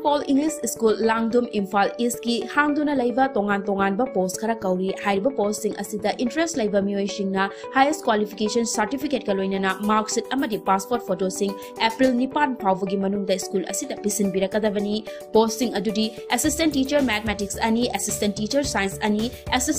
Paul English school लांगदुम Imphal east की हांगदना तोान तोानब पोस्ट खर कौरी post interest लेब मोयंग highest qualification certificate का लोन मार्क्सीट पासपोर्ट फ़ोटो एप्रिल निपान फावद school पीसीबीरकदी post assistant teacher mathematics assistant teacher science assist